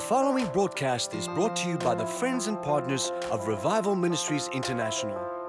following broadcast is brought to you by the friends and partners of Revival Ministries International.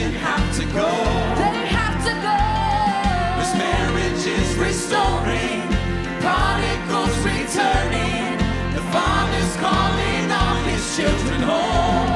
it have to go. They have to go. This marriage is restoring, prodigals returning, the father's calling all his children home.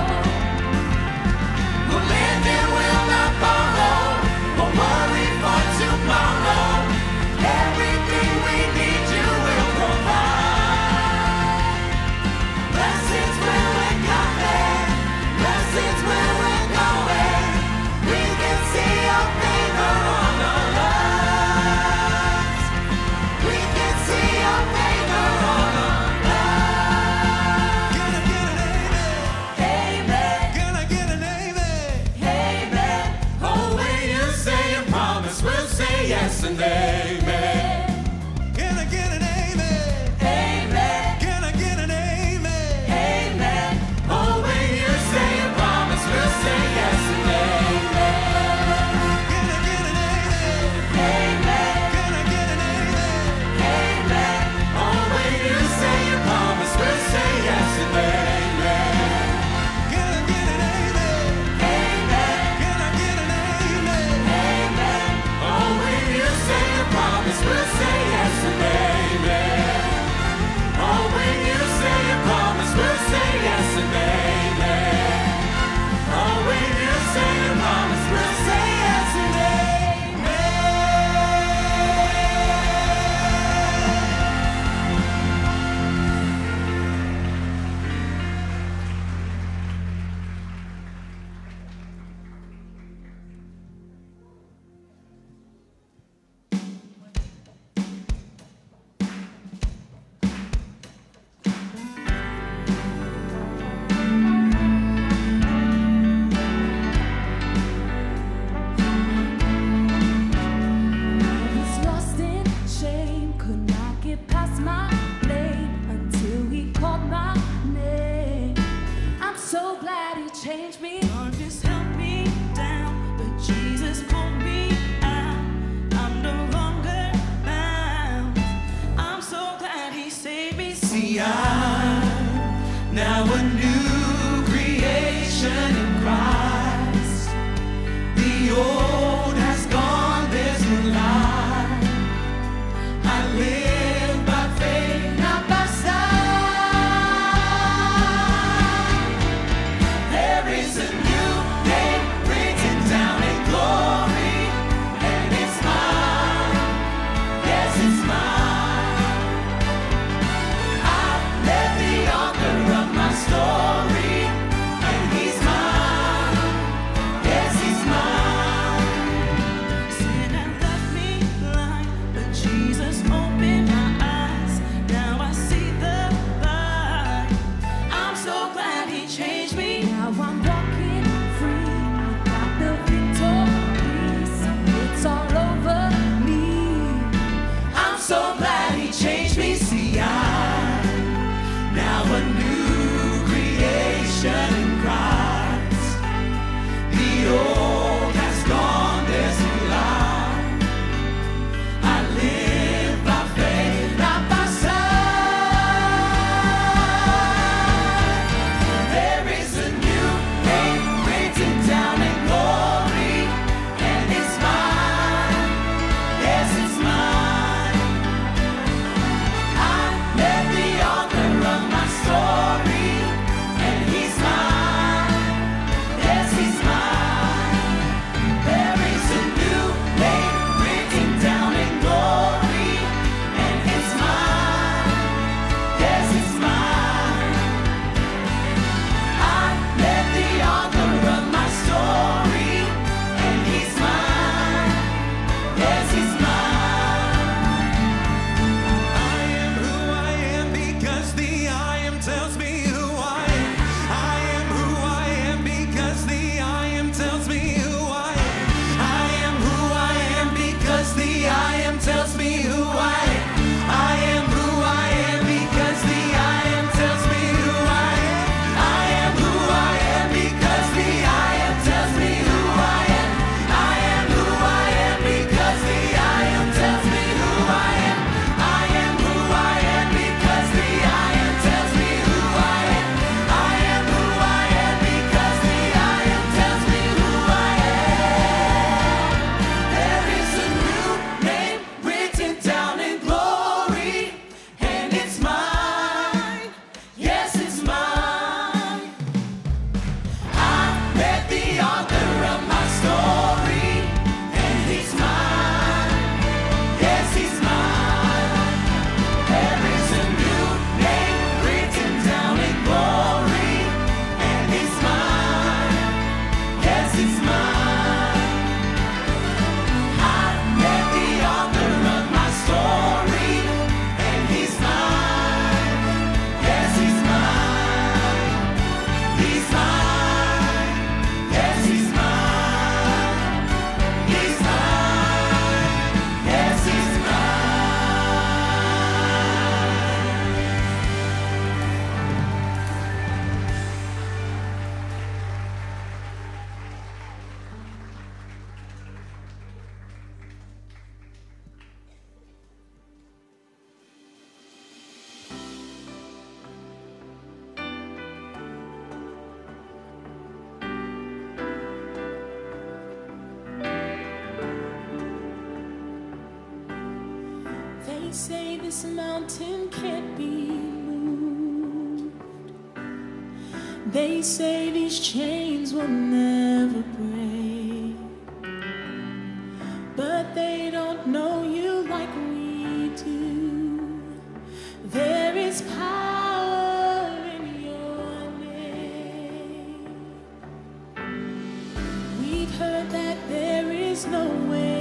There is no way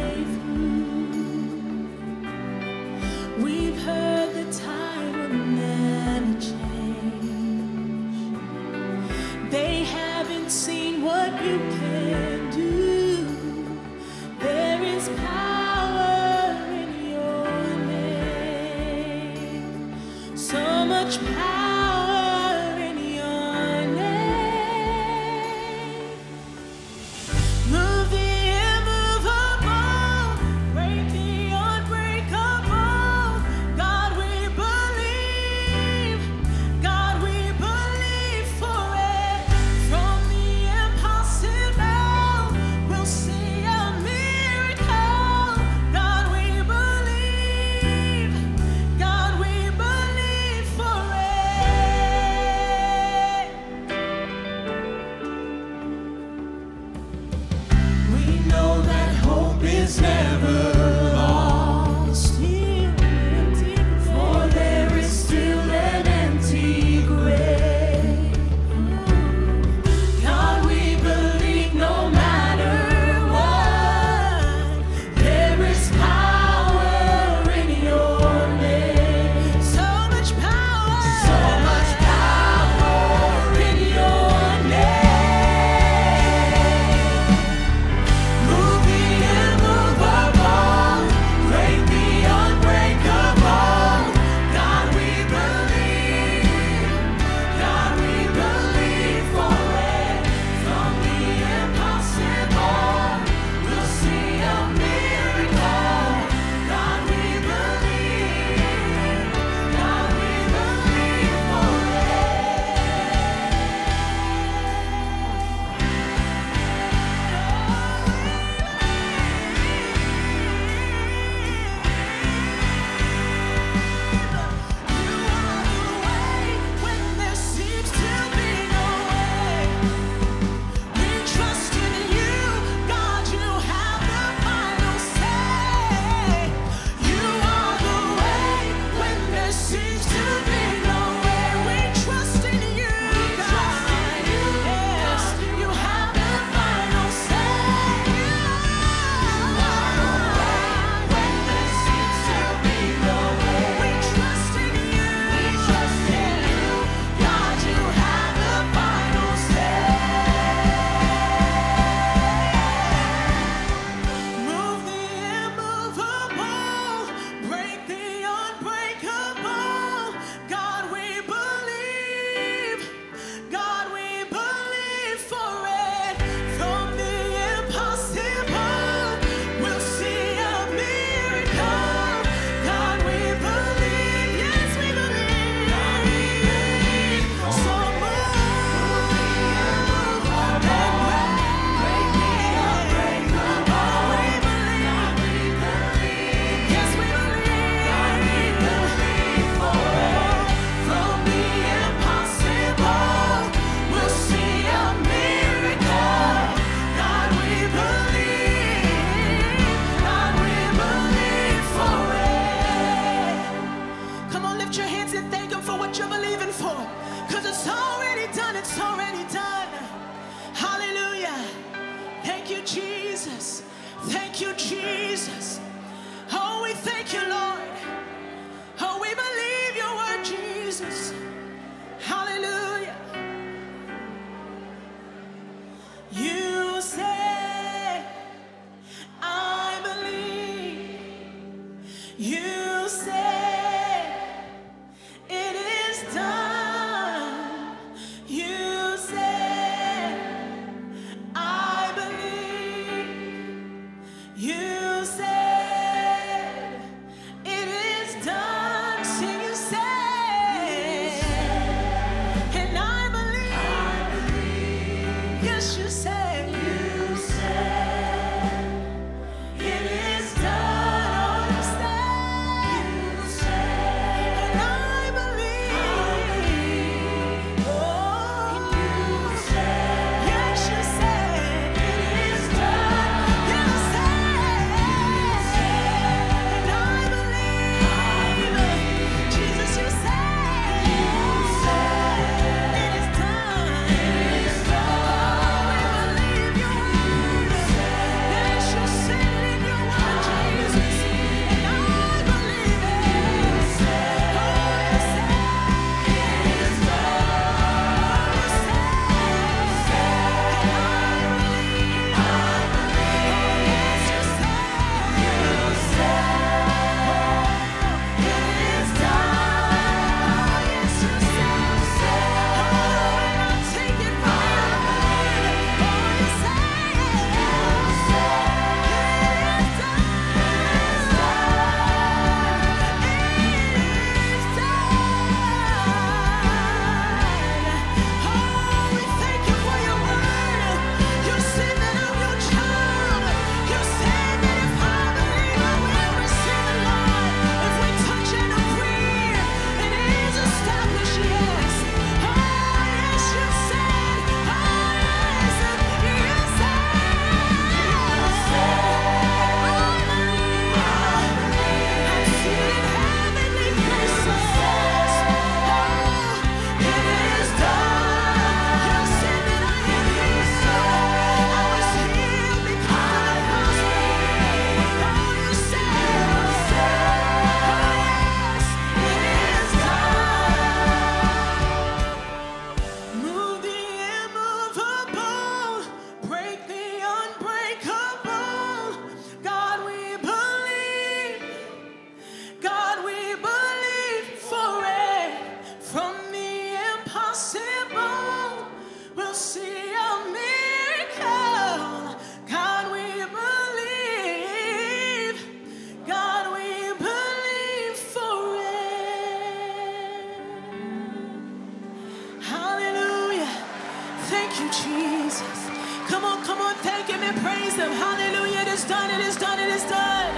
Give him praise him. Hallelujah. It is done. It is done. It is done.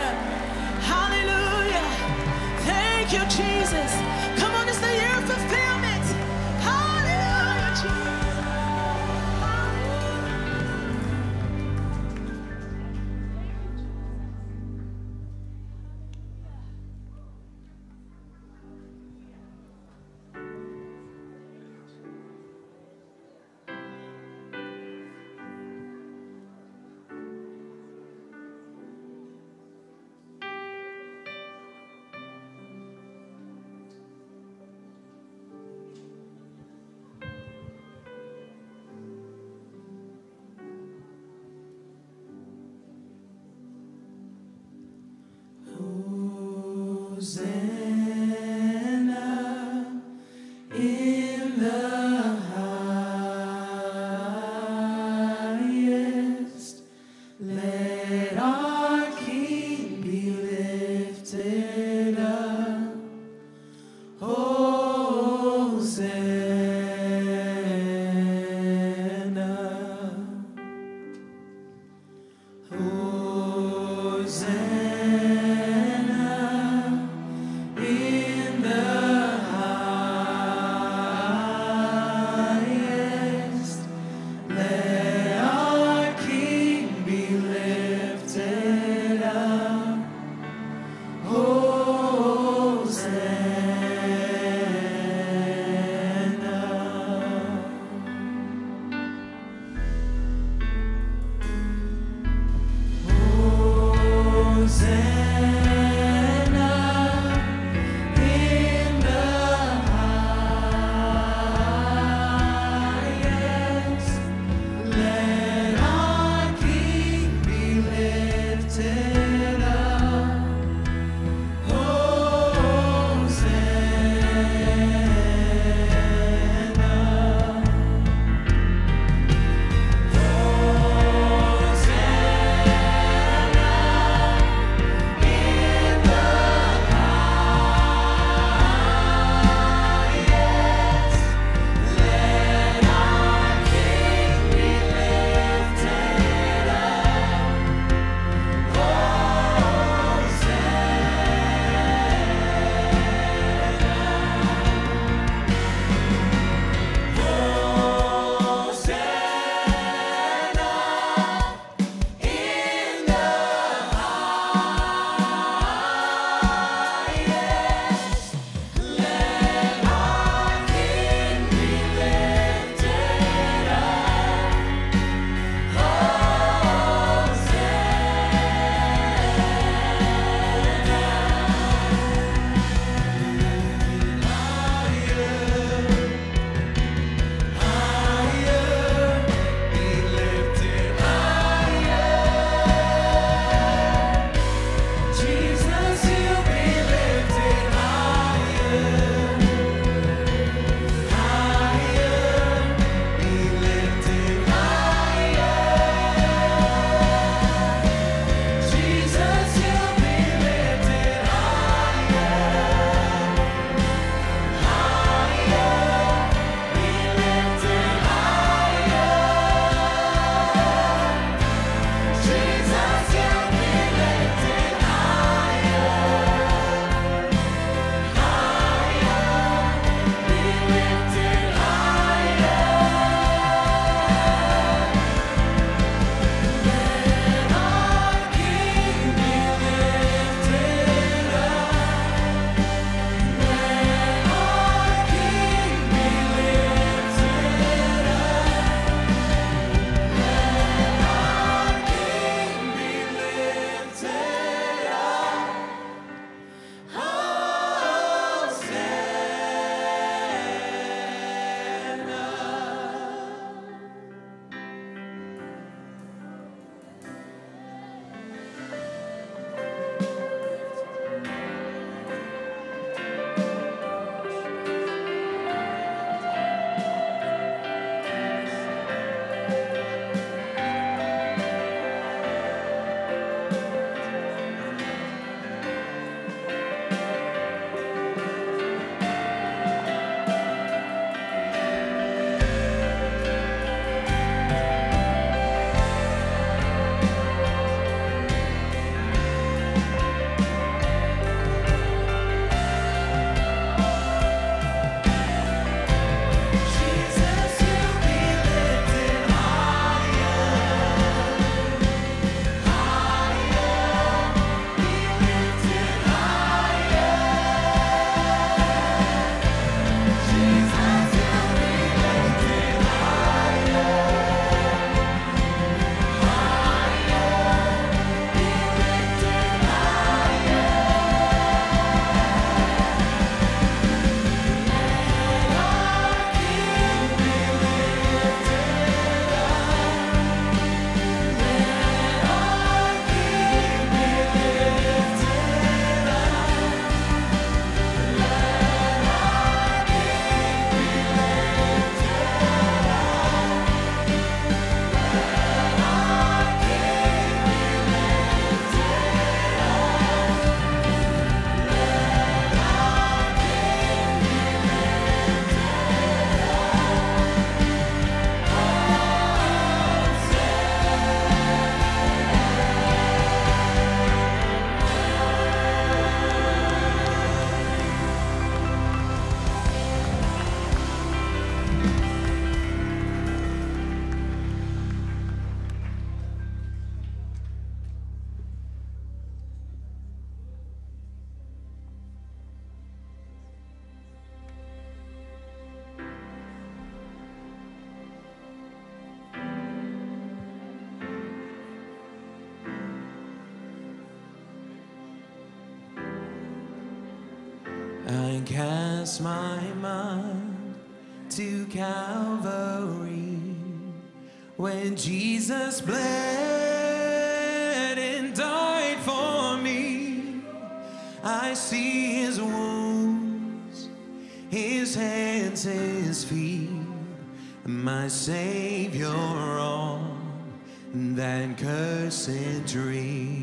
Hallelujah. Thank you, Jesus. pass my mind to Calvary when Jesus bled and died for me. I see his wounds, his hands, his feet, my Savior on that cursed tree.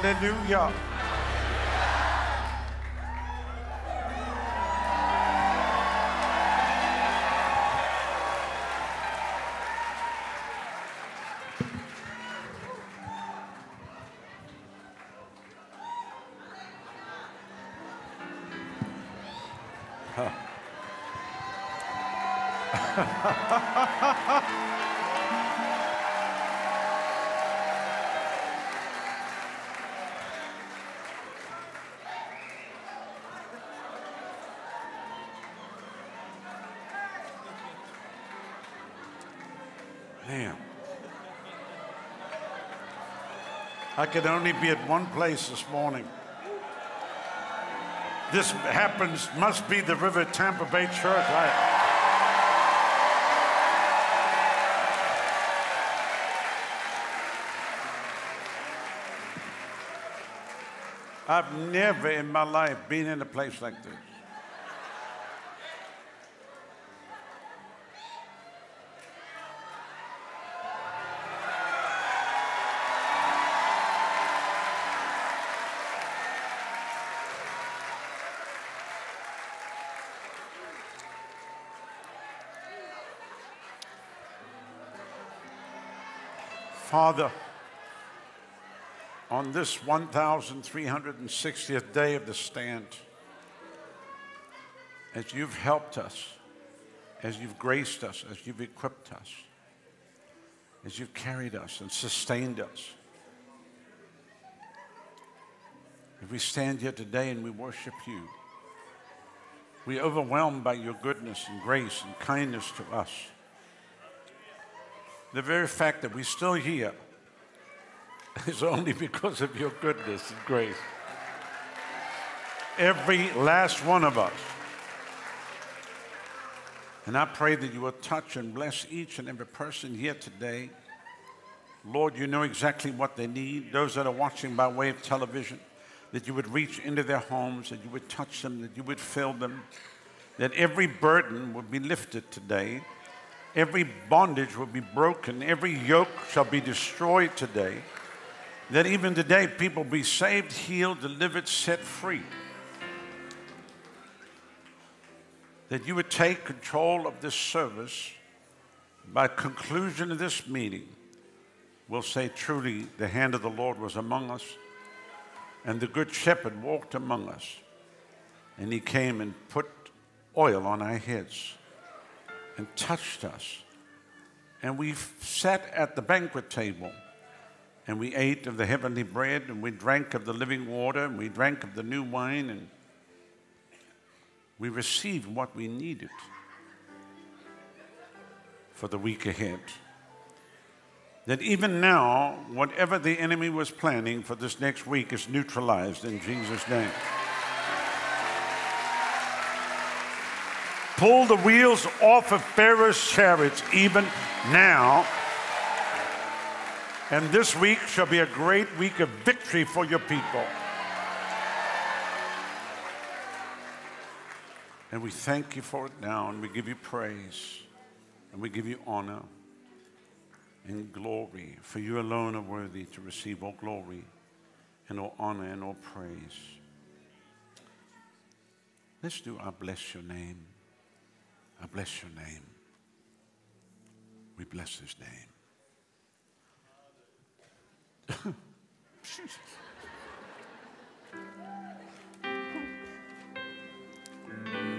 Hallelujah. I could only be at one place this morning. This happens, must be the River Tampa Bay Church. I, I've never in my life been in a place like this. Father, on this 1360th day of the stand, as you've helped us, as you've graced us, as you've equipped us, as you've carried us and sustained us, If we stand here today and we worship you, we're overwhelmed by your goodness and grace and kindness to us. The very fact that we're still here is only because of your goodness and grace. Every last one of us. And I pray that you will touch and bless each and every person here today. Lord, you know exactly what they need. Those that are watching by way of television, that you would reach into their homes, that you would touch them, that you would fill them, that every burden would be lifted today. Every bondage will be broken. Every yoke shall be destroyed today. That even today people be saved, healed, delivered, set free. That you would take control of this service. By conclusion of this meeting, we'll say truly the hand of the Lord was among us, and the good shepherd walked among us, and he came and put oil on our heads and touched us. And we sat at the banquet table and we ate of the heavenly bread and we drank of the living water and we drank of the new wine and we received what we needed for the week ahead. That even now, whatever the enemy was planning for this next week is neutralized in Jesus' name. Pull the wheels off of Pharaoh's chariots even now. And this week shall be a great week of victory for your people. And we thank you for it now, and we give you praise, and we give you honor and glory, for you alone are worthy to receive all glory and all honor and all praise. Let's do I bless your name. I bless your name. We bless his name.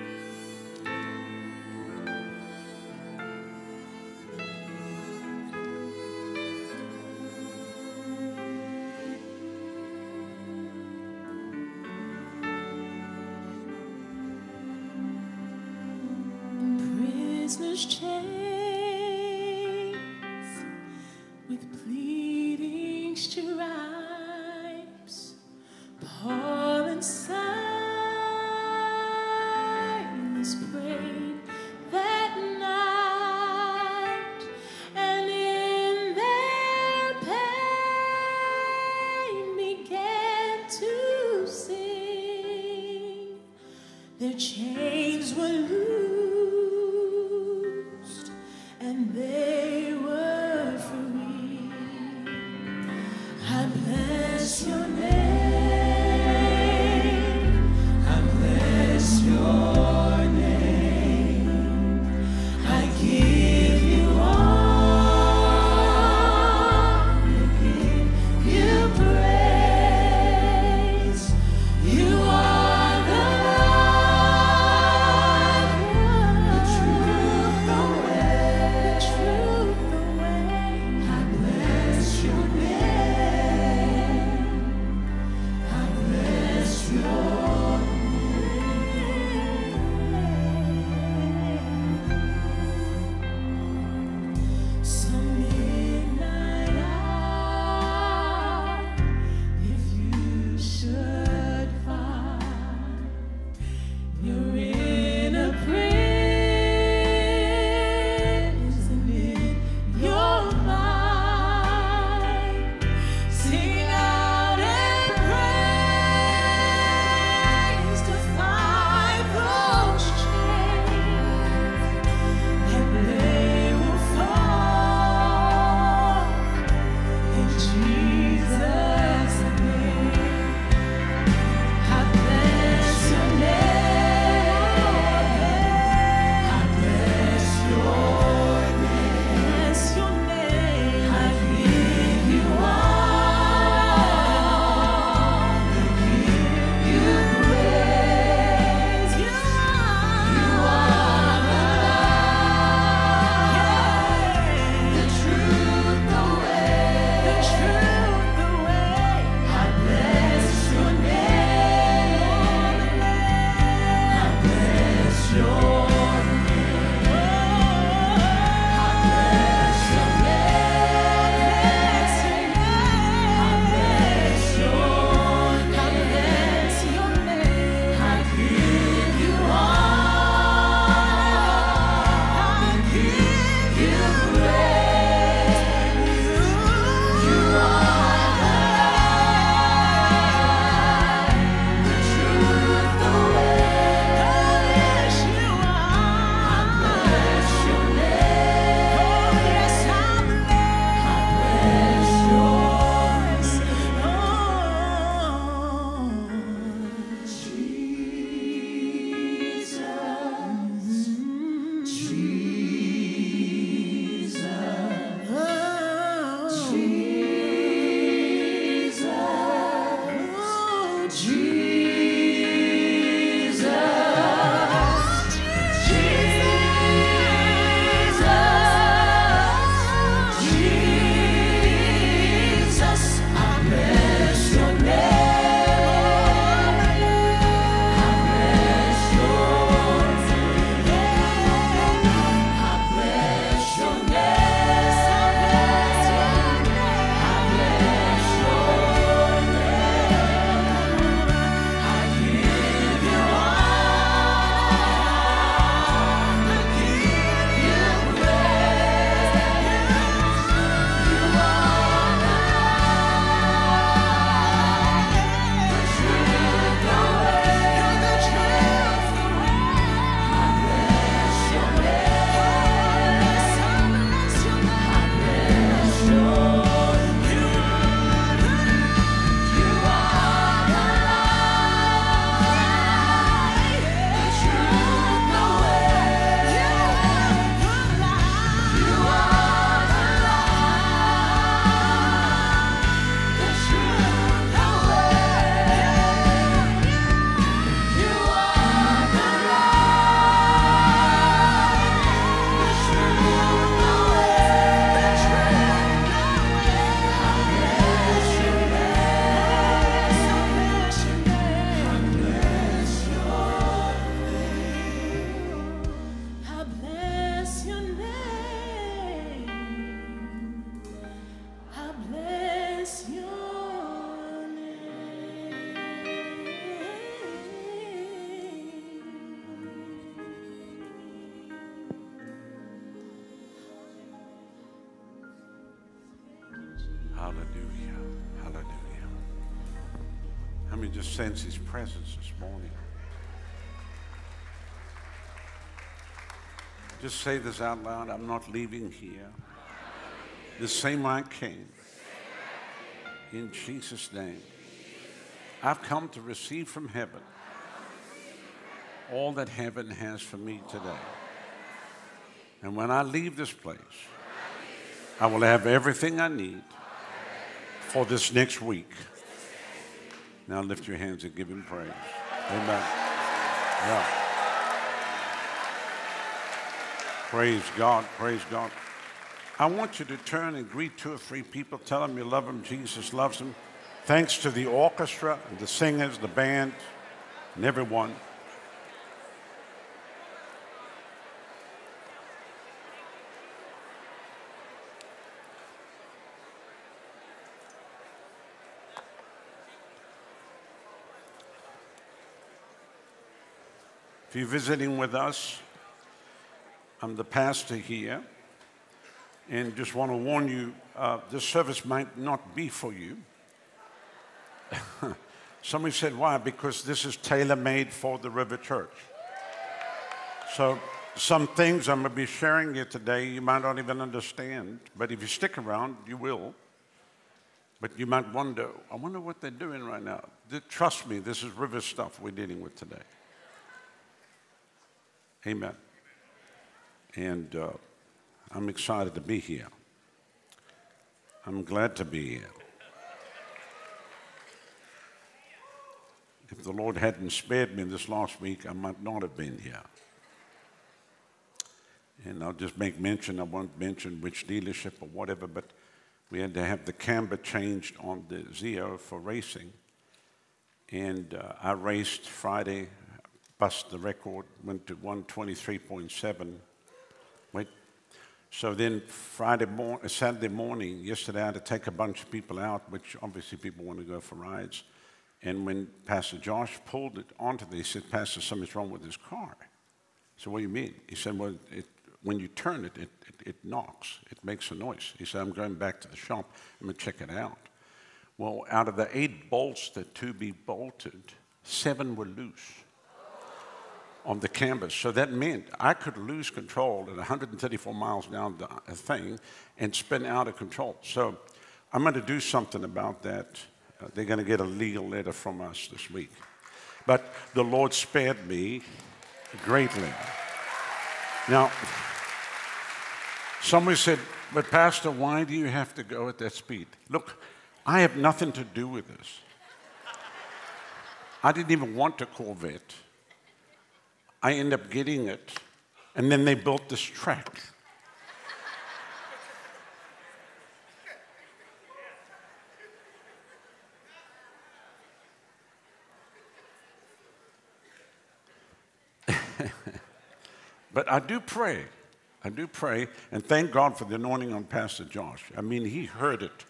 Just say this out loud. I'm not leaving here. The same I came. In Jesus' name. I've come to receive from heaven all that heaven has for me today. And when I leave this place, I will have everything I need for this next week. Now lift your hands and give him praise. Amen. Yeah. Praise God. Praise God. I want you to turn and greet two or three people. Tell them you love them. Jesus loves them. Thanks to the orchestra, the singers, the band, and everyone. If you're visiting with us, I'm the pastor here, and just want to warn you uh, this service might not be for you. Somebody said, why? Because this is tailor made for the River Church. So, some things I'm going to be sharing here today you might not even understand, but if you stick around, you will. But you might wonder, I wonder what they're doing right now. Trust me, this is river stuff we're dealing with today. Amen. And uh, I'm excited to be here. I'm glad to be here. If the Lord hadn't spared me this last week, I might not have been here. And I'll just make mention, I won't mention which dealership or whatever, but we had to have the camber changed on the Zio for racing. And uh, I raced Friday, bust the record, went to 123.7. Wait. So then Friday mor- Saturday morning, yesterday I had to take a bunch of people out, which obviously people want to go for rides. And when Pastor Josh pulled it onto this, he said, Pastor, something's wrong with this car. I said, what do you mean? He said, well, it, when you turn it, it, it, it knocks. It makes a noise. He said, I'm going back to the shop. I'm going to check it out. Well, out of the eight bolts that to be bolted, seven were loose on the canvas. So that meant I could lose control at 134 miles down the thing and spin out of control. So I'm going to do something about that. Uh, they're going to get a legal letter from us this week. But the Lord spared me greatly. Now, somebody said, but Pastor, why do you have to go at that speed? Look, I have nothing to do with this. I didn't even want a Corvette. I end up getting it, and then they built this track. but I do pray. I do pray, and thank God for the anointing on Pastor Josh. I mean, he heard it.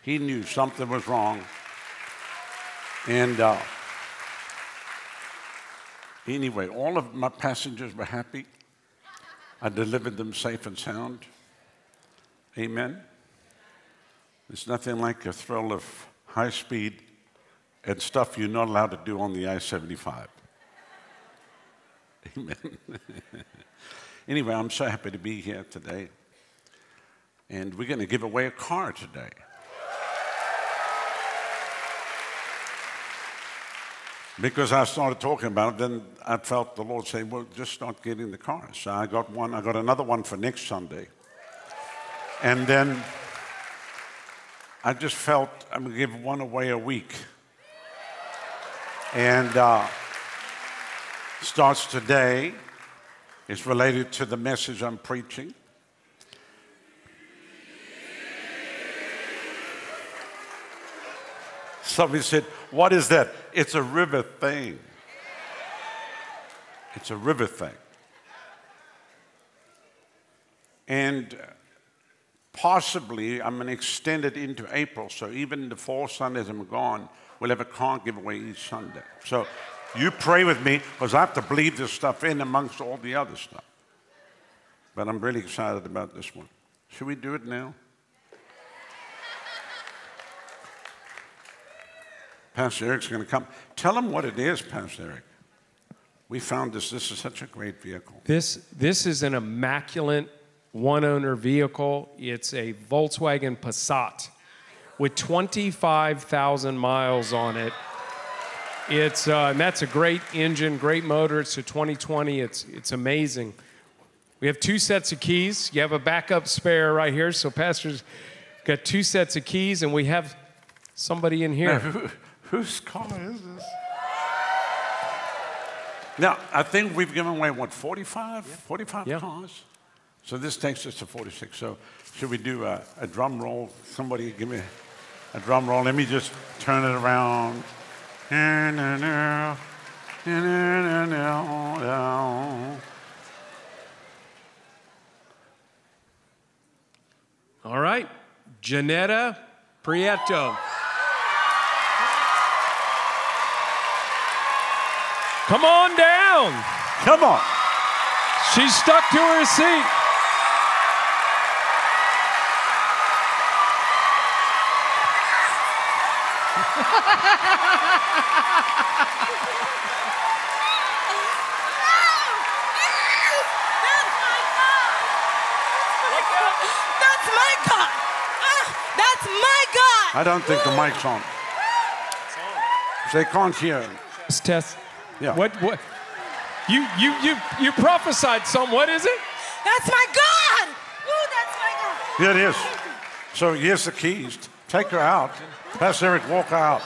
He knew something was wrong. And uh, Anyway, all of my passengers were happy. I delivered them safe and sound. Amen. There's nothing like a thrill of high speed and stuff you're not allowed to do on the I 75. Amen. anyway, I'm so happy to be here today. And we're going to give away a car today. Because I started talking about it, then I felt the Lord say, well, just start getting the cars. So I got one, I got another one for next Sunday. And then I just felt I'm going to give one away a week. And uh, starts today. It's related to the message I'm preaching. Somebody said, What is that? It's a river thing. It's a river thing. And possibly I'm going to extend it into April. So even the four Sundays I'm gone, we'll have a car giveaway each Sunday. So you pray with me because I have to bleed this stuff in amongst all the other stuff. But I'm really excited about this one. Should we do it now? Pastor Eric's going to come. Tell him what it is, Pastor Eric. We found this. This is such a great vehicle. This this is an immaculate one owner vehicle. It's a Volkswagen Passat with 25,000 miles on it. It's uh, and that's a great engine, great motor. It's a 2020. It's it's amazing. We have two sets of keys. You have a backup spare right here, so pastor's got two sets of keys, and we have somebody in here. who, whose car is this? Now, I think we've given away, what, 45? 45 Yeah. cars? So this takes us to 46. So should we do a, a drum roll? Somebody give me a drum roll. Let me just turn it around. All right, Janetta Prieto. Come on down. Come on. She's stuck to her seat. That's my God. Ah, That's my God. I don't think the mic's on. They can't hear. Let's test. Yeah. What? What? You you you you prophesied some. What is it? That's my God. Ooh, that's my God. Here it is. So here's the keys. Take her out. Pastor Eric, walk her out.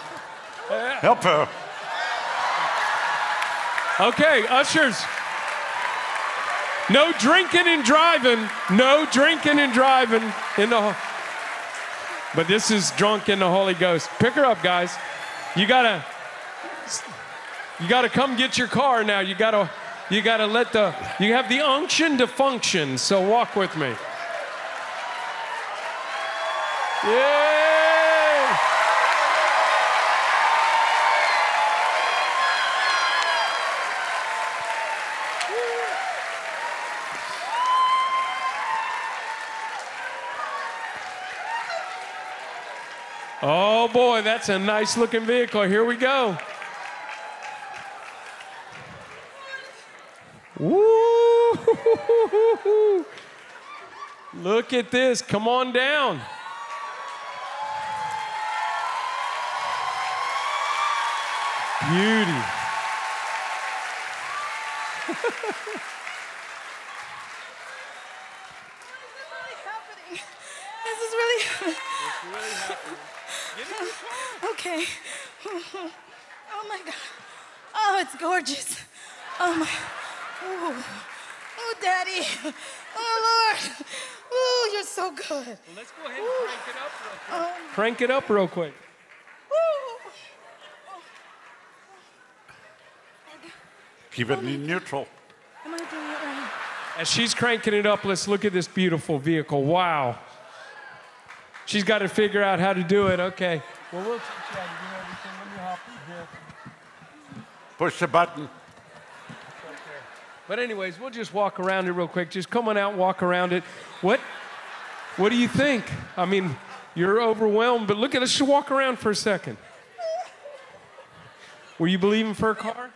Help her. Okay, ushers. No drinking and driving. No drinking and driving in the. But this is drunk in the Holy Ghost. Pick her up, guys. You gotta. You gotta come get your car now. You gotta. You gotta let the. You have the unction to function. So walk with me. Yay! Oh boy, that's a nice looking vehicle. Here we go. Woo! Look at this. Come on down. Beauty. This is really. okay. Oh my God. Oh, it's gorgeous. Oh my. Oh, oh Daddy. Oh Lord. Oh, you're so good. Let's go ahead and crank it up real quick. Um, crank it up real quick. Keep it in neutral. Am I doing it right? As she's cranking it up, let's look at this beautiful vehicle. Wow. She's got to figure out how to do it. Okay. Well, we'll teach you how to do everything. Let me hop in here. Push the button. But anyways, we'll just walk around it real quick. Just come on out, walk around it. What? What do you think? I mean, you're overwhelmed, but look at us. Just walk around for a second. Were you believing for a car?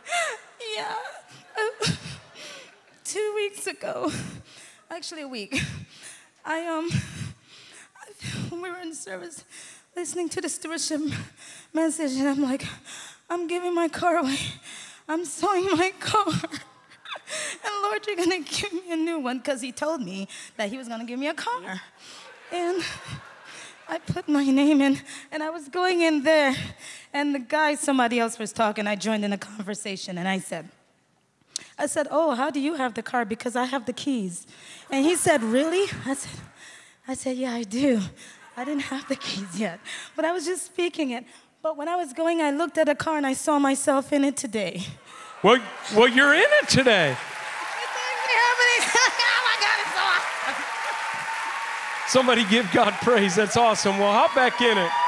Yeah. Uh, two weeks ago, actually a week, I um, when we were in service, listening to the stewardship message, and I'm like, I'm giving my car away. I'm selling my car. And Lord, you're gonna give me a new one because He told me that He was gonna give me a car. And I put my name in, and I was going in there, and the guy, somebody else was talking. I joined in the conversation, and I said, I said, Oh, how do you have the car? Because I have the keys. And he said, Really? I said, I said, Yeah, I do. I didn't have the keys yet, but I was just speaking it. But when I was going, I looked at a car and I saw myself in it today. Well, well, you're in it today. It's actually happening. my God, it's so awesome. Somebody give God praise. That's awesome. Well, hop back in it.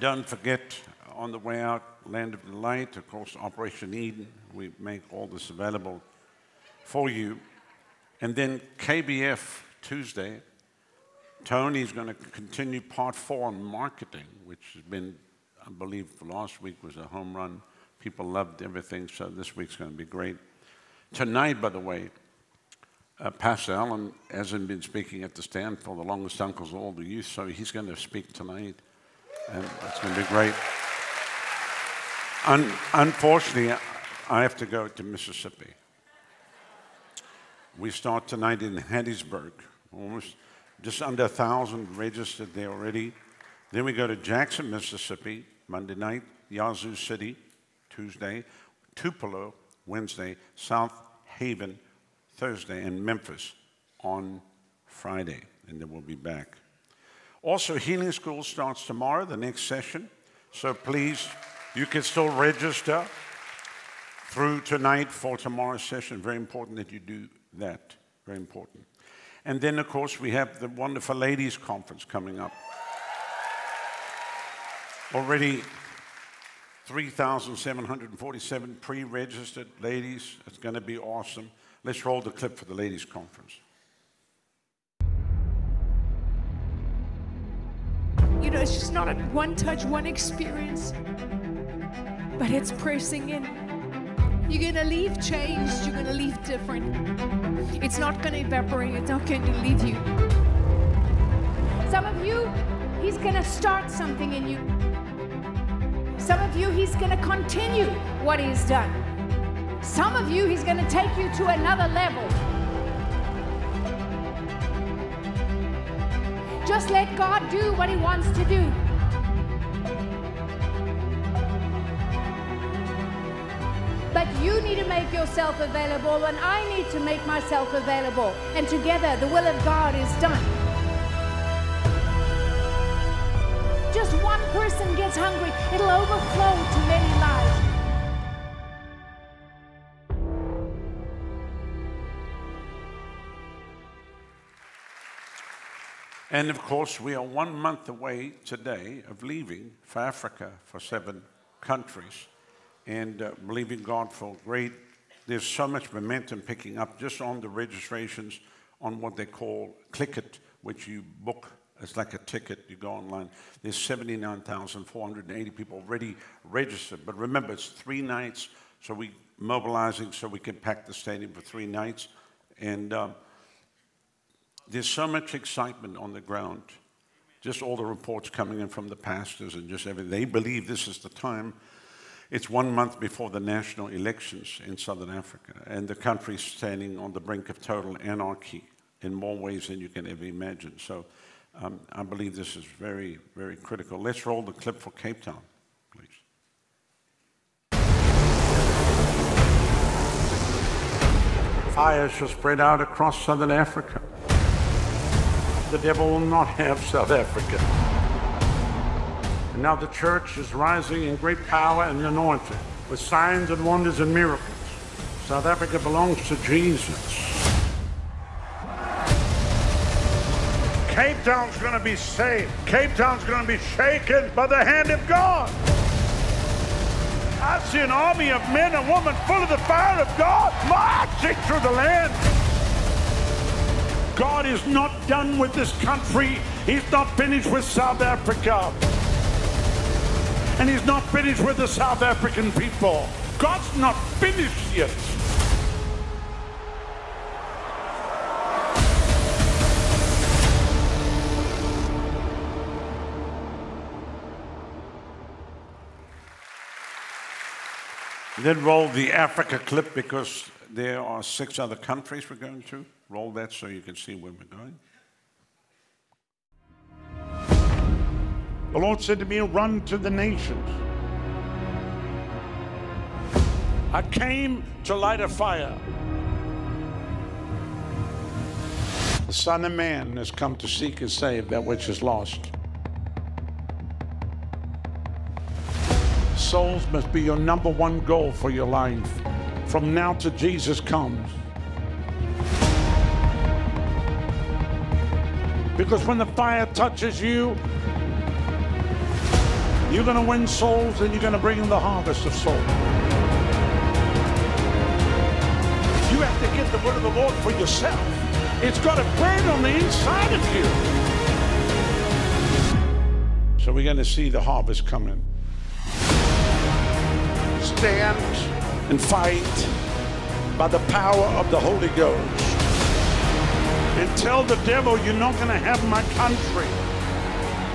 Don't forget, on the way out, Land of Delight, of course, Operation Eden. We make all this available for you. And then KBF Tuesday, Tony's going to continue part four on marketing, which has been, I believe, last week was a home run. People loved everything, so this week's going to be great. Tonight, by the way, uh, Pastor Allen hasn't been speaking at the stand for the longest uncles of all the youth, so he's going to speak tonight, Um, and it's going to be great. Un- unfortunately, I have to go to Mississippi. We start tonight in Hattiesburg, almost just under a thousand registered there already. Then we go to Jackson, Mississippi, Monday night, Yazoo City, Tuesday, Tupelo, Wednesday, South Haven, Thursday, and Memphis on Friday. And then we'll be back. Also, Healing School starts tomorrow, the next session. So please, you can still register through tonight for tomorrow's session. Very important that you do that. Very important. And then, of course, we have the wonderful ladies' conference coming up. Already 3,747 pre registered ladies. It's going to be awesome. Let's roll the clip for the ladies' conference. You know, it's just not a one touch, one experience, but it's pressing in. You're gonna leave changed, you're gonna leave different. It's not gonna evaporate, it's not going to leave you. Some of you, He's going to start something in you. Some of you, He's going to continue what He's done. Some of you, He's going to take you to another level. Just let God do what He wants to do. But you need to make yourself available, and I need to make myself available. And together, the will of God is done. Just one person gets hungry, it'll overflow to many lives. And of course, we are one month away today of leaving for Africa for seven countries and uh, believing God for great. There's so much momentum picking up just on the registrations on what they call Quicket, which you book. It's like a ticket. You go online. There's 79,480 people already registered. But remember, it's three nights, so we're mobilizing so we can pack the stadium for three nights. And um, there's so much excitement on the ground. Just all the reports coming in from the pastors and just everything. They believe this is the time. It's one month before the national elections in Southern Africa, and the country's standing on the brink of total anarchy in more ways than you can ever imagine. So um, I believe this is very, very critical. Let's roll the clip for Cape Town, please. Fire shall spread out across Southern Africa. The devil will not have South Africa. And now the church is rising in great power and anointing with signs and wonders and miracles. South Africa belongs to Jesus. Cape Town's going to be saved. Cape Town's going to be shaken by the hand of God. I see an army of men and women full of the fire of God marching through the land. God is not done with this country. He's not finished with South Africa. And he's not finished with the South African people. God's not finished yet. Then roll the Africa clip because there are six other countries we're going to. Roll that so you can see where we're going. The Lord said to me, Run to the nations. I came to light a fire. The Son of Man has come to seek and save that which is lost. Souls must be your number one goal for your life. From now to Jesus comes. Because when the fire touches you, You're going to win souls and you're going to bring in the harvest of souls. You have to get the word of the Lord for yourself. It's got to plant on the inside of you. So we're going to see the harvest coming. Stand and fight by the power of the Holy Ghost. And tell the devil, you're not going to have my country.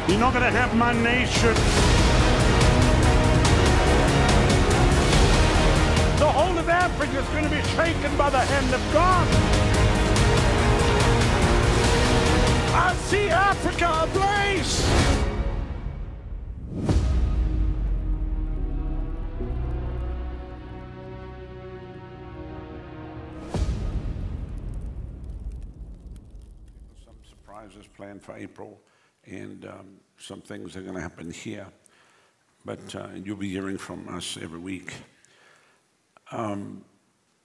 You're not going to have my nation. The whole of Africa is going to be shaken by the hand of God. I see Africa ablaze. Planned for April, and um, some things are going to happen here. But uh, you'll be hearing from us every week. Um,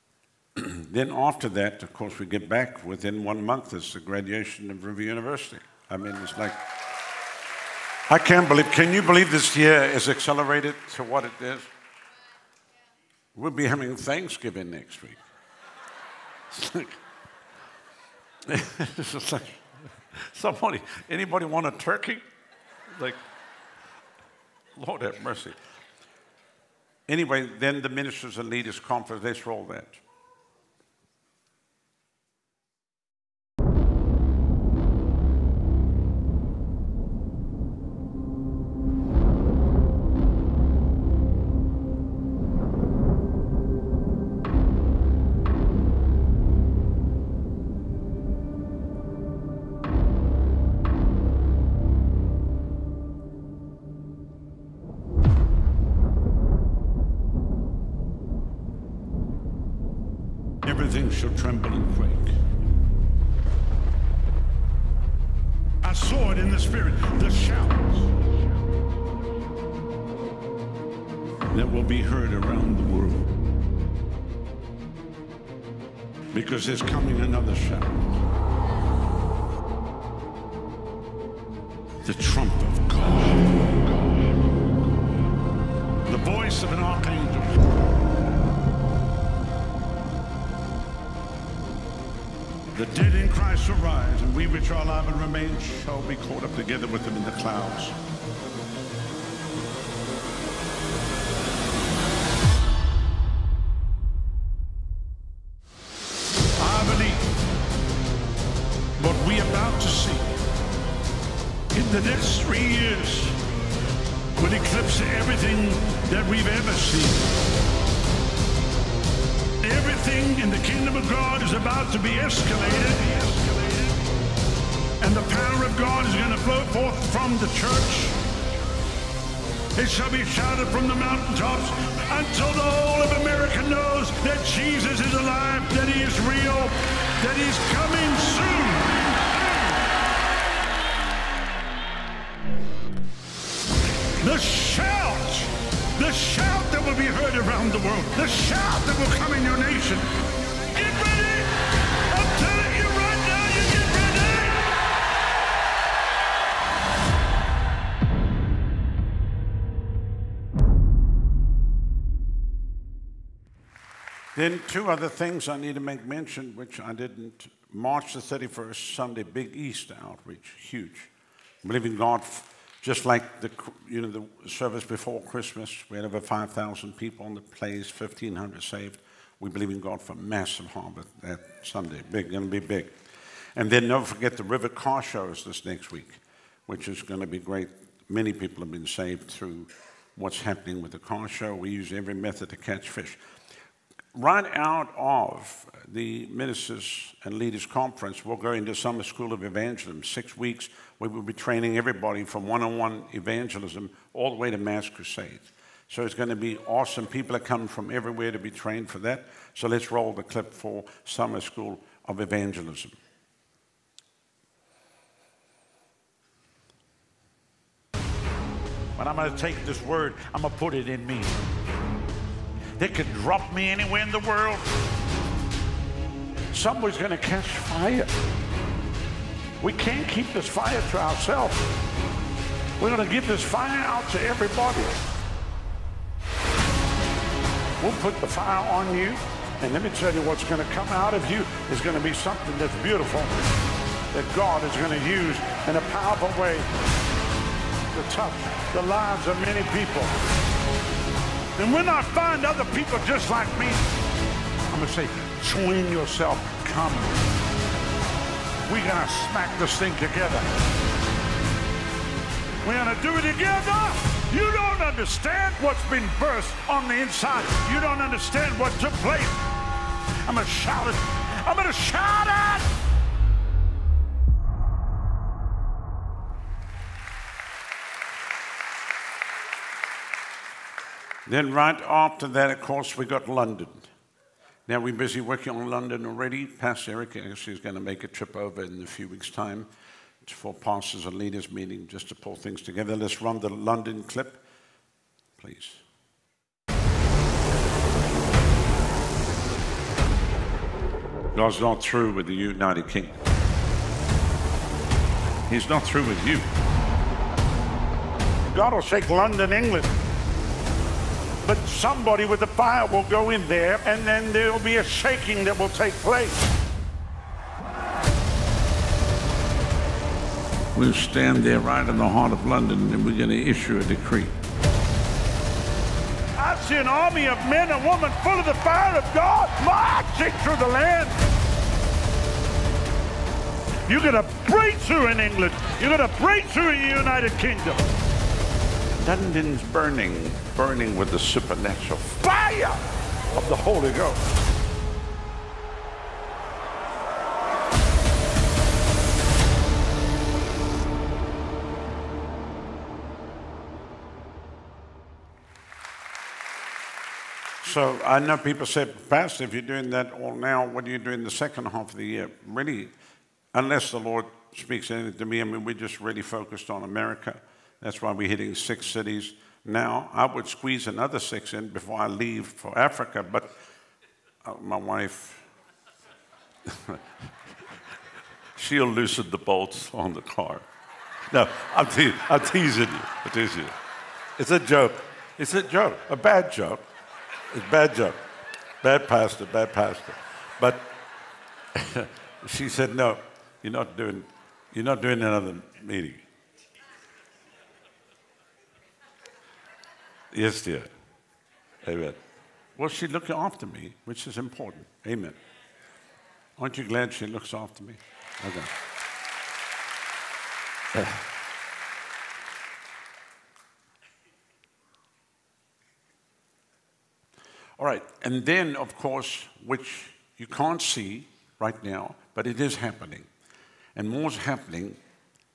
then after that, of course, we get back within one month. It's the graduation of River University. I mean, it's like I can't believe. Can you believe this year is accelerated to what it is? We'll be having Thanksgiving next week. It's like, it's like somebody, anybody want a turkey? Like, Lord have mercy. Anyway, then the ministers and leaders conference, let's roll that. Clouds. I believe what we are about to see in the next three years will eclipse everything that we've ever seen. Everything in the kingdom of God is about to be escalated. And the power of God is going to flow forth from the church. It shall be shouted from the mountaintops until the whole of America knows that Jesus is alive, that he is real, that he's coming soon. The shout, the shout that will be heard around the world, the shout that will come in your nation. Then two other things I need to make mention, which I didn't. March the 31st, Sunday, big Easter outreach, huge. Believing God, just like the you know the service before Christmas, we had over 5,000 people on the place, 1,500 saved. We believe in God for massive harvest that Sunday, big, going to be big. And then don't forget the River Car Shows this next week, which is going to be great. Many people have been saved through what's happening with the car show. We use every method to catch fish right out of the ministers and leaders conference, we'll go into summer school of evangelism. Six weeks, we will be training everybody from one-on-one evangelism all the way to mass crusades. So it's going to be awesome. People are coming from everywhere to be trained for that. So let's roll the clip for summer school of evangelism. But I'm going to take this word, I'm going to put it in me. They could drop me anywhere in the world. Somebody's going to catch fire. We can't keep this fire to ourselves. We're going to give this fire out to everybody. We'll put the fire on you, and let me tell you what's going to come out of you is going to be something that's beautiful that God is going to use in a powerful way to touch the lives of many people. And when I find other people just like me, I'm going to say, join yourself, come. We're going to smack this thing together. We're going to do it together. You don't understand what's been burst on the inside. You don't understand what took place. I'm going to shout it. I'm going to shout it. Then right after that, of course, we got London. Now we're busy working on London already. Pastor Eric actually is going to make a trip over in a few weeks' time for pastors and leaders meeting just to pull things together. Let's run the London clip, please. God's not through with the United Kingdom. He's not through with you. God will shake London, England. But somebody with the fire will go in there, and then there will be a shaking that will take place. We'll stand there right in the heart of London, and we're going to issue a decree. I see an army of men and women full of the fire of God marching through the land. You're going to break through in England. You're going to break through in the United Kingdom. London's burning, burning with the supernatural fire of the Holy Ghost. So I know people say, Pastor, if you're doing that all now, what are you doing the second half of the year? Really, unless the Lord speaks anything to me, I mean, we're just really focused on America. That's why we're hitting six cities now. I would squeeze another six in before I leave for Africa, but uh, my wife, she'll loosen the bolts on the car. No, I'm, te- I'm teasing you. I'm teasing you. It's a joke. It's a joke, a bad joke. It's a bad joke. Bad pastor, bad pastor. But she said, no, you're not doing, you're not doing another meeting. Yes, dear. Amen. Well, she looked after me, which is important. Amen. Aren't you glad she looks after me? Okay. All right, and then, of course, which you can't see right now, but it is happening. And more's happening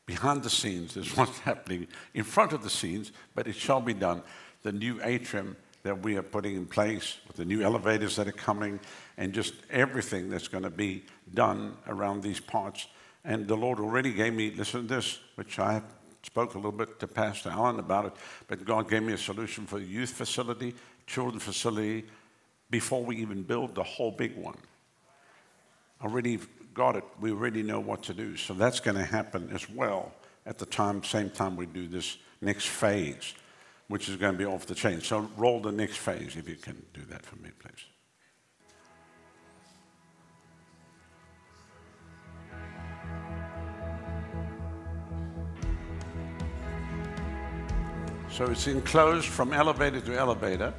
behind the scenes. There's what's happening in front of the scenes, but it shall be done. The new atrium that we are putting in place, with the new elevators that are coming, and just everything that's going to be done around these parts. And the Lord already gave me, listen to this, which I spoke a little bit to Pastor Allen about it, but God gave me a solution for the youth facility, children facility, before we even build the whole big one. Already got it. We already know what to do. So that's going to happen as well at the time, same time we do this next phase, which is going to be off the chain. So roll the next phase if you can do that for me, please. So it's enclosed from elevator to elevator.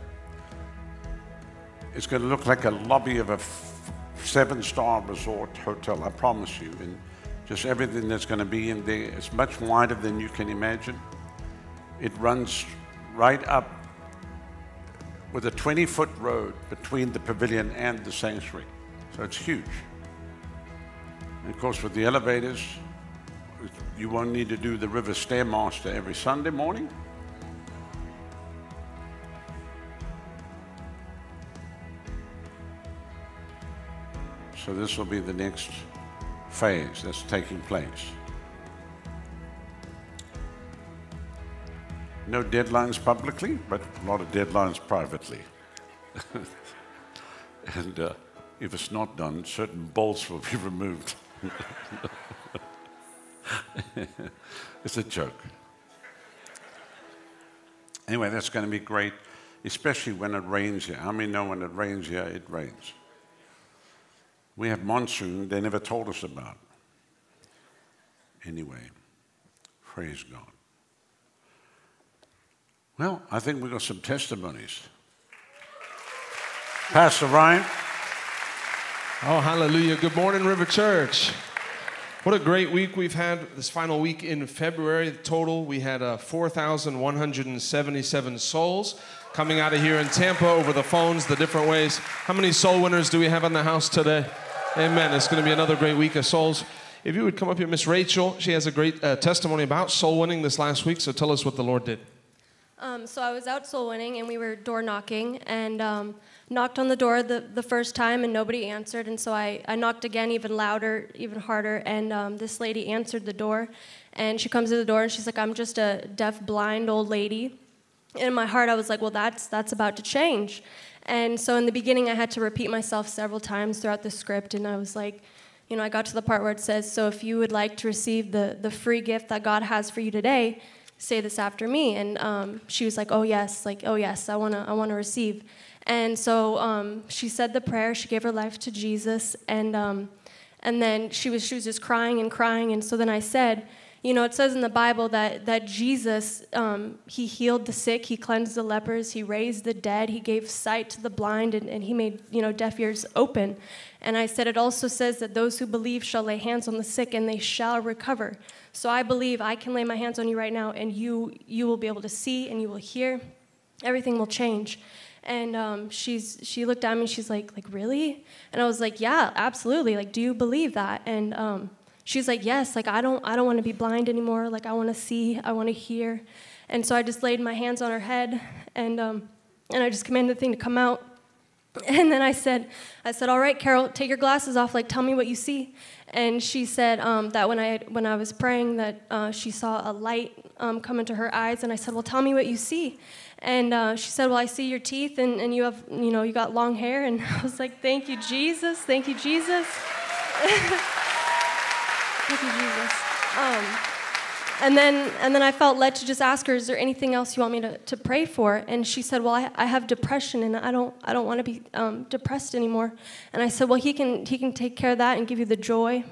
It's going to look like a lobby of a seven-star resort hotel, I promise you. And just everything that's going to be in there is much wider than you can imagine. It runs right up with a 20-foot road between the pavilion and the sanctuary. So it's huge. And of course, with the elevators, you won't need to do the river stairmaster every Sunday morning. So this will be the next phase that's taking place. No deadlines publicly, but a lot of deadlines privately. and uh, if it's not done, certain bolts will be removed. it's a joke. Anyway, that's going to be great, especially when it rains here. How many know when it rains here, it rains? We have monsoon they never told us about. Anyway, praise God. Well, I think we got some testimonies. Pastor Ryan. Oh, hallelujah. Good morning, River Church. What a great week we've had this final week in February. Total, we had uh, 4,177 souls coming out of here in Tampa over the phones, the different ways. How many soul winners do we have in the house today? Amen. It's going to be another great week of souls. If you would come up here, Miss Rachel, she has a great uh, testimony about soul winning this last week, so tell us what the Lord did. Um, so I was out soul winning and we were door knocking and um, knocked on the door the, the first time and nobody answered. And so I, I knocked again, even louder, even harder. And um, this lady answered the door. And she comes to the door and she's like, I'm just a deaf, blind old lady. And In my heart, I was like, well, that's, that's about to change. And so in the beginning, I had to repeat myself several times throughout the script. And I was like, you know, I got to the part where it says, so if you would like to receive the, the free gift that God has for you today, say this after me. And um, she was like, oh, yes, like, oh, yes, I want to I wanna receive. And so um, she said the prayer, she gave her life to Jesus, and, um, and then she was, she was just crying and crying. And so then I said, you know, it says in the Bible that, that Jesus, um, he healed the sick, he cleansed the lepers, he raised the dead, he gave sight to the blind, and, and he made, you know, deaf ears open. And I said, it also says that those who believe shall lay hands on the sick and they shall recover. So I believe I can lay my hands on you right now and you, you will be able to see and you will hear. Everything will change. And um, she's, she looked at me and she's like, like, really? And I was like, yeah, absolutely. Like, do you believe that? And um, she's like, yes, like, I don't, I don't want to be blind anymore. Like, I want to see, I want to hear. And so I just laid my hands on her head and, um, and I just commanded the thing to come out. And then I said, I said, all right, Carol, take your glasses off. Like, tell me what you see. And she said um, that when I when I was praying, that uh, she saw a light um, come into her eyes. And I said, well, tell me what you see. And uh, she said, well, I see your teeth, and, and you have you know you got long hair. And I was like, thank you, Jesus. Thank you, Jesus. thank you, Jesus. Um, and then and then I felt led to just ask her, is there anything else you want me to, to pray for? And she said, well, I, I have depression and I don't I don't want to be um, depressed anymore. And I said, well, he can he can take care of that and give you the joy.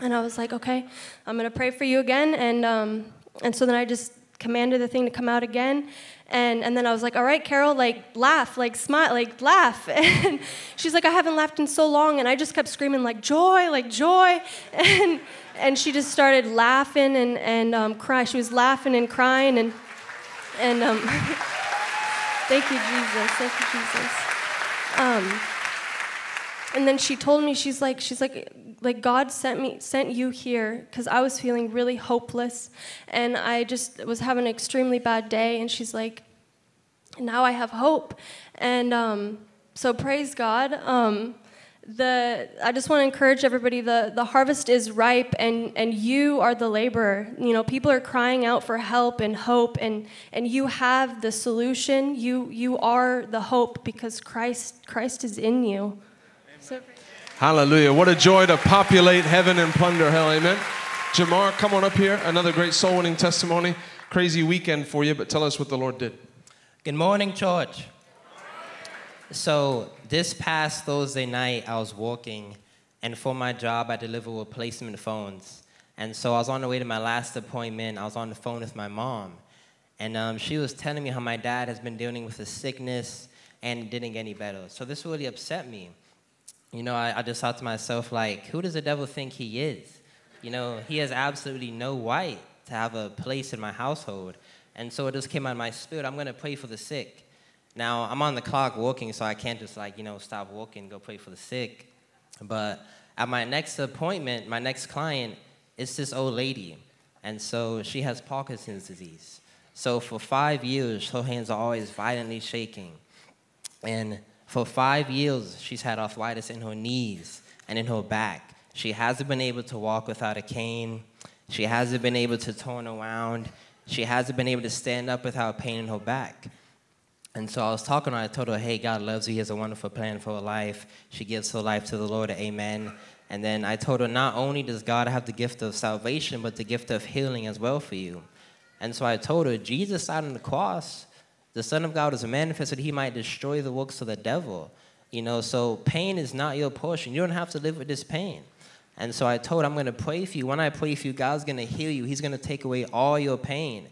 And I was like, okay, I'm gonna pray for you again. And um, and so then I just commanded the thing to come out again. And, and then I was like, all right, Carol, like, laugh, like, smile, like, laugh. And she's like, I haven't laughed in so long. And I just kept screaming, like, joy, like, joy. And, and she just started laughing and, and um, crying. She was laughing and crying. And, and um, thank you, Jesus. Thank you, Jesus. Um, and then she told me, she's like, she's like, like God sent me, sent you here because I was feeling really hopeless, and I just was having an extremely bad day. And she's like, now I have hope, and um, so praise God. Um, the I just want to encourage everybody. The the harvest is ripe, and and you are the laborer. You know, people are crying out for help and hope, and and you have the solution. You you are the hope because Christ Christ is in you. So, Hallelujah. What a joy to populate heaven and plunder hell. Amen. Jamar, come on up here. Another great soul winning testimony. Crazy weekend for you, but tell us what the Lord did. Good morning, church. So, this past Thursday night, I was walking, and for my job, I deliver replacement phones. And so, I was on the way to my last appointment. I was on the phone with my mom, and um, she was telling me how my dad has been dealing with a sickness and didn't get any better. So, this really upset me. You know, I, I just thought to myself, like, who does the devil think he is? You know, he has absolutely no right to have a place in my household. And so it just came out of my spirit. I'm going to pray for the sick. Now, I'm on the clock walking, so I can't just, like, you know, stop walking, go pray for the sick. But at my next appointment, my next client, it's this old lady. And so she has Parkinson's disease. So for five years, her hands are always violently shaking. And for five years, she's had arthritis in her knees and in her back. She hasn't been able to walk without a cane. She hasn't been able to turn around. She hasn't been able to stand up without pain in her back. And so I was talking to her. I told her, hey, God loves you. He has a wonderful plan for her life. She gives her life to the Lord. Amen. And then I told her, not only does God have the gift of salvation, but the gift of healing as well for you. And so I told her, Jesus died on the cross The Son of God was manifested he might destroy the works of the devil. You know, so pain is not your portion. You don't have to live with this pain. And so I told her, I'm going to pray for you. When I pray for you, God's going to heal you. He's going to take away all your pain.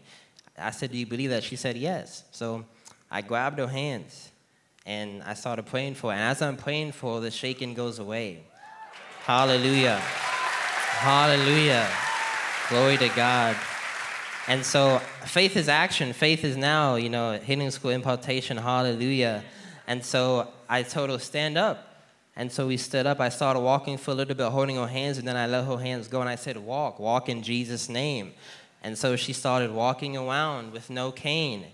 I said, Do you believe that? She said, Yes. So I grabbed her hands and I started praying for her. And as I'm praying for her, the shaking goes away. Hallelujah. Hallelujah. Glory to God. And so faith is action. Faith is now, you know, healing school impartation. Hallelujah. And so I told her, stand up. And so we stood up. I started walking for a little bit, holding her hands, and then I let her hands go and I said, Walk, walk in Jesus' name. And so she started walking around with no cane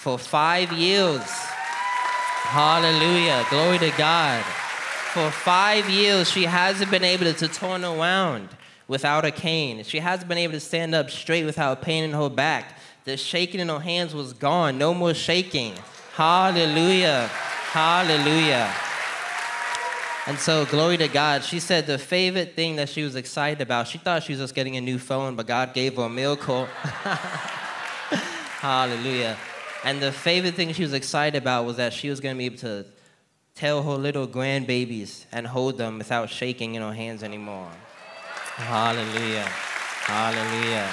for five years. Hallelujah. Glory to God. For five years, she hasn't been able to turn around without a cane. She hasn't been able to stand up straight without pain in her back. The shaking in her hands was gone. No more shaking. Hallelujah. Hallelujah. And so, glory to God. She said the favorite thing that she was excited about, she thought she was just getting a new phone, but God gave her a miracle. Hallelujah. And the favorite thing she was excited about was that she was going to be able to tell her little grandbabies and hold them without shaking in her hands anymore. Hallelujah. Hallelujah.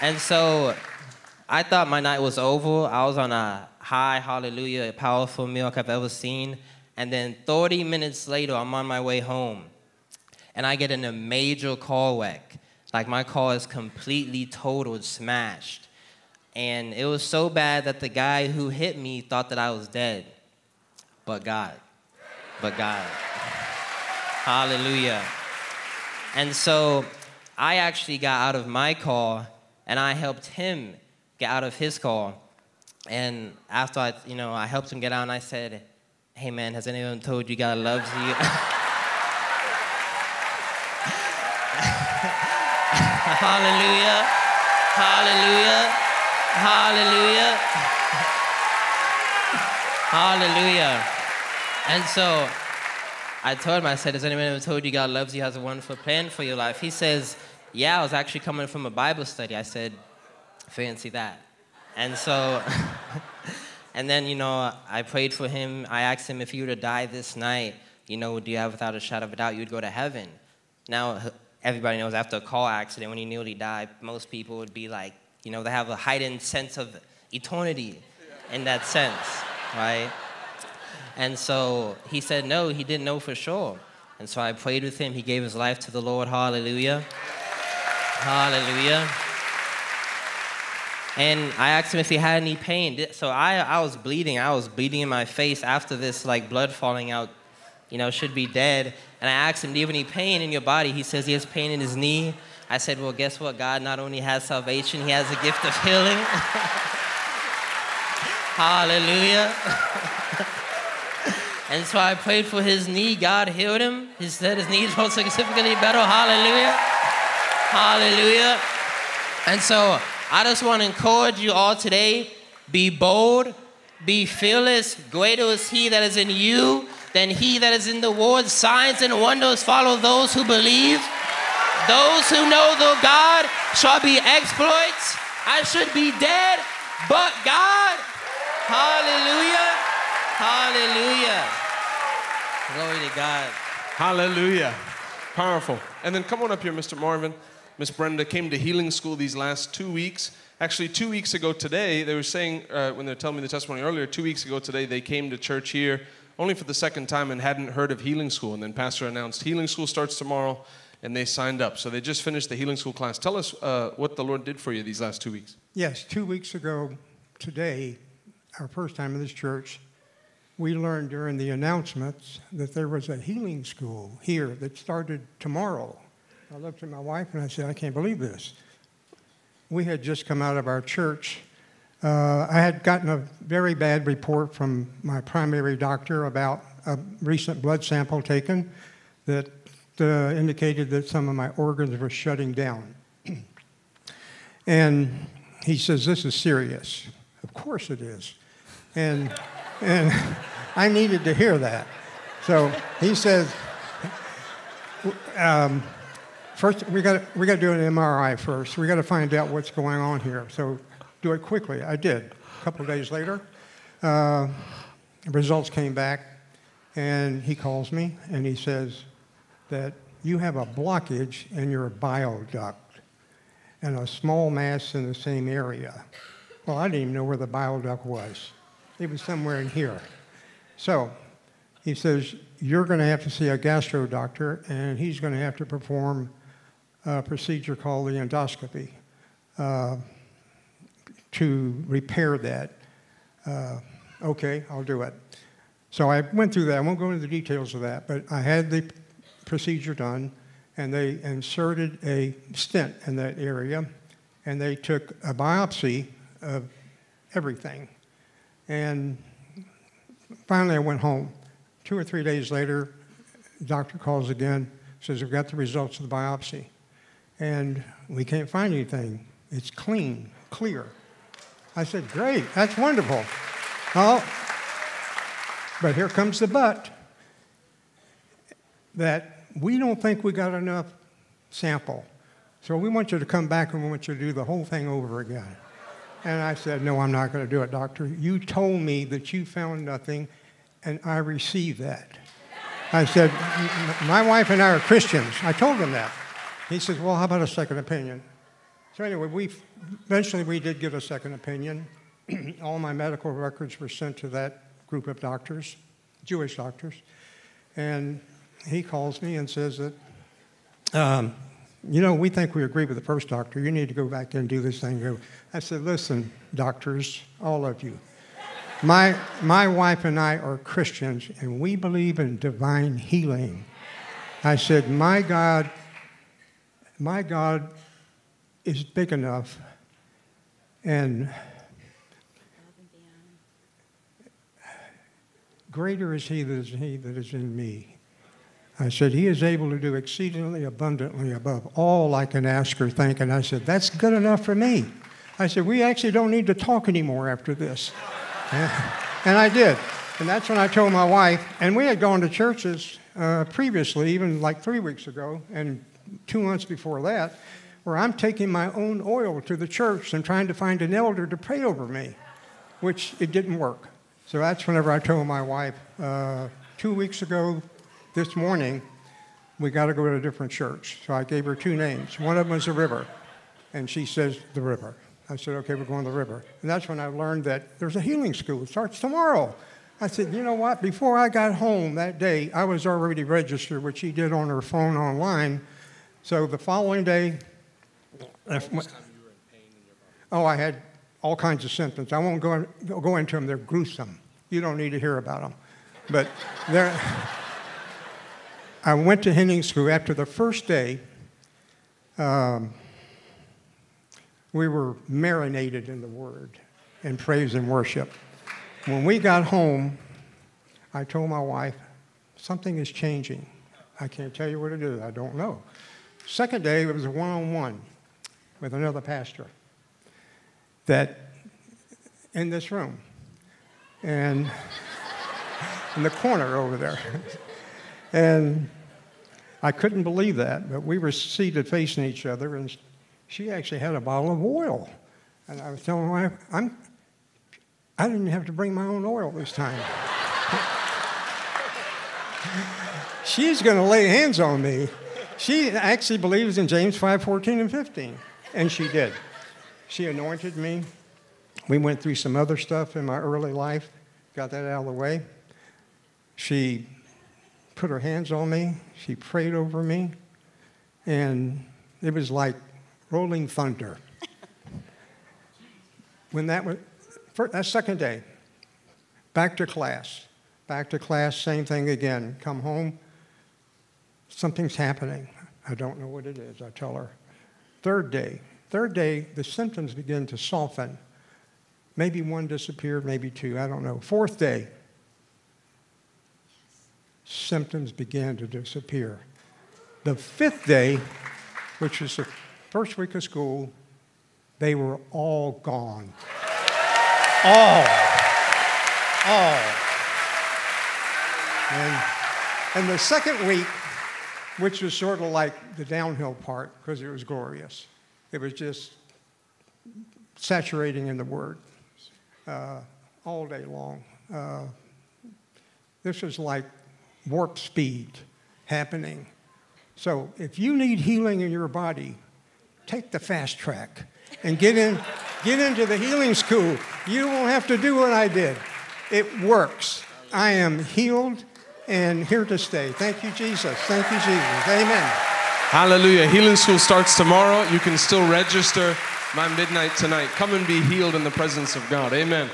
And so I thought my night was over. I was on a high, hallelujah, powerful milk I've ever seen. And then 30 minutes later, I'm on my way home. And I get in a major car wreck. Like my car is completely totaled, smashed. And it was so bad that the guy who hit me thought that I was dead. But God. But God. Hallelujah. And so I actually got out of my car and I helped him get out of his car. And after I, you know, I helped him get out and I said, Hey man, has anyone told you God loves you? Hallelujah. Hallelujah. Hallelujah. Hallelujah. And so I told him, I said, Has anyone ever told you God loves you, has a wonderful plan for your life? He says, Yeah, I was actually coming from a Bible study. I said, Fancy that. And so, and then, you know, I prayed for him. I asked him, If you were to die this night, you know, do you have without a shadow of a doubt you'd go to heaven? Now, everybody knows after a car accident, when you nearly die, most people would be like, you know, they have a heightened sense of eternity in that sense, right? And so he said no, he didn't know for sure. And so I prayed with him. He gave his life to the Lord. Hallelujah. Hallelujah. And I asked him if he had any pain. So I, I was bleeding. I was bleeding in my face after this, like blood falling out, you know, should be dead. And I asked him, Do you have any pain in your body? He says he has pain in his knee. I said, Well, guess what? God not only has salvation, he has a gift of healing. Hallelujah. and so I prayed for his knee. God healed him. He said his knees felt significantly better. Hallelujah. Hallelujah. And so I just want to encourage you all today be bold, be fearless. Greater is he that is in you than he that is in the world. Signs and wonders follow those who believe. Those who know the God shall be exploits. I should be dead, but God. Hallelujah. Hallelujah. Glory to God. Hallelujah. Powerful. And then come on up here, Mr. Marvin. Miss Brenda came to healing school these last two weeks. Actually, two weeks ago today, they were saying, uh, when they were telling me the testimony earlier, two weeks ago today, they came to church here only for the second time and hadn't heard of healing school. And then Pastor announced healing school starts tomorrow, and they signed up. So they just finished the healing school class. Tell us uh, what the Lord did for you these last two weeks. Yes, two weeks ago today, our first time in this church, we learned during the announcements that there was a healing school here that started tomorrow. I looked at my wife and I said, I can't believe this. We had just come out of our church. Uh, I had gotten a very bad report from my primary doctor about a recent blood sample taken that uh, indicated that some of my organs were shutting down. and he says, This is serious. Of course it is. And, and I needed to hear that. So he says, um, First, we got we got to do an MRI first. We got to find out what's going on here. So do it quickly. I did. A couple days later, uh, results came back, and he calls me and he says that you have a blockage in your bile duct and a small mass in the same area. Well, I didn't even know where the bile duct was. It was somewhere in here. So he says, You're going to have to see a gastro doctor, and he's going to have to perform a procedure called the endoscopy uh, to repair that. Uh, okay, I'll do it. So I went through that. I won't go into the details of that, but I had the procedure done, and they inserted a stent in that area, and they took a biopsy of everything. And finally, I went home. Two or three days later, doctor calls again, says, We've got the results of the biopsy. And we can't find anything. It's clean, clear. I said, Great, that's wonderful. Oh, but here comes the but that we don't think we got enough sample. So we want you to come back and we want you to do the whole thing over again. And I said, No, I'm not going to do it, doctor. You told me that you found nothing, and I received that. I said, My wife and I are Christians. I told him that. He says, Well, how about a second opinion? So anyway, we eventually we did get a second opinion. All my medical records were sent to that group of doctors, Jewish doctors, and he calls me and says that, um, you know, we think we agree with the first doctor. You need to go back there and do this thing. I said, listen, doctors, all of you. My, my wife and I are Christians, and we believe in divine healing. I said, my God, my God is big enough and greater is he that is he that is in me. I said, He is able to do exceedingly abundantly above all I can ask or think. And I said, That's good enough for me. I said, We actually don't need to talk anymore after this. and I did. And that's when I told my wife, and we had gone to churches uh, previously, even like three weeks ago, and two months before that, where I'm taking my own oil to the church and trying to find an elder to pray over me, which it didn't work. So that's whenever I told my wife, uh, two weeks ago, this morning, we got to go to a different church. So I gave her two names. One of them was the river, and she says, the river. I said, okay, we're going to the river. And that's when I learned that there's a healing school. It starts tomorrow. I said, you know what? Before I got home that day, I was already registered, which she did on her phone online. So the following day, oh, I had all kinds of symptoms. I won't go, go into them. They're gruesome. You don't need to hear about them. But they're. I went to healing school after the first day. Um, we were marinated in the Word and praise and worship. When we got home, I told my wife, something is changing. I can't tell you what it is. I don't know. Second day, it was a one-on-one with another pastor that in this room and in the corner over there. And I couldn't believe that, but we were seated facing each other, and she actually had a bottle of oil. And I was telling my wife, I'm, I didn't have to bring my own oil this time. She's going to lay hands on me. She actually believes in James 5 14 and 15, and she did. She anointed me. We went through some other stuff in my early life, got that out of the way. She put her hands on me, she prayed over me, and it was like rolling thunder. when that was, first, that second day, back to class, back to class, same thing again. Come home, something's happening. I don't know what it is, I tell her. Third day, third day, the symptoms begin to soften. Maybe one disappeared, maybe two, I don't know. Fourth day, symptoms began to disappear. The fifth day, which was the first week of school, they were all gone. All. All. And, and the second week, which was sort of like the downhill part because it was glorious, it was just saturating in the Word uh, all day long. Uh, this was like warp speed happening. So if you need healing in your body, take the fast track and get in, get into the healing school. You won't have to do what I did. It works. I am healed and here to stay. Thank you, Jesus. Thank you, Jesus. Amen. Hallelujah. Healing school starts tomorrow. You can still register by midnight tonight. Come and be healed in the presence of God. Amen.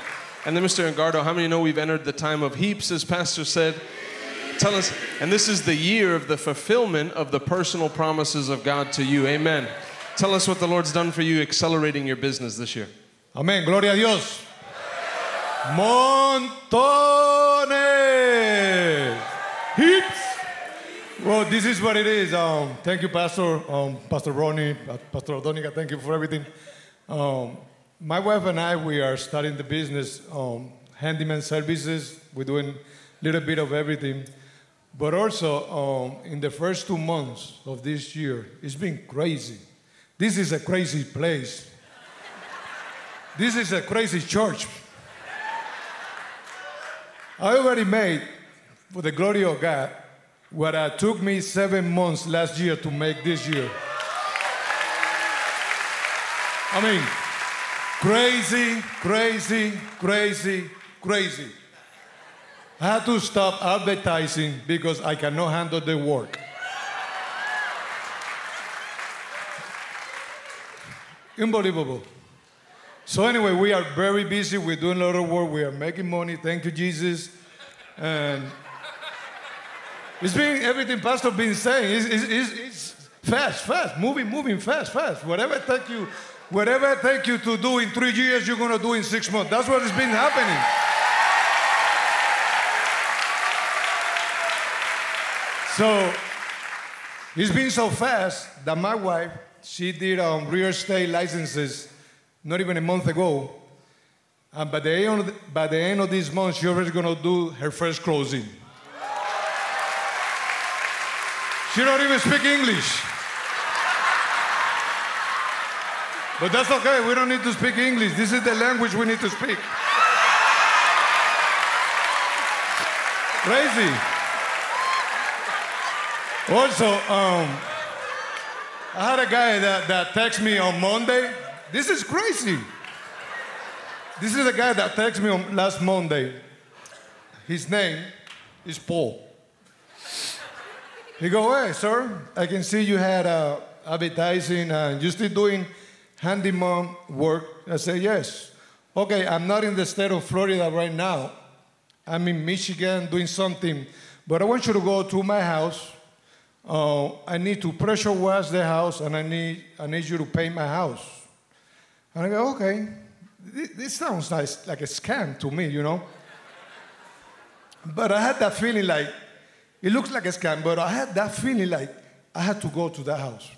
And then, Mr. Engardo, how many know we've entered the time of heaps, as Pastor said? Tell us, and this is the year of the fulfillment of the personal promises of God to you. Amen. Tell us what the Lord's done for you, accelerating your business this year. Amén, gloria a Dios. Montones. Well, this is what it is. Um, thank you, Pastor, um, Pastor Ronnie, Pastor Adonica. Thank you for everything. Um, my wife and I, we are starting the business, um, handyman services. We're doing a little bit of everything. But also, um, in the first two months of this year, it's been crazy. This is a crazy place. This is a crazy church. I already made, for the glory of God, what uh, took me seven months last year to make this year. I mean, crazy, crazy, crazy, crazy. I had to stop advertising because I cannot handle the work. Unbelievable. So anyway, we are very busy. We're doing a lot of work. We are making money. Thank you, Jesus. And it's been everything Pastor been saying. It's, it's, it's, it's fast, fast, moving, moving, fast, fast. Whatever take you, whatever take you to do in three years, you're gonna do in six months. That's what has been happening. So it's been so fast that my wife, she did um, real estate licenses not even a month ago. And by the, end of the, by the end of this month, she's already gonna do her first closing. She don't even speak English. But that's okay, we don't need to speak English. This is the language we need to speak. Crazy. Also, um, I had a guy that, that texted me on Monday. This is crazy. This is a guy that texted me on last Monday. His name is Paul. He go, hey, sir, I can see you had uh, advertising and you still doing handyman work. I say, yes. Okay, I'm not in the state of Florida right now. I'm in Michigan doing something, but I want you to go to my house. Uh, I need to pressure wash the house and I need, I need you to paint my house. And I go, okay, this, this sounds nice, like a scam to me, you know? But I had that feeling like, it looks like a scam, but I had that feeling like I had to go to that house.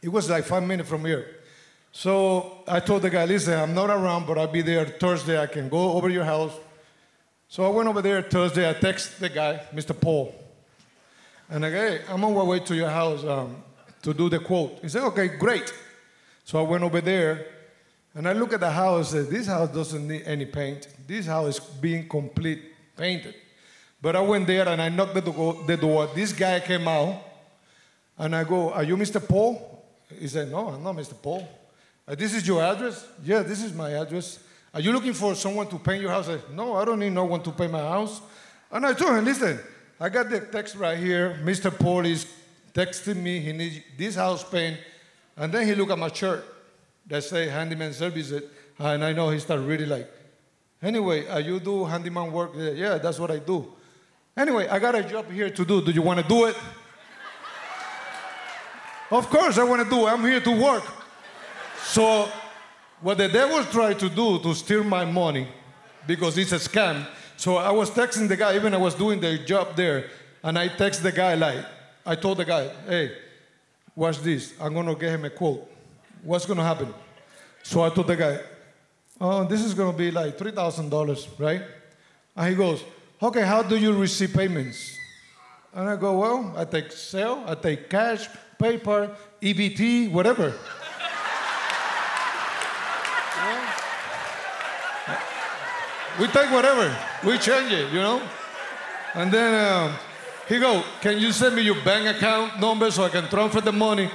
It was like five minutes from here. So I told the guy, listen, I'm not around, but I'll be there Thursday. I can go over your house. So I went over there Thursday. I text the guy, Mr. Paul. And I go, hey, I'm on my way to your house um, to do the quote. He said, okay, great. So I went over there and I look at the house. and This house doesn't need any paint. This house is being complete painted. But I went there and I knocked the the door. This guy came out and I go, Are you Mr. Paul? He said, No, I'm not Mr. Paul. "Uh, this is your address? Yeah, this is my address. Are you looking for someone to paint your house? I said, No, I don't need no one to paint my house. And I told him, Listen, I got the text right here. Mr. Paul is texting me. He needs this house paint. And then he looked at my shirt that say handyman services. And I know he started really like, anyway, uh, you do handyman work? Yeah, yeah, that's what I do. Anyway, I got a job here to do. Do you want to do it? of course, I want to do it. I'm here to work. So, what the devil tried to do to steal my money, because it's a scam. So I was texting the guy, even I was doing the job there, and I text the guy like, I told the guy, hey, watch this. I'm gonna get him a quote. What's gonna happen? So I told the guy, oh, this is gonna be like three thousand dollars, right? And he goes, okay, how do you receive payments? And I go, well, I take Zelle, I take cash, PayPal, EBT, whatever. We take whatever. We change it, you know? And then um, he go, can you send me your bank account number so I can transfer the money?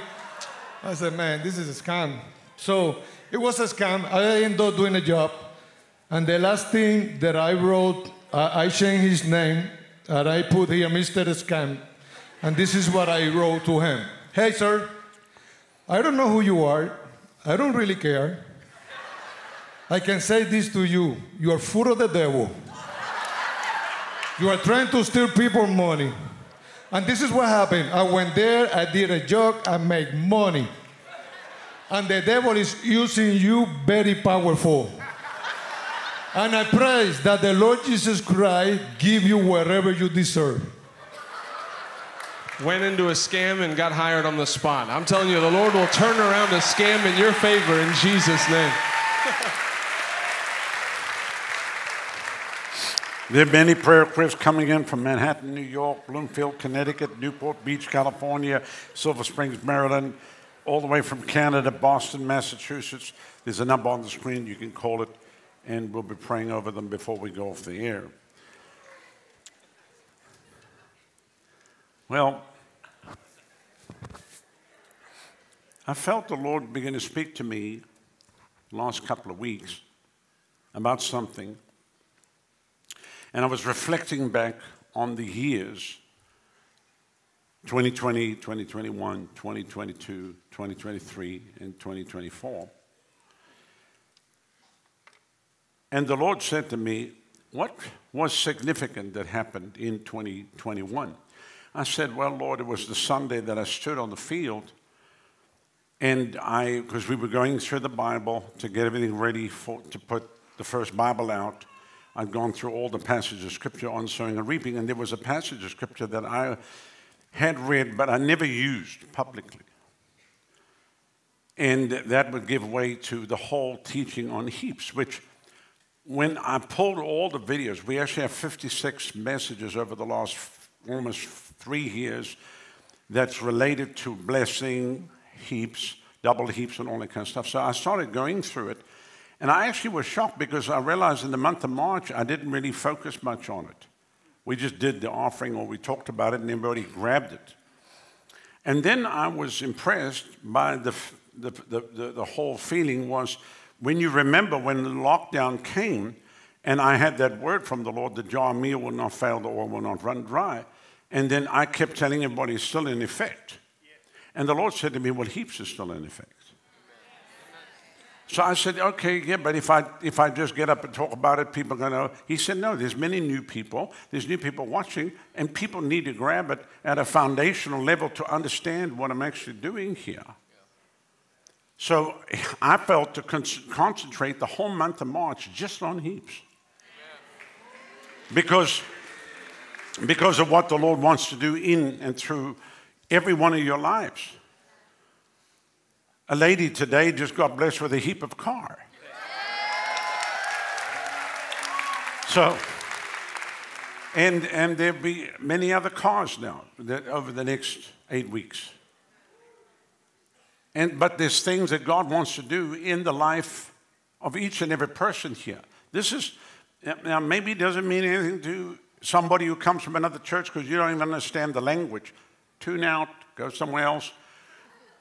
I said, man, this is a scam. So it was a scam. I ended up doing a job. And the last thing that I wrote, I, I changed his name and I put here Mr. Scam. And this is what I wrote to him. Hey, sir, I don't know who you are. I don't really care. I can say this to you. You are full of the devil. You are trying to steal people money. And this is what happened. I went there, I did a job, I made money. And the devil is using you very powerful. And I pray that the Lord Jesus Christ give you wherever you deserve. Went into a scam and got hired on the spot. I'm telling you, the Lord will turn around a scam in your favor in Jesus' name. There are many prayer requests coming in from Manhattan, New York, Bloomfield, Connecticut, Newport Beach, California, Silver Springs, Maryland, all the way from Canada, Boston, Massachusetts. There's a number on the screen. You can call it, and we'll be praying over them before we go off the air. Well, I felt the Lord begin to speak to me last couple of weeks about something. And I was reflecting back on the years 2020, 2021, 2022, 2023, and 2024. And the Lord said to me, What was significant that happened in 2021? I said, Well, Lord, it was the Sunday that I stood on the field. And I, because we were going through the Bible to get everything ready for, to put the first Bible out. I'd gone through all the passages of scripture on sowing and reaping, and there was a passage of scripture that I had read, but I never used publicly. And that would give way to the whole teaching on heaps, which when I pulled all the videos, we actually have 56 messages over the last almost three years that's related to blessing, heaps, double heaps, and all that kind of stuff. So I started going through it. And I actually was shocked because I realized in the month of March, I didn't really focus much on it. We just did the offering or we talked about it and everybody grabbed it. And then I was impressed by the, the, the, the, whole feeling was when you remember when the lockdown came and I had that word from the Lord, the jar meal will not fail, the oil will not run dry. And then I kept telling everybody it's still in effect. And the Lord said to me, well, heaps is still in effect. So I said, okay, yeah, but if I, if I just get up and talk about it, people are going to. He said, no, there's many new people. There's new people watching, and people need to grab it at a foundational level to understand what I'm actually doing here. So I felt to con- concentrate the whole month of March just on heaps. Because, because of what the Lord wants to do in and through every one of your lives. A lady today just got blessed with a heap of car. So, and, and there'll be many other cars now that over the next eight weeks. And, but there's things that God wants to do in the life of each and every person here. This is, now maybe it doesn't mean anything to somebody who comes from another church because you don't even understand the language. Tune out, go somewhere else.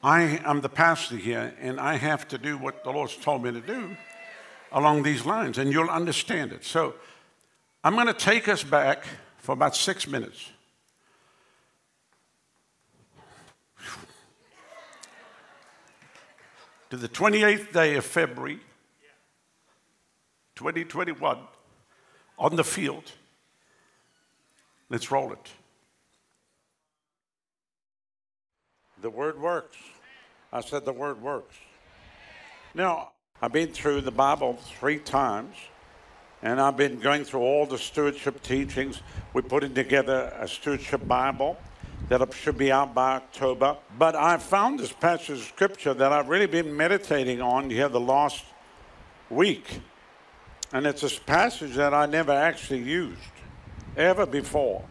I am the pastor here, and I have to do what the Lord's told me to do along these lines, and you'll understand it. So I'm going to take us back for about six minutes. To the 28th day of February 2021 on the field. Let's roll it. The word works. I said the word works. Now, I've been through the Bible three times, and I've been going through all the stewardship teachings. We're putting together a stewardship Bible that should be out by October. But I found this passage of scripture that I've really been meditating on here the last week. And it's a passage that I never actually used ever before.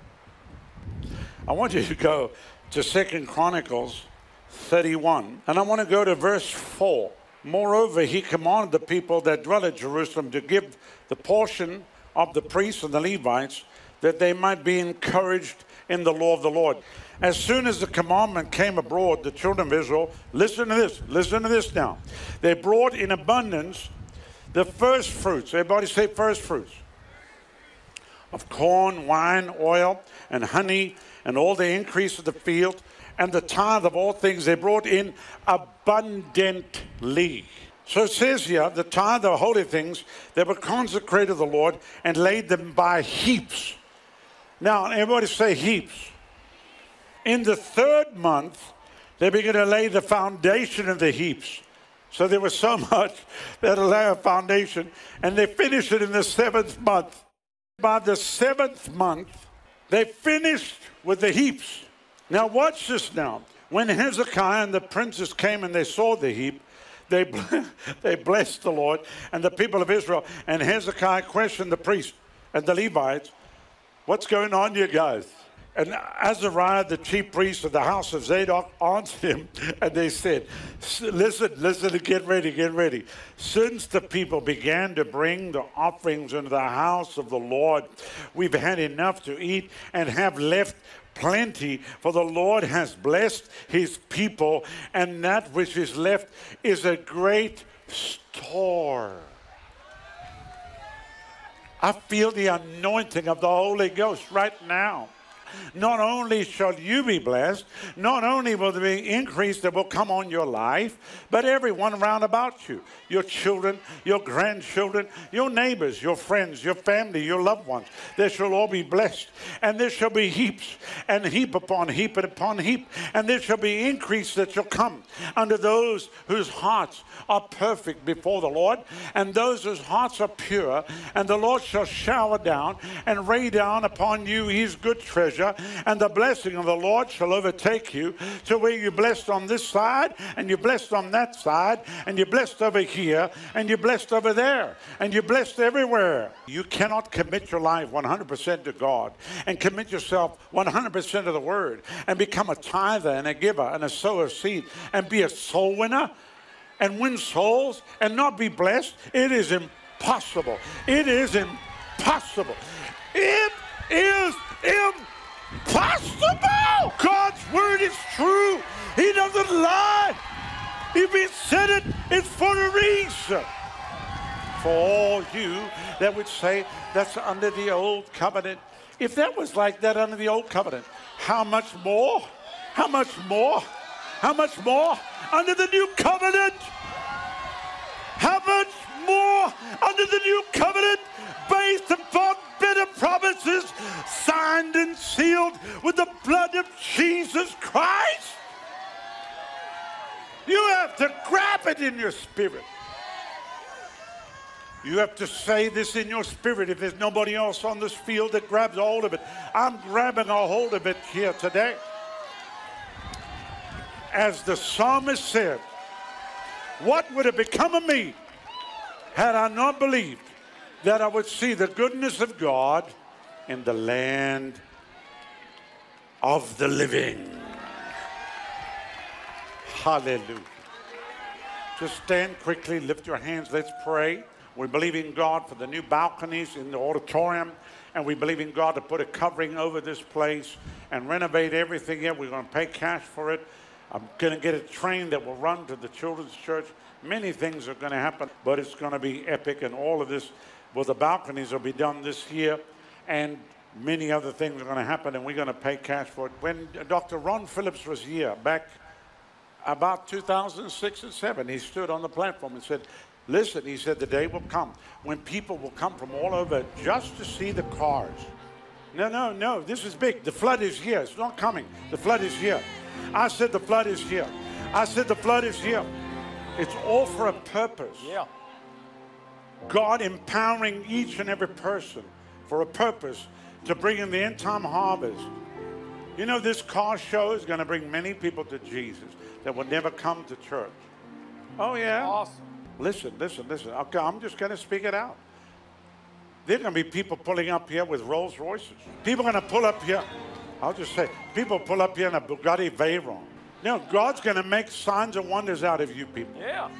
I want you to go to Second Chronicles 31, and I want to go to verse 4. Moreover, he commanded the people that dwell at Jerusalem to give the portion of the priests and the Levites that they might be encouraged in the law of the Lord. As soon as the commandment came abroad, the children of Israel, listen to this, listen to this now. They brought in abundance the first fruits. Everybody say first fruits of corn, wine, oil, and honey, and all the increase of the field, and the tithe of all things they brought in abundantly. So it says here, the tithe of holy things that were consecrated to the Lord and laid them by heaps. Now, everybody say heaps. In the third month, they began to lay the foundation of the heaps. So there was so much that lay a foundation, and they finished it in the seventh month. By the seventh month, they finished with the heaps. Now, watch this now. When Hezekiah and the princes came and they saw the heap, they, they blessed the Lord and the people of Israel. And Hezekiah questioned the priests and the Levites, What's going on, you guys? And Azariah, the chief priest of the house of Zadok, answered him, and they said, Listen, listen, get ready, get ready. Since the people began to bring the offerings into the house of the Lord, we've had enough to eat and have left plenty, for the Lord has blessed his people, and that which is left is a great store. I feel the anointing of the Holy Ghost right now. Not only shall you be blessed, not only will there be increase that will come on your life, but everyone around about you your children, your grandchildren, your neighbors, your friends, your family, your loved ones. They shall all be blessed. And there shall be heaps, and heap upon heap and upon heap. And there shall be increase that shall come unto those whose hearts are perfect before the Lord, and those whose hearts are pure. And the Lord shall shower down and rain down upon you his good treasure, and the blessing of the Lord shall overtake you to where you're blessed on this side, and you're blessed on that side, and you're blessed over here and you're blessed over there and you're blessed everywhere. You cannot commit your life 100% to God and commit yourself 100% to the Word and become a tither and a giver and a sower of seed and be a soul winner and win souls and not be blessed. It is impossible. It is impossible. It is impossible. God's Word is true. He doesn't lie. If he said it, it's for a reason. For all you that would say that's under the old covenant. If that was like that under the old covenant, how much more? How much more? How much more under the new covenant? How much more under the new covenant based upon better promises signed and sealed with the blood of Jesus Christ? You have to grab it in your spirit. You have to say this in your spirit if there's nobody else on this field that grabs a hold of it. I'm grabbing a hold of it here today. As the psalmist said, what would have become of me had I not believed that I would see the goodness of God in the land of the living? Hallelujah. Just stand quickly, lift your hands, let's pray. We believe in God for the new balconies in the auditorium, and we believe in God to put a covering over this place and renovate everything here. We're going to pay cash for it. I'm going to get a train that will run to the children's church. Many things are going to happen, but it's going to be epic, and all of this, well, the balconies will be done this year, and many other things are going to happen, and we're going to pay cash for it. When uh, Dr. Ron Phillips was here back about 2006 and 7, he stood on the platform and said, Listen, he said, the day will come when people will come from all over just to see the cars. No, no, no, this is big. The flood is here. It's not coming. The flood is here. I said, the flood is here. I said, the flood is here. It's all for a purpose. Yeah. God empowering each and every person for a purpose to bring in the end time harvest. You know, this car show is going to bring many people to Jesus that will never come to church. Oh, yeah? Awesome. Listen, listen, listen. Okay, I'm just going to speak it out. There are going to be people pulling up here with Rolls Royces. People are going to pull up here. I'll just say, people pull up here in a Bugatti Veyron. You know, God's going to make signs and wonders out of you people. Yeah.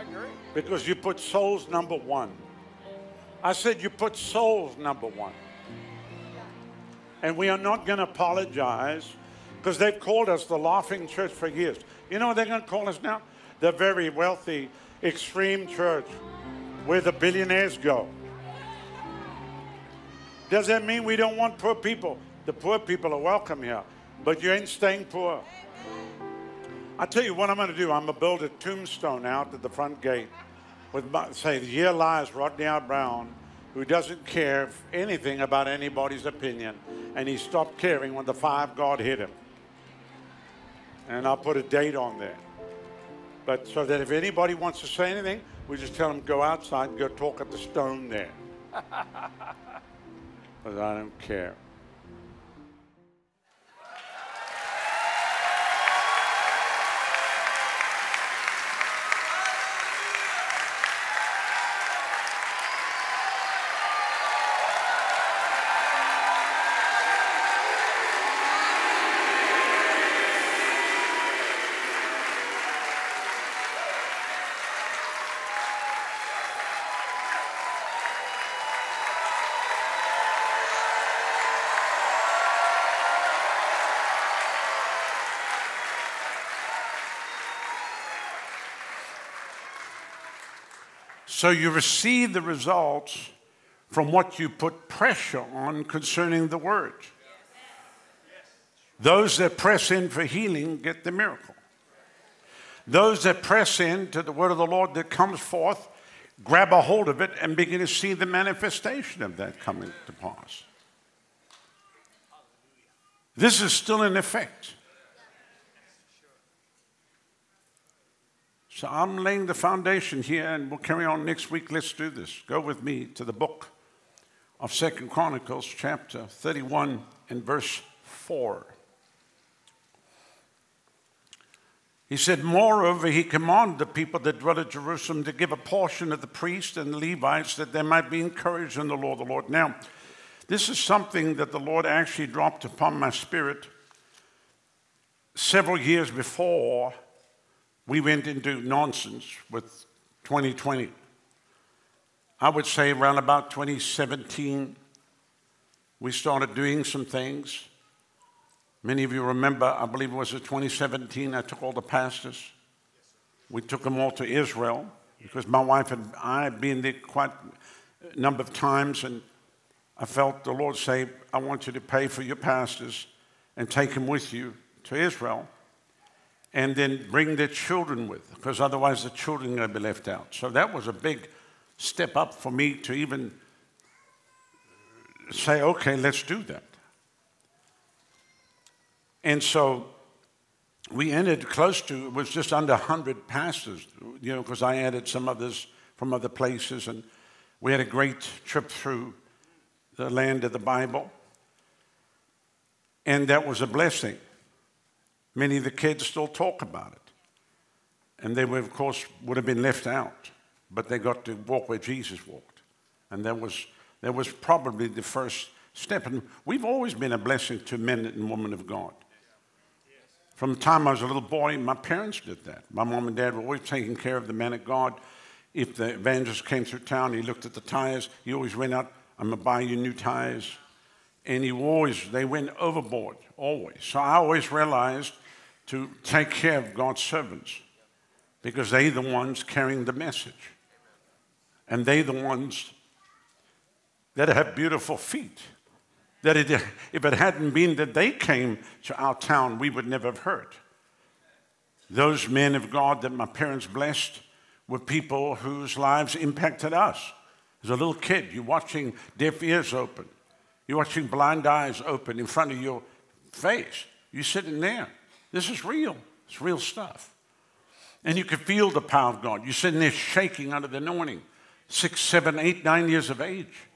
Agree. Because you put souls number one. I said you put souls number one. And we are not going to apologize because they've called us the laughing church for years. You know what they're going to call us now? The very wealthy, extreme church where the billionaires go. Does that mean we don't want poor people? The poor people are welcome here, but you ain't staying poor. I tell you what I'm going to do. I'm going to build a tombstone out at the front gate with my, say, "Here lies Rodney Howard-Browne, who doesn't care anything about anybody's opinion, and he stopped caring when the five God hit him." And I'll put a date on there. But so that if anybody wants to say anything, we just tell them go outside and go talk at the stone there. Because I don't care. So you receive the results from what you put pressure on concerning the word. Those that press in for healing get the miracle. Those that press in to the word of the Lord that comes forth grab a hold of it and begin to see the manifestation of that coming to pass. This is still in effect. So I'm laying the foundation here, and we'll carry on next week. Let's do this. Go with me to the book of Second Chronicles, chapter 31 and verse 4. He said, Moreover, he commanded the people that dwell at Jerusalem to give a portion of the priests and the Levites that they might be encouraged in the law of the Lord. Now, this is something that the Lord actually dropped upon my spirit several years before we went into nonsense with 2020. I would say around about 2017, we started doing some things. Many of you remember, I believe it was in 2017, I took all the pastors. We took them all to Israel because my wife and I had been there quite a number of times, and I felt the Lord say, I want you to pay for your pastors and take them with you to Israel and then bring their children with, because otherwise the children are going to be left out. So that was a big step up for me to even say, okay, let's do that. And so we ended close to, it was just under 100 pastors, you know, because I added some others from other places. And we had a great trip through the land of the Bible. And that was a blessing. Many of the kids still talk about it. And they, were, of course, would have been left out, but they got to walk where Jesus walked. And that was, that was probably the first step. And we've always been a blessing to men and women of God. From the time I was a little boy, my parents did that. My mom and dad were always taking care of the men of God. If the evangelist came through town, he looked at the tires. He always went out, I'm going to buy you new tires. And he always, they went overboard, always. So I always realized to take care of God's servants because they're the ones carrying the message. And they're the ones that have beautiful feet. That it, if it hadn't been that they came to our town, we would never have heard. Those men of God that my parents blessed were people whose lives impacted us. As a little kid, you're watching deaf ears open. You're watching blind eyes open in front of your face. You're sitting there. This is real. It's real stuff. And you can feel the power of God. You're sitting there shaking under the anointing, six, seven, eight, nine years of age.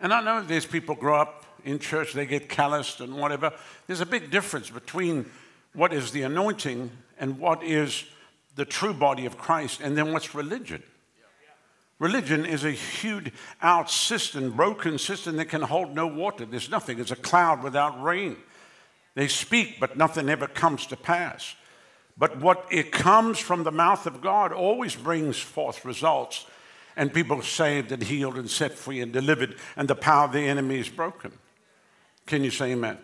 And I know there's people grow up in church, they get calloused and whatever. There's a big difference between what is the anointing and what is the true body of Christ, and then what's religion. Religion is a hewed out cistern, broken cistern that can hold no water. There's nothing. It's a cloud without rain. They speak, but nothing ever comes to pass. But what it comes from the mouth of God always brings forth results, and people saved and healed and set free and delivered, and the power of the enemy is broken. Can you say amen?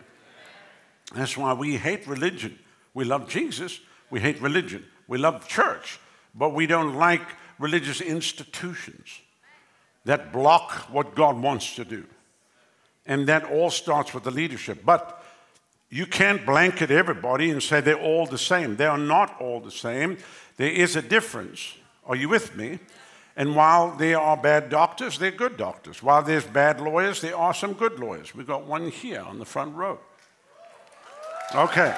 That's why we hate religion. We love Jesus, we hate religion. We love church, but we don't like religious institutions that block what God wants to do. And that all starts with the leadership. But you can't blanket everybody and say they're all the same. They are not all the same. There is a difference. Are you with me? And while there are bad doctors, they're good doctors. While there's bad lawyers, there are some good lawyers. We've got one here on the front row. Okay.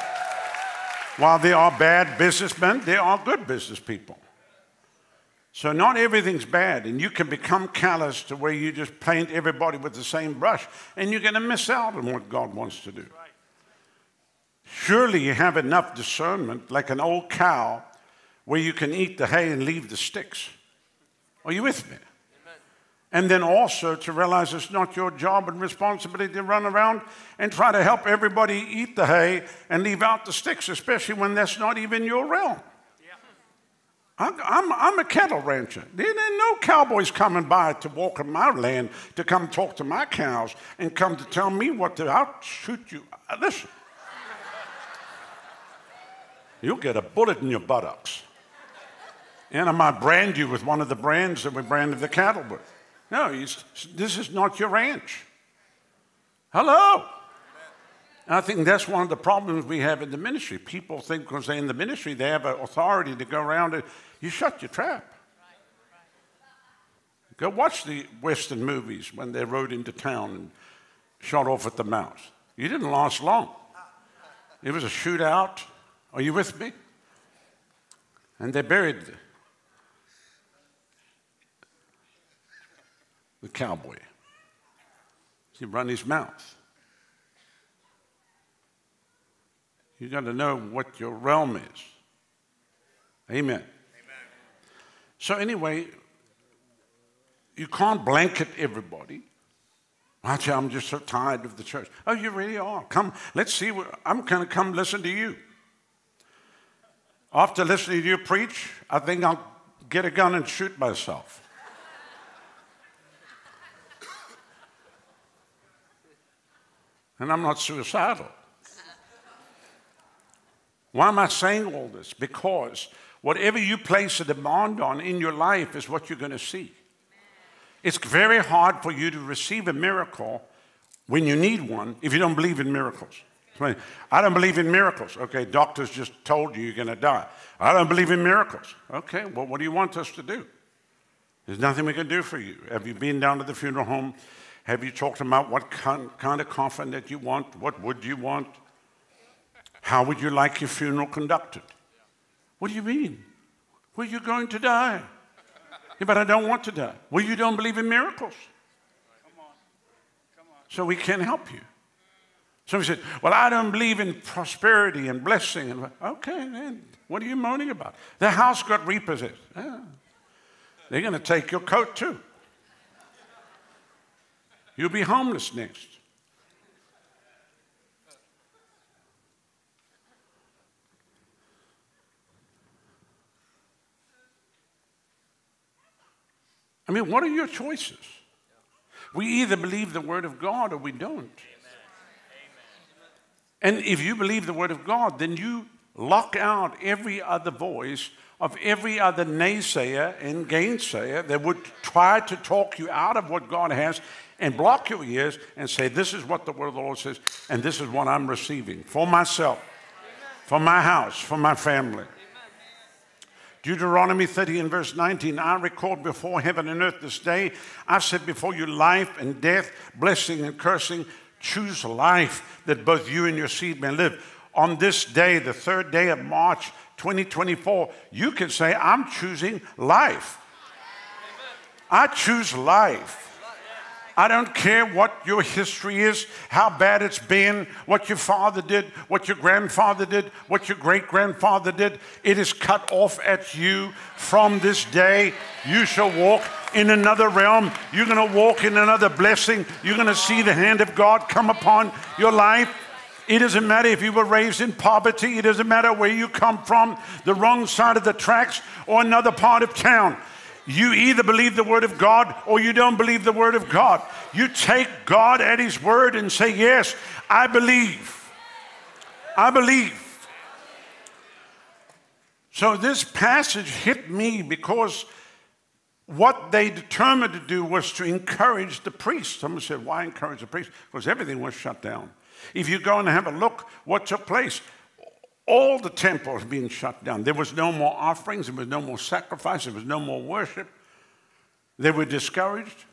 While there are bad businessmen, there are good business people. So not everything's bad, and you can become callous to where you just paint everybody with the same brush, and you're going to miss out on what God wants to do. Surely you have enough discernment, like an old cow, where you can eat the hay and leave the sticks. Are you with me? And then also to realize it's not your job and responsibility to run around and try to help everybody eat the hay and leave out the sticks, especially when that's not even your realm. I'm, I'm, I'm a cattle rancher. There ain't no cowboys coming by to walk on my land to come talk to my cows and come to tell me what to. I'll shoot you. Uh, Listen. You'll get a bullet in your buttocks. And I might brand you with one of the brands that we branded the cattle with. No, this is not your ranch. Hello. I think that's one of the problems we have in the ministry. People think because they're in the ministry, they have authority to go around and you shut your trap. Go watch the Western movies when they rode into town and shot off at the mouth. You didn't last long. It was a shootout. Are you with me? And they buried the, cowboy. He run his mouth. You got to know what your realm is. Amen. Amen. So anyway, you can't blanket everybody. I you, I'm just so tired of the church. Oh, you really are. Come, let's see. What, I'm going to come listen to you. After listening to you preach, I think I'll get a gun and shoot myself. and I'm not suicidal. Why am I saying all this? Because whatever you place a demand on in your life is what you're going to see. It's very hard for you to receive a miracle when you need one if you don't believe in miracles. I don't believe in miracles. Okay, doctors just told you you're going to die. I don't believe in miracles. Okay, well, what do you want us to do? There's nothing we can do for you. Have you been down to the funeral home? Have you talked about what kind, kind of coffin that you want? What would you want? How would you like your funeral conducted? What do you mean? Well, you're going to die. Yeah, but I don't want to die. Well, you don't believe in miracles. So we can't help you. Somebody said, Well, I don't believe in prosperity and blessing. And okay, then what are you moaning about? The house got repossessed. Yeah. They're going to take your coat too. You'll be homeless next. I mean, what are your choices? We either believe the Word of God or we don't. And if you believe the Word of God, then you lock out every other voice of every other naysayer and gainsayer that would try to talk you out of what God has and block your ears and say, This is what the Word of the Lord says, and this is what I'm receiving for myself, for my house, for my family. Deuteronomy 30 and verse 19, I record before heaven and earth this day, I set before you life and death, blessing and cursing. Choose life that both you and your seed may live. On this day, the third day of March 2024, you can say, I'm choosing life. I choose life. I don't care what your history is, how bad it's been, what your father did, what your grandfather did, what your great grandfather did. It is cut off at you from this day. You shall walk in another realm. You're going to walk in another blessing. You're going to see the hand of God come upon your life. It doesn't matter if you were raised in poverty. It doesn't matter where you come from, the wrong side of the tracks or another part of town. You either believe the word of God or you don't believe the word of God. You take God at his word and say, Yes, I believe. I believe. So this passage hit me because what they determined to do was to encourage the priest. Someone said, Why encourage the priest? Because everything was shut down. If you go and have a look, what took place? All the temples being shut down. There was no more offerings, there was no more sacrifice, there was no more worship. They were discouraged,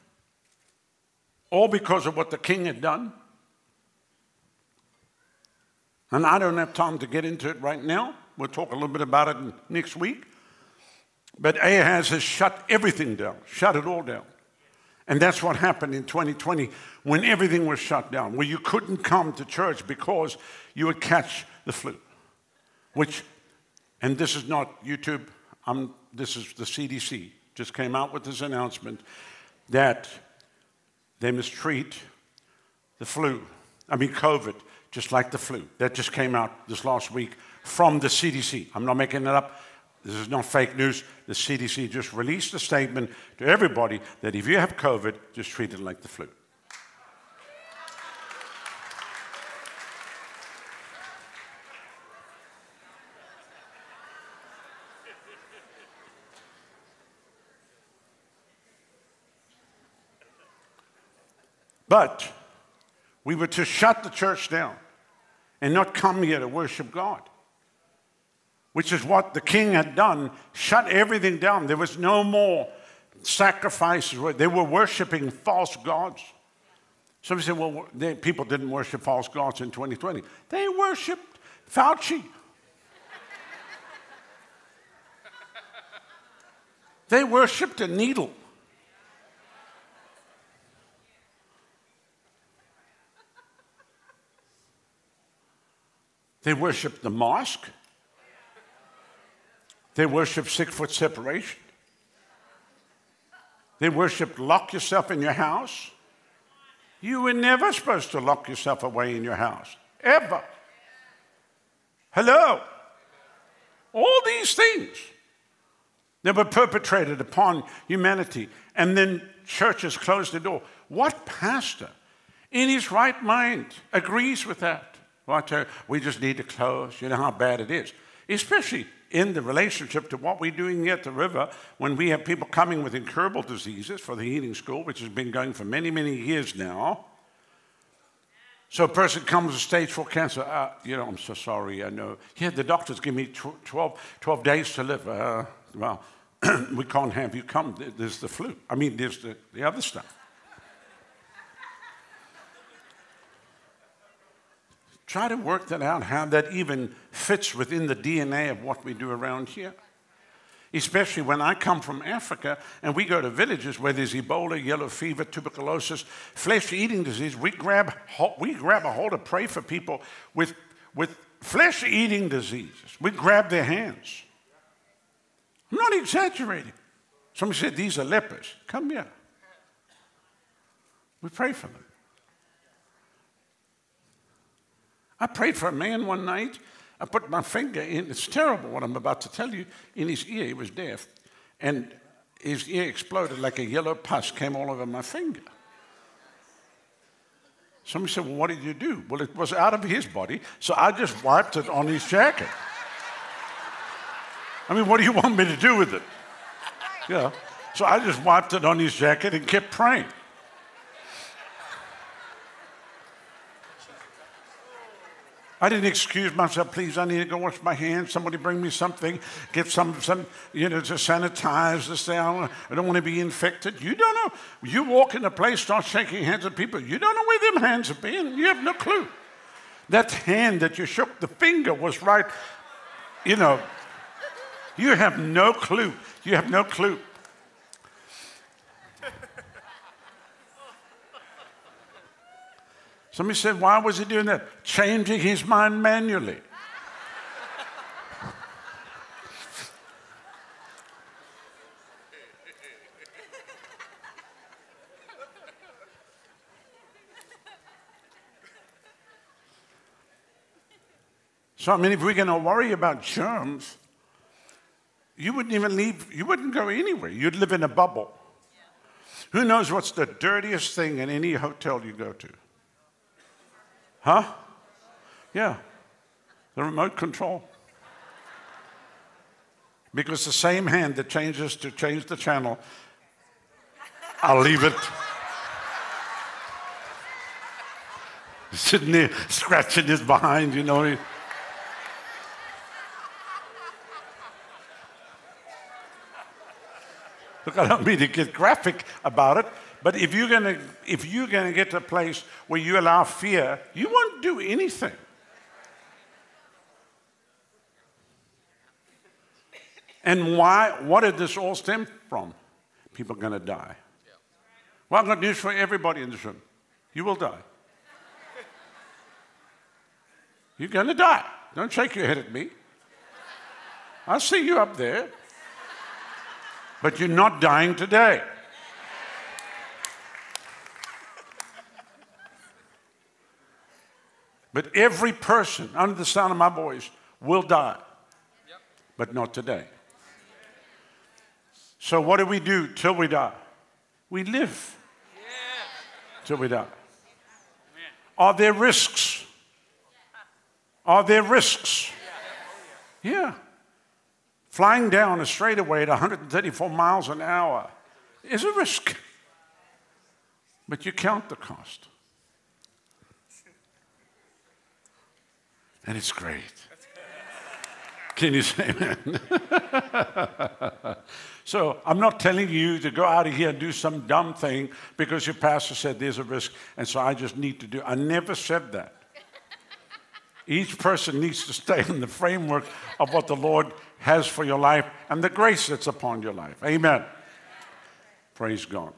all because of what the king had done. And I don't have time to get into it right now. We'll talk a little bit about it next week. But Ahaz has shut everything down, shut it all down. And that's what happened in 2020 when everything was shut down, where you couldn't come to church because you would catch the flu. Which, and this is not YouTube, this is the CDC, just came out with this announcement that they mistreat the flu, I mean, COVID, just like the flu. That just came out this last week from the CDC. I'm not making it up. This is not fake news. The CDC just released a statement to everybody that if you have COVID, just treat it like the flu. But we were to shut the church down and not come here to worship God, which is what the king had done shut everything down. There was no more sacrifices. They were worshiping false gods. Somebody said, well, they, people didn't worship false gods in 2020. They worshiped Fauci. they worshiped a needle. They worship the mosque. They worship six foot separation. They worship lock yourself in your house. You were never supposed to lock yourself away in your house, ever. Hello. All these things that were perpetrated upon humanity, and then churches closed the door. What pastor in his right mind agrees with that? I tell you, we just need to close. You know how bad it is, especially in the relationship to what we're doing here at the river when we have people coming with incurable diseases for the healing school, which has been going for many, many years now. So a person comes with stage four cancer. Uh, you know, I'm so sorry. I know. Yeah, the doctors give me 12, 12 days to live. Uh, well, we can't have you come. There's the flu. I mean, there's the, the other stuff. Try to work that out, how that even fits within the DNA of what we do around here. Especially when I come from Africa and we go to villages where there's Ebola, yellow fever, tuberculosis, flesh eating disease, we grab, we grab a hold of pray for people with, with flesh eating diseases. We grab their hands. I'm not exaggerating. Somebody said, These are lepers. Come here. We pray for them. I prayed for a man one night. I put my finger in, it's terrible what I'm about to tell you, in his ear. He was deaf. And his ear exploded like a yellow pus came all over my finger. Somebody said, Well, what did you do? Well, it was out of his body, so I just wiped it on his jacket. I mean, what do you want me to do with it? Yeah. So I just wiped it on his jacket and kept praying. I didn't excuse myself. Please, I need to go wash my hands. Somebody bring me something. Get some, some you know, to sanitize this thing. I don't want to be infected. You don't know. You walk in a place, start shaking hands with people. You don't know where them hands have been. You have no clue. That hand that you shook, the finger was right. You know, you have no clue. You have no clue. Somebody said, why was he doing that? Changing his mind manually. So, I mean, if we're going to worry about germs, you wouldn't even leave, you wouldn't go anywhere. You'd live in a bubble. Who knows what's the dirtiest thing in any hotel you go to? Huh? Yeah, the remote control. Because the same hand that changes to change the channel, I'll leave it. Sitting there scratching his behind, you know. Look, I don't mean to get graphic about it, but if you're gonna if you're gonna get to a place where you allow fear, you won't do anything. And why? What did this all stem from? People are going to die. Well, I've got news for everybody in this room. You will die. You're going to die. Don't shake your head at me. I'll see you up there. But you're not dying today. But every person under the sound of my voice will die. But not today. So, what do we do till we die? We live till we die. Are there risks? Are there risks? Yeah. Flying down a straightaway at 134 miles an hour is a risk. But you count the cost. And it's great. Can you say amen? so I'm not telling you to go out of here and do some dumb thing because your pastor said there's a risk, and so I just need to do. I never said that. Each person needs to stay in the framework of what the Lord has for your life and the grace that's upon your life. Amen. Praise God.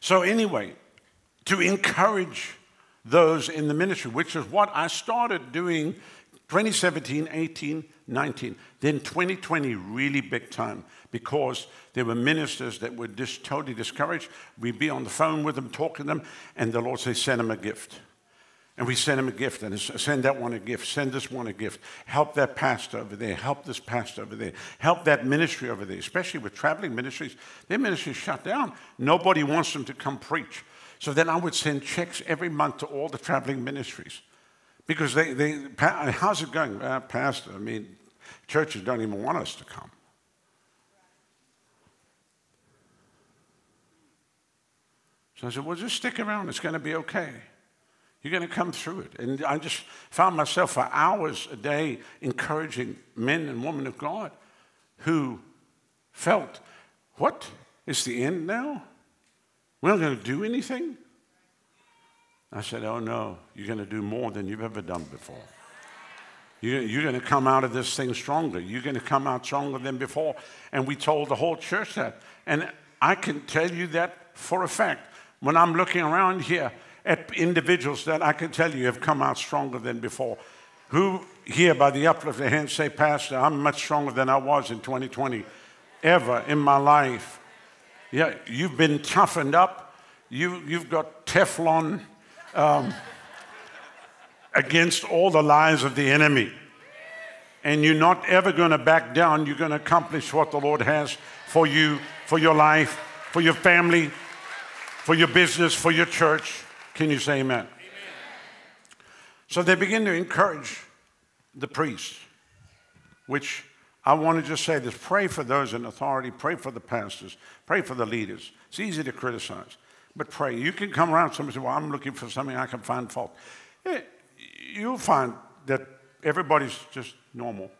So, anyway, to encourage those in the ministry, which is what I started doing 2017, 18, 19. Then 2020, really big time because there were ministers that were just totally discouraged. We'd be on the phone with them, talking to them, and the Lord said, Send them a gift. And we send them a gift, and send that one a gift, send this one a gift. Help that pastor over there, help this pastor over there, help that ministry over there, especially with traveling ministries. Their ministries shut down. Nobody wants them to come preach. So then I would send checks every month to all the traveling ministries. Because they, they how's it going? Uh, pastor, I mean, churches don't even want us to come. So I said, well, just stick around. It's going to be okay. You're going to come through it. And I just found myself for hours a day encouraging men and women of God who felt, what? It's the end now? We're not going to do anything? I said, Oh no, you're going to do more than you've ever done before. You're going to come out of this thing stronger. You're going to come out stronger than before. And we told the whole church that. And I can tell you that for a fact. When I'm looking around here at individuals that I can tell you have come out stronger than before, who here by the uplift of their hands say, Pastor, I'm much stronger than I was in 2020 ever in my life. Yeah, you've been toughened up. You, you've got Teflon um, against all the lies of the enemy. And you're not ever going to back down. You're going to accomplish what the Lord has for you, for your life, for your family, for your business, for your church. Can you say amen? amen. So they begin to encourage the priests, which I want to just say this pray for those in authority, pray for the pastors, pray for the leaders. It's easy to criticize. But pray. You can come around somebody say, Well, I'm looking for something I can find fault. Eh, you'll find that everybody's just normal.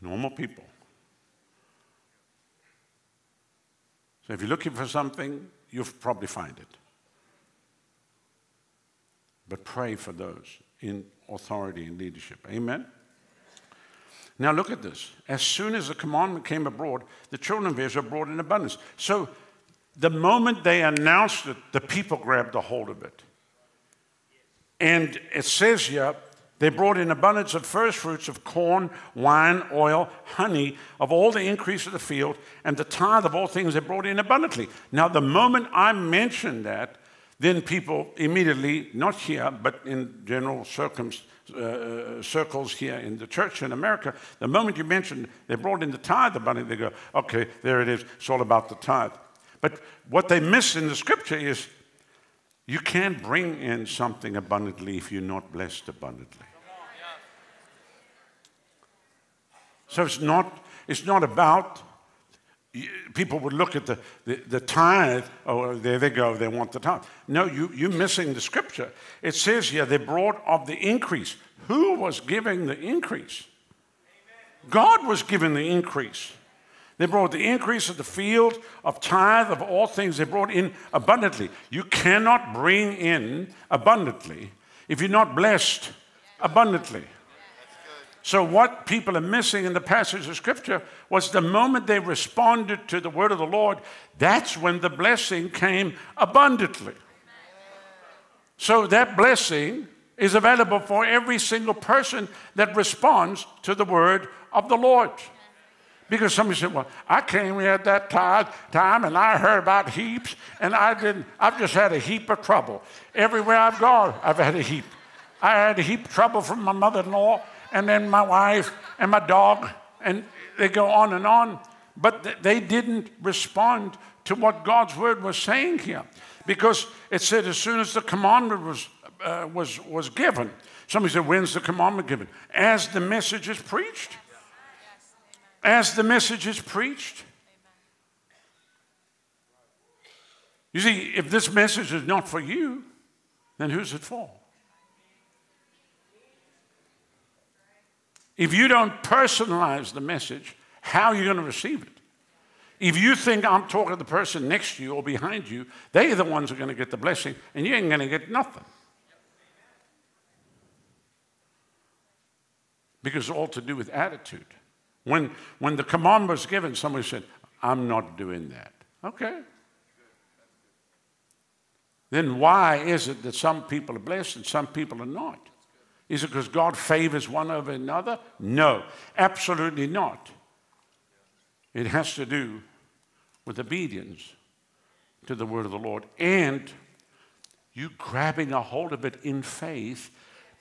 Normal people. So if you're looking for something, you'll probably find it. But pray for those in authority and leadership. Amen? Now look at this. As soon as the commandment came abroad, the children of Israel brought in abundance. So the moment they announced it, the people grabbed a hold of it. And it says here, they brought in abundance of first fruits of corn, wine, oil, honey, of all the increase of the field, and the tithe of all things they brought in abundantly. Now, the moment I mentioned that, then people immediately, not here, but in general circum, uh, circles here in the church in America, the moment you mention they brought in the tithe money, they go, okay, there it is. It's all about the tithe. But what they miss in the scripture is you can't bring in something abundantly if you're not blessed abundantly. So it's not, it's not about, people would look at the, the, the tithe, oh, there they go, they want the tithe. No, you, you're missing the scripture. It says here, they brought of the increase. Who was giving the increase? God was giving the increase. They brought the increase of the field, of tithe, of all things. They brought in abundantly. You cannot bring in abundantly if you're not blessed abundantly. So, what people are missing in the passage of Scripture was the moment they responded to the word of the Lord, that's when the blessing came abundantly. So, that blessing is available for every single person that responds to the word of the Lord. Because somebody said, Well, I came here at that time, and I heard about heaps, and I didn't, I've just had a heap of trouble. Everywhere I've gone, I've had a heap. I had a heap of trouble from my mother in law and then my wife and my dog, and they go on and on. But they didn't respond to what God's word was saying here. Because it said as soon as the commandment was, uh, was, was given, somebody said, When's the commandment given? As the message is preached. As the message is preached. You see, if this message is not for you, then who's it for? If you don't personalize the message, how are you going to receive it? If you think I'm talking to the person next to you or behind you, they're the ones who are going to get the blessing, and you ain't going to get nothing. Because it's all to do with attitude. When, when the command was given, somebody said, I'm not doing that. Okay. Then why is it that some people are blessed and some people are not? Is it because God favors one over another? No, absolutely not. It has to do with obedience to the word of the Lord and you grabbing a hold of it in faith,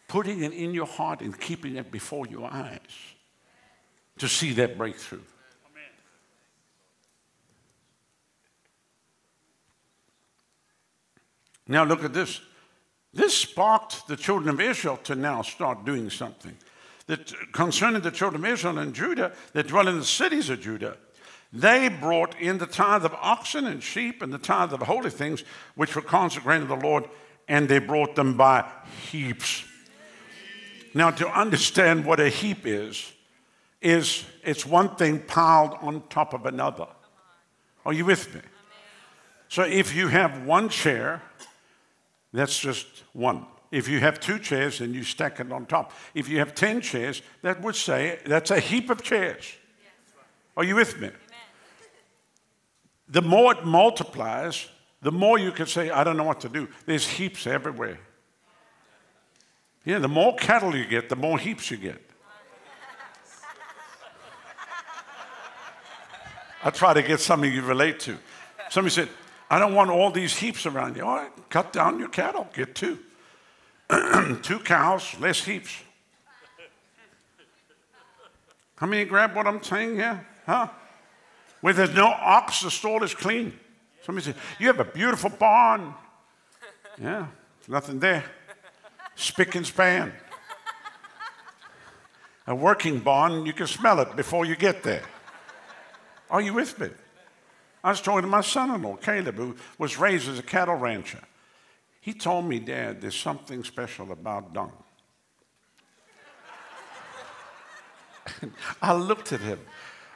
putting it in your heart and keeping it before your eyes to see that breakthrough. Now look at this. This sparked the children of Israel to now start doing something. That concerning the children of Israel and Judah that dwell in the cities of Judah, they brought in the tithe of oxen and sheep and the tithe of holy things which were consecrated to the Lord, and they brought them by heaps. Now, to understand what a heap is, is it's one thing piled on top of another. Are you with me? So if you have one chair that's just one. If you have two chairs, then you stack it on top. If you have 10 chairs, that would say that's a heap of chairs. Are you with me? The more it multiplies, the more you can say, I don't know what to do. There's heaps everywhere. Yeah, the more cattle you get, the more heaps you get. I try to get something you relate to. Somebody said, I don't want all these heaps around you. All right, cut down your cattle, get two. two cows, less heaps. How many grab what I'm saying here? Huh? Where there's no ox, the stall is clean. Somebody said, You have a beautiful barn. Yeah, nothing there. Spick and span. A working barn, you can smell it before you get there. Are you with me? I was talking to my son in law, Caleb, who was raised as a cattle rancher. He told me, Dad, there's something special about dung. I looked at him.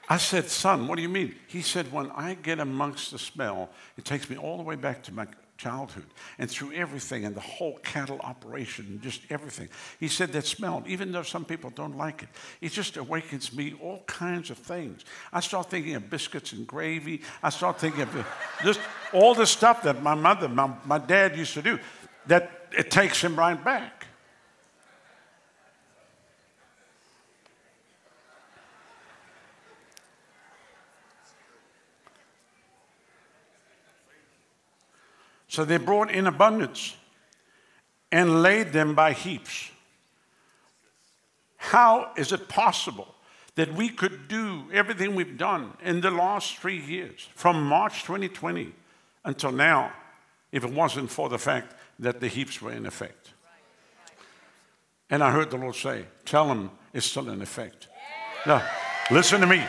I said, Son, what do you mean? He said, When I get amongst the smell, it takes me all the way back to my childhood and through everything and the whole cattle operation, and just everything. He said that smell, even though some people don't like it, it just awakens me all kinds of things. I start thinking of biscuits and gravy. I start thinking of just all the stuff that my mother, my, my dad used to do, that it takes him right back. So they brought in abundance and laid them by heaps. How is it possible that we could do everything we've done in the last three years, from March 2020 until now, if it wasn't for the fact that the heaps were in effect? And I heard the Lord say, Tell them it's still in effect. Now, listen to me.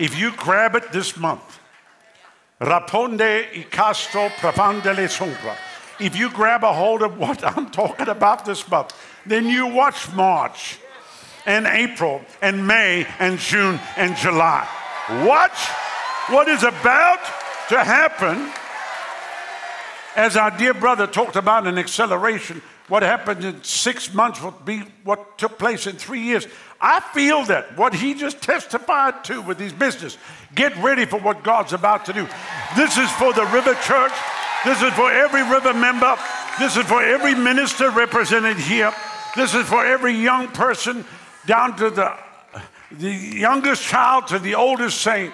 If you grab it this month, Raponde y Castro Pravandele Sombra. If you grab a hold of what I'm talking about this month, then you watch March and April and May and June and July. Watch what is about to happen. As our dear brother talked about an acceleration, what happened in six months will be what took place in three years. I feel that what he just testified to with his business. Get ready for what God's about to do. This is for the River Church. This is for every River member. This is for every minister represented here. This is for every young person, down to the, the youngest child to the oldest saint.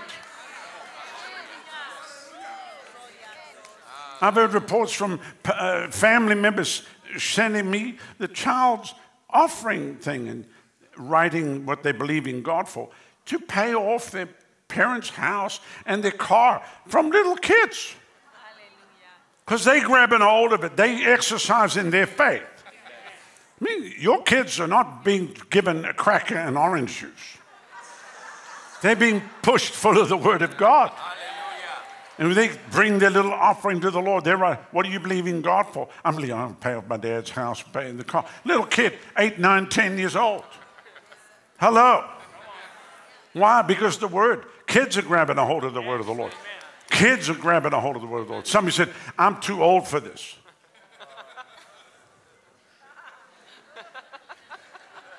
I've heard reports from uh, family members sending me the child's offering thing and writing what they believe in God for to pay off their parents' house and their car from little kids. Because they grabbing hold of it, they exercise in their faith. I mean, your kids are not being given a cracker and orange juice. They're being pushed full of the Word of God. And when they bring their little offering to the Lord, they're right. What do you believe in God for? I'm believing I'll pay off my dad's house, pay in the car. Little kid, eight, nine, ten years old. Hello. Why? Because the word. Kids are grabbing a hold of the word of the Lord. Kids are grabbing a hold of the word of the Lord. Somebody said, I'm too old for this.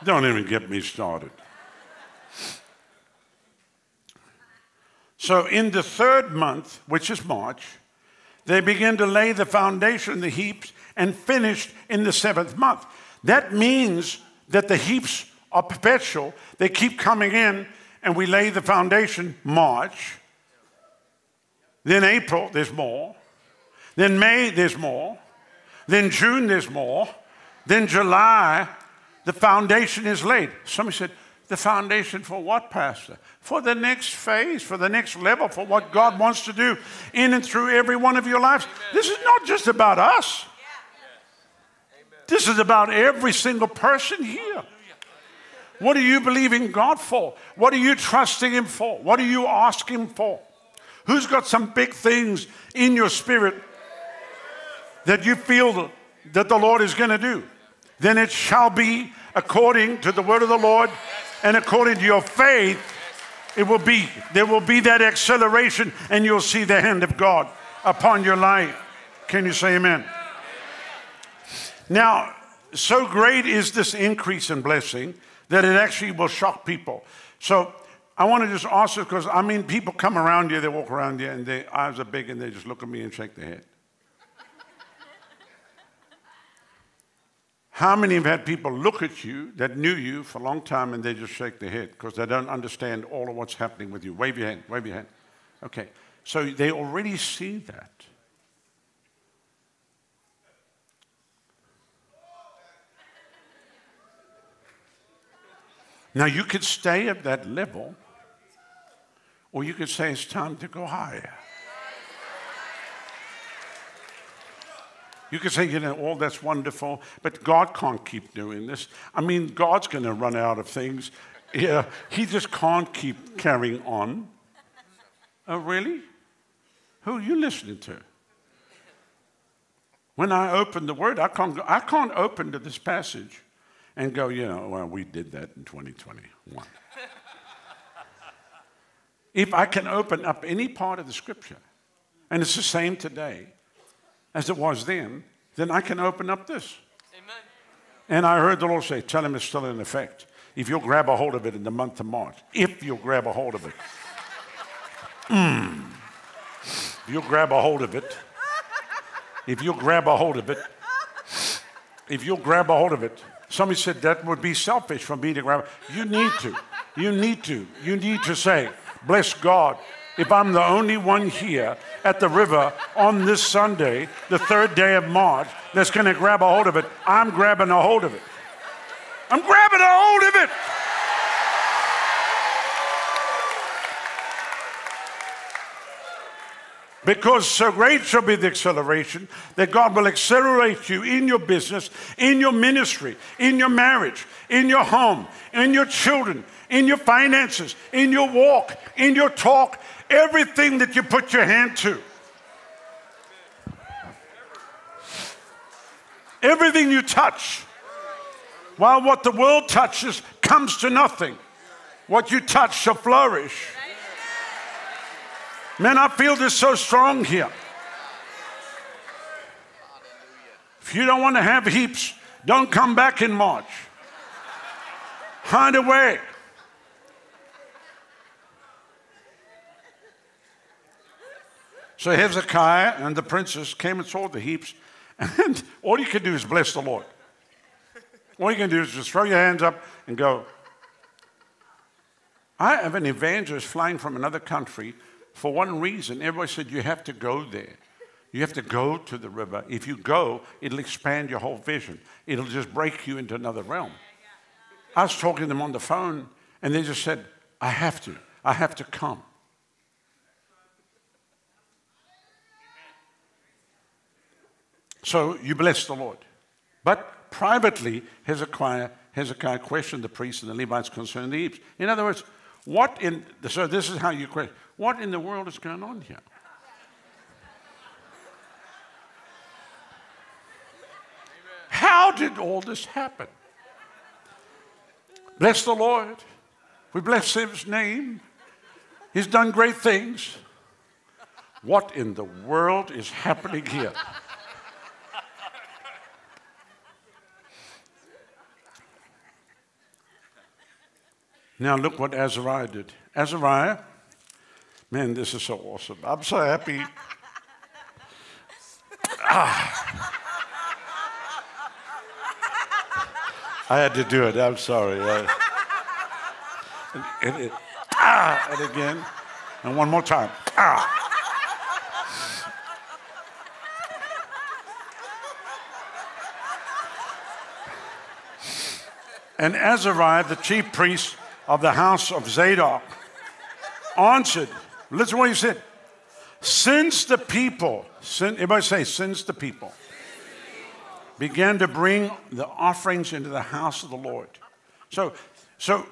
Don't even get me started. So, in the third month, which is March, they begin to lay the foundation, the heaps, and finished in the seventh month. That means that the heaps are perpetual. They keep coming in, and we lay the foundation March. Then April, there's more. Then May, there's more. Then June, there's more. Then July, the foundation is laid. Somebody said, the foundation for what, Pastor? For the next phase, for the next level, for what God wants to do in and through every one of your lives. Amen. This is not just about us. This is about every single person here. What are you believing God for? What are you trusting Him for? What are you asking for? Who's got some big things in your spirit that you feel that the Lord is going to do? Then it shall be according to the word of the Lord and according to your faith, it will be. There will be that acceleration, and you'll see the hand of God upon your life. Can you say amen? Now, so great is this increase in blessing that it actually will shock people. So I want to just ask you because I mean, people come around you, they walk around you, and their eyes are big, and they just look at me and shake their head. How many have had people look at you that knew you for a long time and they just shake their head because they don't understand all of what's happening with you? Wave your hand, wave your hand. Okay, so they already see that. Now, you could stay at that level, or you could say it's time to go higher. You could say, you know, all oh, that's wonderful, but God can't keep doing this. I mean, God's going to run out of things. Yeah, He just can't keep carrying on. Oh, really? Who are you listening to? When I open the Word, I can't, go, I can't open to this passage and go, you know, well, we did that in 2021. if I can open up any part of the Scripture, and it's the same today, as it was then, then I can open up this. Amen. And I heard the Lord say, Tell him it's still in effect. If you'll grab a hold of it in the month of March, if you'll grab a hold of it. Mm. If you'll grab a hold of it, if you'll grab a hold of it, if you'll grab a hold of it, somebody said that would be selfish for me to grab. You need to. You need to. You need to say, Bless God if I'm the only one here at the river on this Sunday, the third day of March, that's going to grab a hold of it. I'm grabbing a hold of it. I'm grabbing a hold of it. Because so great shall be the acceleration that God will accelerate you in your business, in your ministry, in your marriage, in your home, in your children, in your finances, in your walk, in your talk, everything that you put your hand to. Everything you touch. While what the world touches comes to nothing, what you touch shall flourish. Man, I feel this so strong here. If you don't want to have heaps, don't come back in March. Hide away. So Hezekiah and the princes came and saw the heaps, and all you can do is bless the Lord. All you can do is just throw your hands up and go. I have an evangelist flying from another country for one reason. Everybody said you have to go there. You have to go to the river. If you go, it'll expand your whole vision. It'll just break you into another realm. I was talking to them on the phone, and they just said, I have to. I have to come. So you bless the Lord. But privately, Hezekiah, Hezekiah questioned the priests and the Levites concerning the heaps. In other words, what in, so this is how you question, what in the world is going on here? How did all this happen? Bless the Lord. We bless his name. He's done great things. What in the world is happening here? Now, look what Azariah did. Azariah, man, this is so awesome. I'm so happy. Ah. I had to do it. I'm sorry. I, and, and, ah, and again, and one more time. Ah. And Azariah, the chief priest of the house of Zadok, answered, listen to what he said. Since the people, sin, everybody say, since the people began to bring the offerings into the house of the Lord. So, so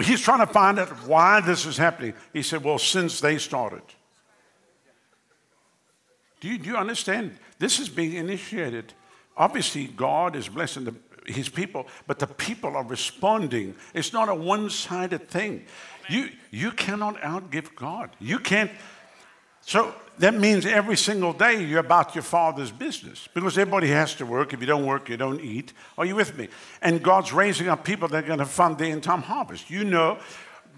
he's trying to find out why this is happening. He said, well, since they started. Do you, do you understand? This is being initiated. Obviously, God is blessing the, his people, but the people are responding. It's not a one sided thing. You, you cannot outgive God. You can't. So that means every single day you're about your father's business because everybody has to work. If you don't work, you don't eat. Are you with me? And God's raising up people that are going to fund the end time harvest. You know,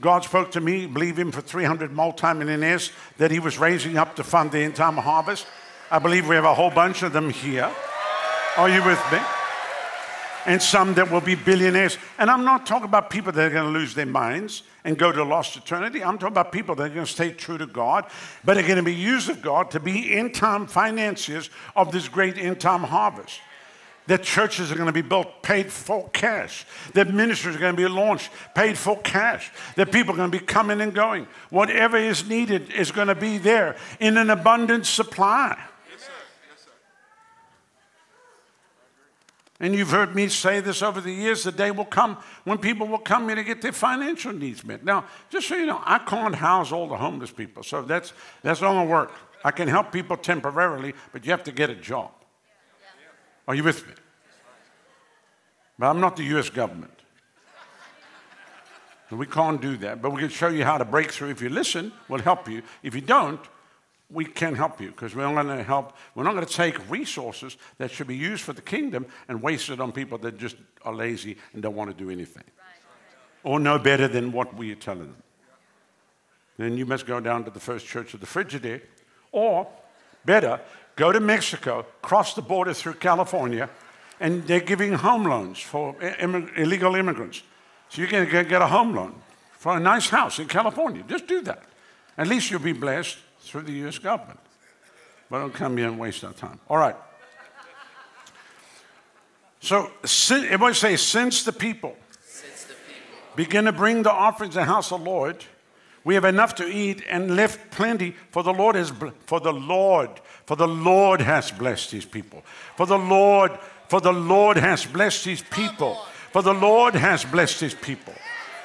God spoke to me, believe him, for 300 multimillionaires that he was raising up to fund the end time harvest. I believe we have a whole bunch of them here. Are you with me? And some that will be billionaires. And I'm not talking about people that are going to lose their minds and go to lost eternity. I'm talking about people that are going to stay true to God, but are going to be used of God to be end time financiers of this great end time harvest. That churches are going to be built paid for cash. That ministries are going to be launched paid for cash. That people are going to be coming and going. Whatever is needed is going to be there in an abundant supply. And you've heard me say this over the years the day will come when people will come in to get their financial needs met. Now, just so you know, I can't house all the homeless people, so that's, that's not going work. I can help people temporarily, but you have to get a job. Are you with me? But I'm not the U.S. government. We can't do that, but we can show you how to break through. If you listen, we'll help you. If you don't, we can help you because we're not going to help. We're not going to take resources that should be used for the kingdom and waste it on people that just are lazy and don't want to do anything or know better than what we are telling them. Then you must go down to the first church of the Frigidaire, or better, go to Mexico, cross the border through California, and they're giving home loans for immig- illegal immigrants. So you can get a home loan for a nice house in California. Just do that. At least you'll be blessed through the U.S. government. But don't come here and waste our time. All right. So, sin, everybody say, since the people begin to bring the offerings to the house of the Lord, we have enough to eat and left plenty. For the Lord has, for the Lord, for the Lord has blessed His people. For the Lord, for the Lord has blessed His people. For the Lord has blessed His people.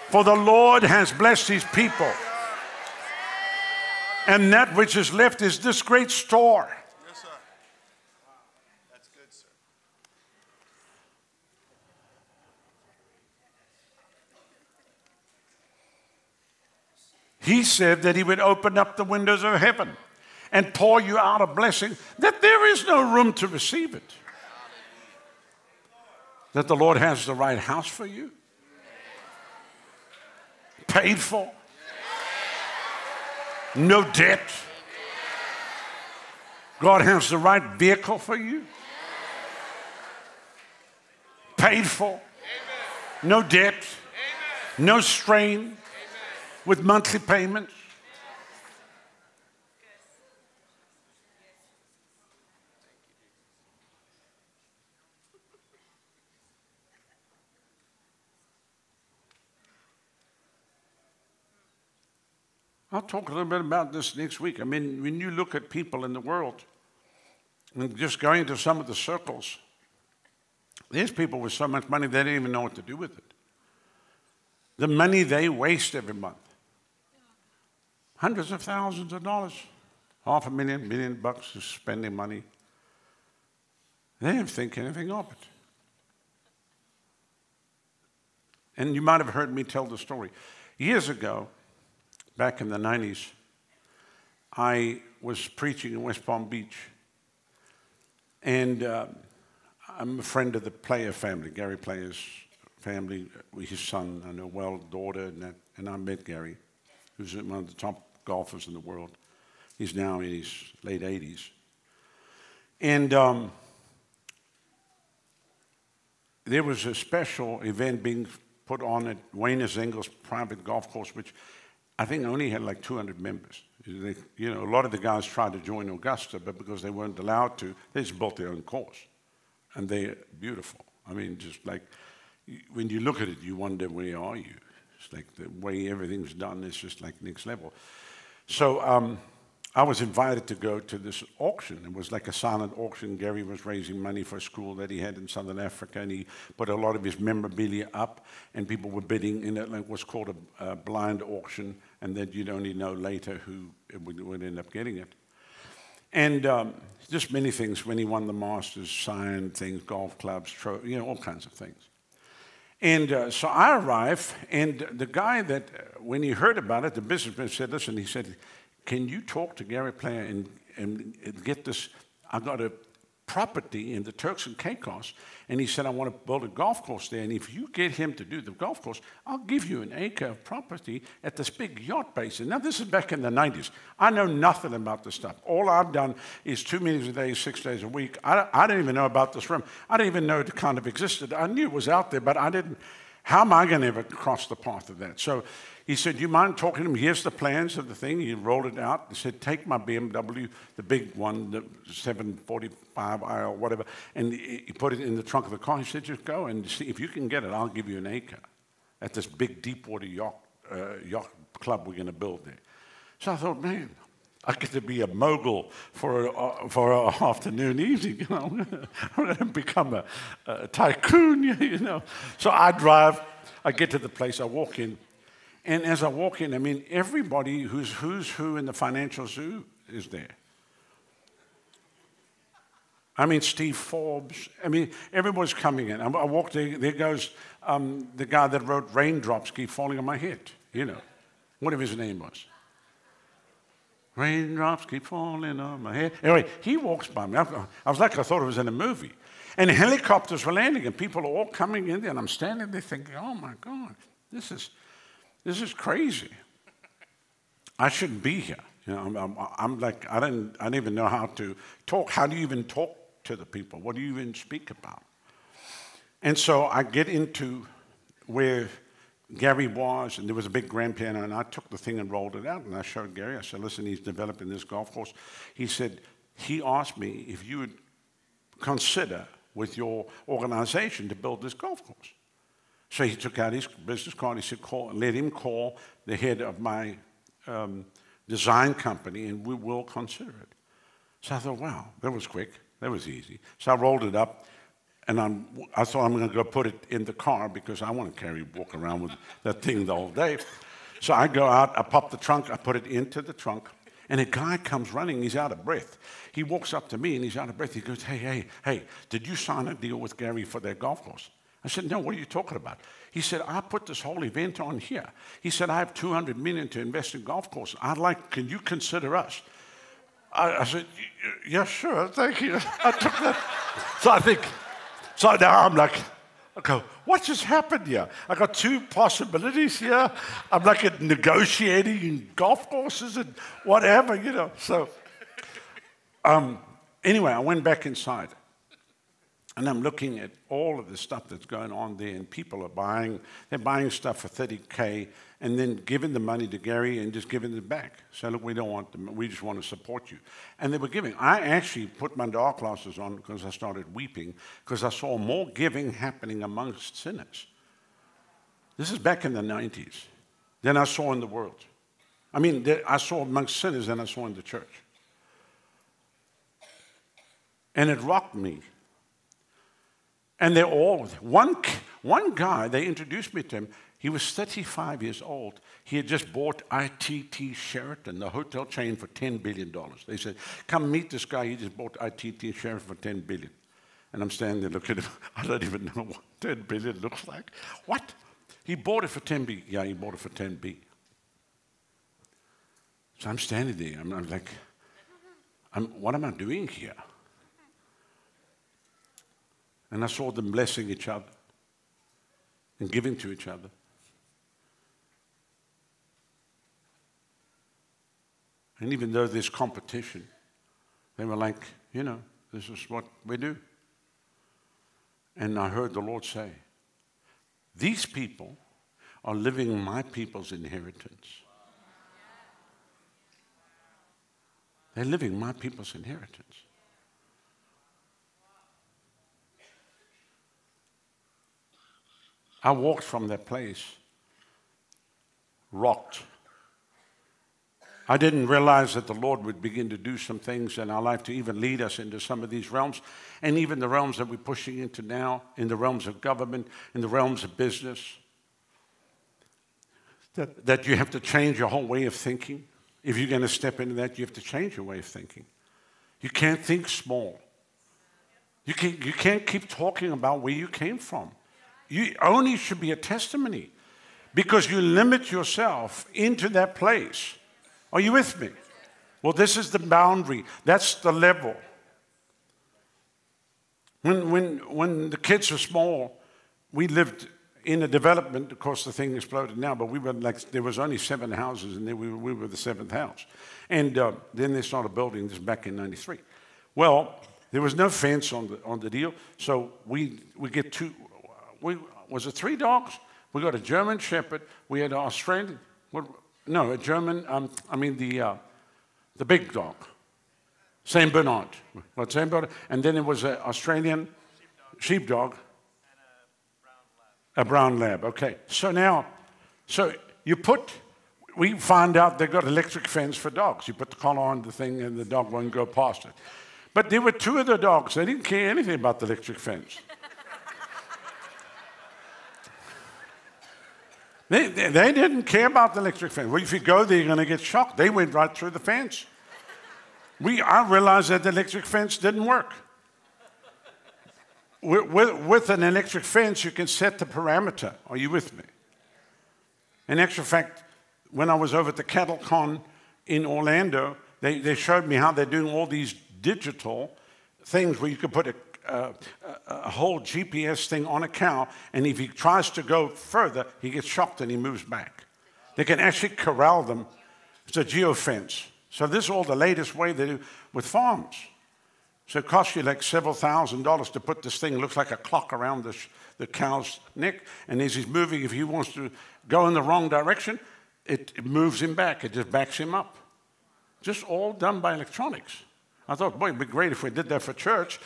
For the Lord has blessed His people. And that which is left is this great store. Yes, sir. That's good, sir. He said that He would open up the windows of heaven and pour you out a blessing that there is no room to receive it. That the Lord has the right house for you, paid for, no debt. God has the right vehicle for you, paid for, no debt, no strain, with monthly payments. I'll talk a little bit about this next week. I mean, when you look at people in the world, and just going to some of the circles, there's people with so much money they don't even know what to do with it. The money they waste every month. Hundreds of thousands of dollars, half a million, million bucks is spending money. They didn't think anything of it. And you might have heard me tell the story. Years ago, back in the 90s, I was preaching in West Palm Beach. And uh, I'm a friend of the Player family, Gary Player's family, his son, and a well, daughter, and, that, and I met Gary, who's one of the top golfers in the world. He's now in his late 80s. And um, there was a special event being put on at Wayne Huizenga's private golf course, which I think only had like 200 members. They, you know, a lot of the guys tried to join Augusta, but because they weren't allowed to, they just built their own course. And they're beautiful. I mean, just like when you look at it, you wonder, where are you? It's like the way everything's done is just like next level. So um, I was invited to go to this auction. It was like a silent auction. Gary was raising money for a school that he had in Southern Africa, and he put a lot of his memorabilia up, and people were bidding in it, It was called a, a blind auction, and then you'd only know later who would, would end up getting it. And um, just many things. When he won the Masters, signed things, golf clubs, tro- you know, all kinds of things. And uh, so I arrive, and the guy that, uh, when he heard about it, the businessman said, Listen, he said, Can you talk to Gary Player and, and, get this? I got a property in the Turks and Caicos, and he said, I want to build a golf course there. And if you get him to do the golf course, I'll give you an acre of property at this big yacht basin. Now, this is back in the 90s. I know nothing about this stuff. All I've done is two meetings a day, six days a week. I, I didn't even know about this room. I didn't even know it kind of existed. I knew it was out there, but I didn't. How am I going to ever cross the path of that? So he said, You mind talking to him? Here's the plans of the thing. He rolled it out. He said, Take my BMW, the big one, the 745i or whatever, and he put it in the trunk of the car. He said, Just go and see if you can get it. I'll give you an acre at this big deep-water yacht, uh, yacht club we're going to build there. So I thought, man, I get to be a mogul for a, uh, for an afternoon, evening. You know, I'm going to become a, a tycoon. You know, so I drive. I get to the place. I walk in, and as I walk in, I mean, everybody who's who's who in the financial zoo is there. I mean, Steve Forbes. I mean, everybody's coming in. I, walk there. There goes um, the guy that wrote "Raindrops Keep Falling on My Head." You know, whatever his name was. Raindrops keep falling on my head. Anyway, he walks by me. I, I was like, I thought it was in a movie. And helicopters were landing, and people are all coming in there, and I'm standing there thinking, oh my God, this is, this is crazy. I shouldn't be here. You know, I'm, I'm, I'm like, I don't, I don't even know how to talk. How do you even talk to the people? What do you even speak about? And so I get into where Gary was, and there was a big grand piano, and I took the thing and rolled it out, and I showed Gary. I said, listen, he's developing this golf course. He said, he asked me if you would consider with your organization to build this golf course. So he took out his business card. He said, call, let him call the head of my um, design company, and we will consider it. So I thought, wow, that was quick. That was easy. So I rolled it up, and I'm, I thought I'm going to go put it in the car because I want to carry, walk around with that thing the whole day. So I go out, I pop the trunk, I put it into the trunk, and a guy comes running. He's out of breath. He walks up to me, and he's out of breath. He goes, hey, hey, hey, did you sign a deal with Gary for that golf course? I said, no, what are you talking about? He said, I put this whole event on here. He said, I have 200 million to invest in golf courses. I'd like, can you consider us? I, I said, yeah, sure, thank you. I took that. So I think, so now I'm like, I go, what just happened here? I got two possibilities here. I'm like at negotiating in golf courses and whatever, you know. So um, anyway, I went back inside. And I'm looking at all of the stuff that's going on there, and people are buying, they're buying stuff for 30K and then giving the money to Gary and just giving it back. So, look, we don't want them, we just want to support you. And they were giving. I actually put my dark glasses on because I started weeping because I saw more giving happening amongst sinners. This is back in the 90s than I saw in the world. I mean, I saw amongst sinners than I saw in the church. And it rocked me and they're all, one, one guy, they introduced me to him. He was 35 years old. He had just bought ITT Sheraton, the hotel chain, for $10 billion. They said, come meet this guy. He just bought ITT Sheraton for $10 billion. And I'm standing there looking at him. I don't even know what 10 billion looks like. What? He bought it for 10 B. Yeah, he bought it for 10 B. So I'm standing there. I'm, I'm like, I'm, what am I doing here? And I saw them blessing each other and giving to each other. And even though there's competition, they were like, you know, this is what we do. And I heard the Lord say, These people are living my people's inheritance. They're living my people's inheritance. I walked from that place rocked. I didn't realize that the Lord would begin to do some things in our life to even lead us into some of these realms, and even the realms that we're pushing into now, in the realms of government, in the realms of business. That, that you have to change your whole way of thinking. If you're going to step into that, you have to change your way of thinking. You can't think small. You can't, you can't keep talking about where you came from. You only should be a testimony because you limit yourself into that place. Are you with me? Well, this is the boundary, that's the level. When, when, when the kids were small, we lived in a development. Of course, the thing exploded now, but we were like, there was only seven houses, and we were, we were the seventh house. And uh, then they started building this back in 93. Well, there was no fence on the, on the deal, so we, we get two, we, was it three dogs? We got a German Shepherd. We had an Australian, no, a German, um, I mean the, uh, the big dog, Saint Bernard. What, Saint Bernard? And then it was an Australian sheepdog. A brown lab, okay. So now, so you put, we find out they've got electric fence for dogs. You put the collar on the thing and the dog won't go past it. But there were two of the dogs, they didn't care anything about the electric fence. They, they, they, didn't care about the electric fence. Well, if you go there, you're going to get shocked. They went right through the fence. We, I realized that the electric fence didn't work. With, with, with, an electric fence, you can set the parameter. Are you with me? In actual fact, when I was over at the Cattle Con in Orlando, they, they showed me how they're doing all these digital things where you could put a a, whole GPS thing on a cow, and if he tries to go further, he gets shocked and he moves back. They can actually corral them. It's a geofence. So this is all the latest way they do with farms. So it costs you like several thousand dollars to put this thing, looks like a clock around the, the cow's neck. And as he's moving, if he wants to go in the wrong direction, it, it moves him back. It just backs him up. Just all done by electronics. I thought, boy, it'd be great if we did that for church.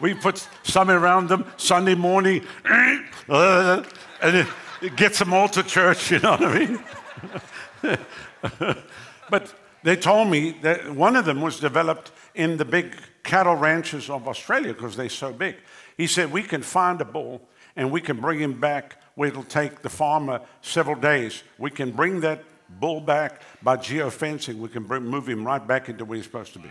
We put some around them Sunday morning, and it, gets them all to church, you know what I mean? but they told me that one of them was developed in the big cattle ranches of Australia because they're so big. He said, We can find a bull and we can bring him back where it'll take the farmer several days. We can bring that bull back by geofencing. We can bring, move him right back into where he's supposed to be.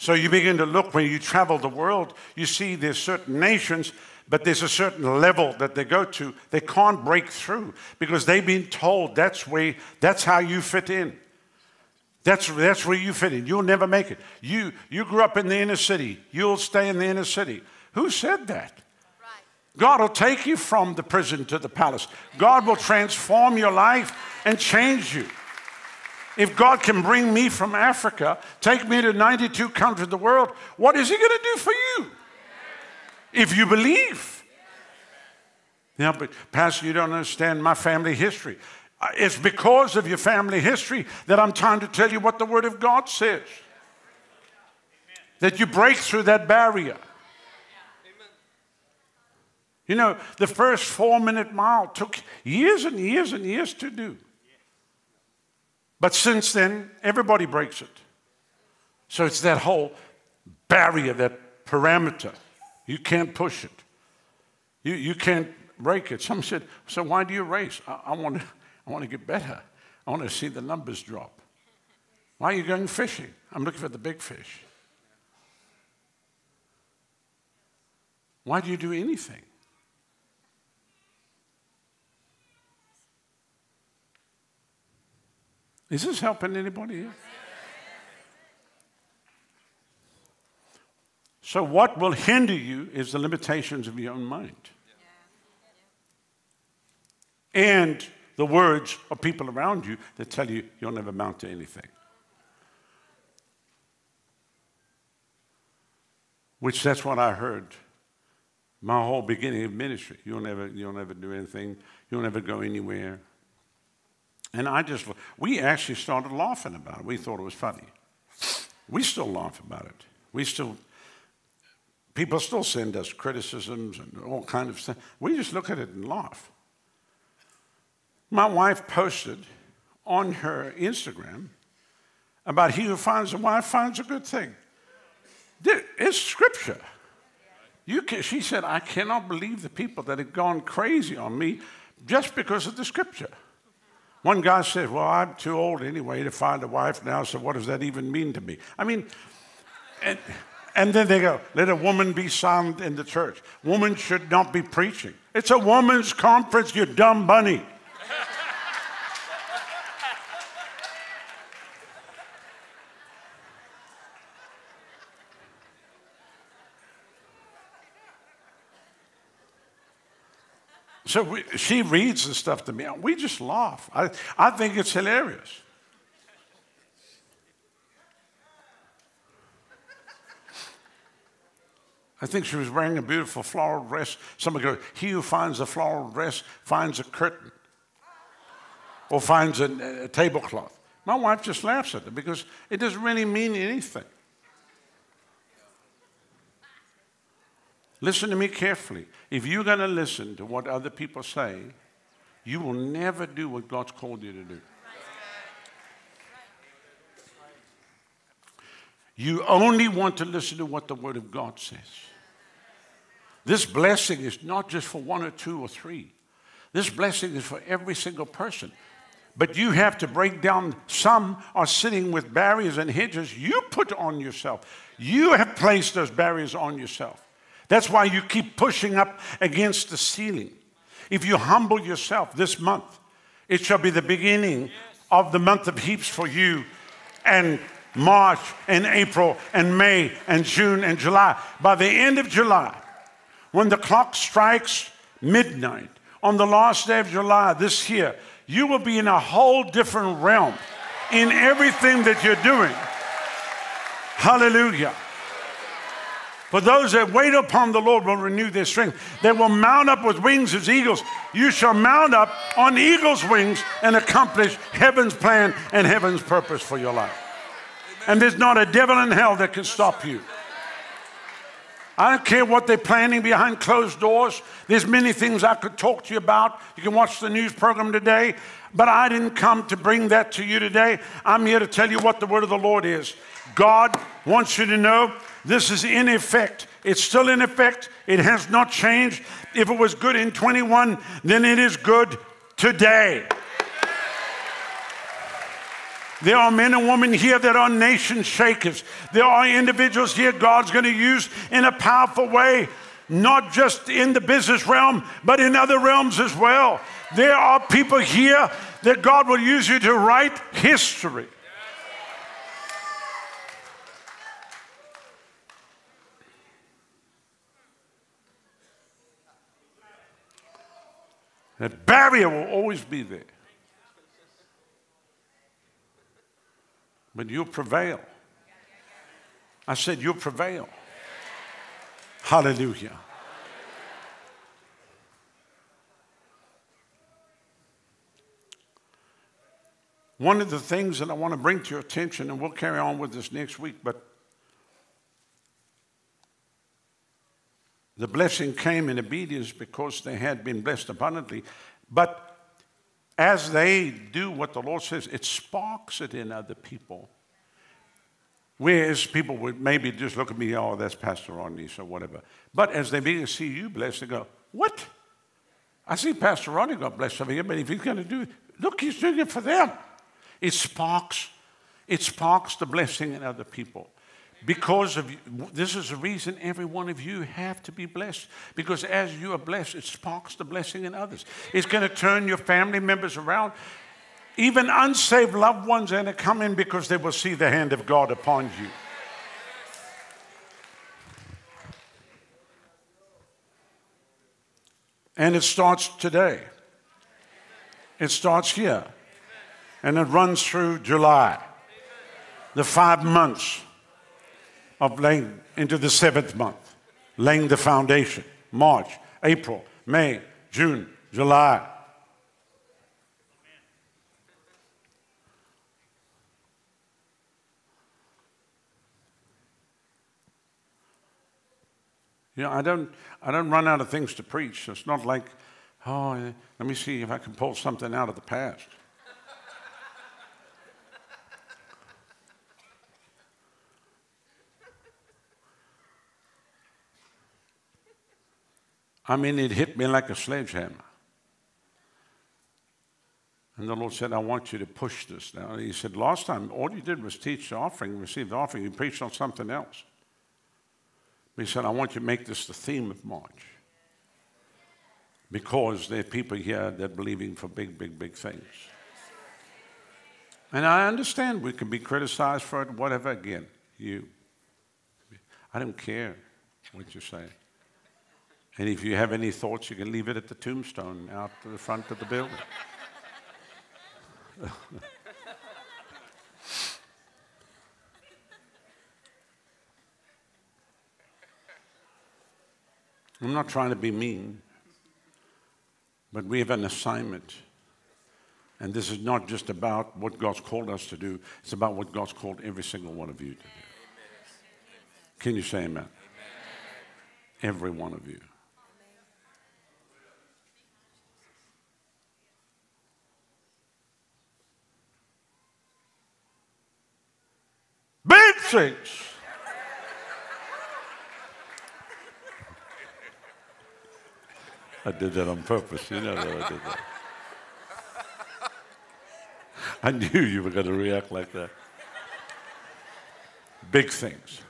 So you begin to look when you travel the world, you see there's certain nations, but there's a certain level that they go to. They can't break through because they've been told that's where that's how you fit in. That's, that's where you fit in. You'll never make it. You, you grew up in the inner city. You'll stay in the inner city. Who said that? God will take you from the prison to the palace. God will transform your life and change you. If God can bring me from Africa, take me to 92 countries of the world, what is He going to do for you? If you believe. Yeah, but Pastor, you don't understand my family history. Uh, It's because of your family history that I'm trying to tell you what the Word of God says. That you break through that barrier. You know, the first four minute mile took years and years and years to do. But since then, everybody breaks it. So it's that whole barrier, that parameter. You can't push it. You, you can't break it. Some said, So why do you race? I, I, want to, I want to get better. I want to see the numbers drop. Why are you going fishing? I'm looking for the big fish. Why do you do anything? Is this helping anybody here? So, what will hinder you is the limitations of your own mind and the words of people around you that tell you you'll never amount to anything. Which that's what I heard my whole beginning of ministry. You'll never, you'll never do anything. You'll never go anywhere. And I just, we actually started laughing about it. We thought it was funny. We still laugh about it. We still, people still send us criticisms and all kind of stuff. We just look at it and laugh. My wife posted on her Instagram about he who finds a wife finds a good thing. It's scripture. You can, she said, I cannot believe the people that have gone crazy on me just because of the scripture. One guy said, Well, I'm too old anyway to find a wife now, so what does that even mean to me? I mean, and, and then they go, Let a woman be silent in the church. Woman should not be preaching. It's a woman's conference, you dumb bunny. So we, she reads the stuff to me. We just laugh. I, I think it's hilarious. I think she was wearing a beautiful floral dress. Somebody goes, He who finds a floral dress finds a curtain or finds a, a tablecloth. My wife just laughs at it because it doesn't really mean anything. Listen to me carefully. If you're going to listen to what other people say, you will never do what God's called you to do. You only want to listen to what the Word of God says. This blessing is not just for one or two or three. This blessing is for every single person. But you have to break down. Some are sitting with barriers and hedges you put on yourself. You have placed those barriers on yourself. That's why you keep pushing up against the ceiling. If you humble yourself this month, it shall be the beginning of the month of heaps for you. And March and April and May and June and July. By the end of July, when the clock strikes midnight, on the last day of July this year, you will be in a whole different realm in everything that you're doing. Hallelujah. For those that wait upon the Lord will renew their strength. They will mount up with wings as eagles. You shall mount up on eagle's wings and accomplish heaven's plan and heaven's purpose for your life. And there's not a devil in hell that can stop you. I don't care what they're planning behind closed doors. There's many things I could talk to you about. You can watch the news program today. But I didn't come to bring that to you today. I'm here to tell you what the word of the Lord is. God wants you to know this is in effect. It's still in effect. It has not changed. If it was good in 21, then it is good today. There are men and women here that are nation shakers. There are individuals here God's going to use in a powerful way, not just in the business realm, but in other realms as well. There are people here that God will use you to write history. That barrier will always be there. But you'll prevail. I said, You'll prevail. Hallelujah. One of the things that I want to bring to your attention, and we'll carry on with this next week, but the blessing came in obedience because they had been blessed abundantly. But as they do what the Lord says, it sparks it in other people. Whereas people would maybe just look at me, oh, that's Pastor Rodney, or whatever. But as they begin to see you blessed, they go, what? I see Pastor Ronnie got blessed over here, but if he's going to do it, look, he's doing it for them. It sparks, it sparks the blessing in other people. Because of this is the reason every one of you have to be blessed. Because as you are blessed, it sparks the blessing in others. It's going to turn your family members around. Even unsaved loved ones are going to come in because they will see the hand of God upon you. And it starts today. It starts here. And it runs through July. The five months of laying into the seventh month, laying the foundation. March, April, May, June, July. You know, I don't, I don't run out of things to preach. It's not like, oh, let me see if I can pull something out of the past. I mean, it hit me like a sledgehammer. And the Lord said, I want you to push this now. He said, Last time, all you did was teach the offering, receive the offering. You preached on something else. But he said, I want you to make this the theme of March. Because there are people here that are believing for big, big, big things. And I understand we can be criticized for it, whatever. Again, you. I don't care what you say. And if you have any thoughts, you can leave it at the tombstone out to the front of the building. I'm not trying to be mean, but we have an assignment. And this is not just about what God's called us to do, it's about what God's called every single one of you to do. Can you say amen? amen. Every one of you. Things. I did that on purpose. You know that I did that. I knew you were going to react like that. Big things.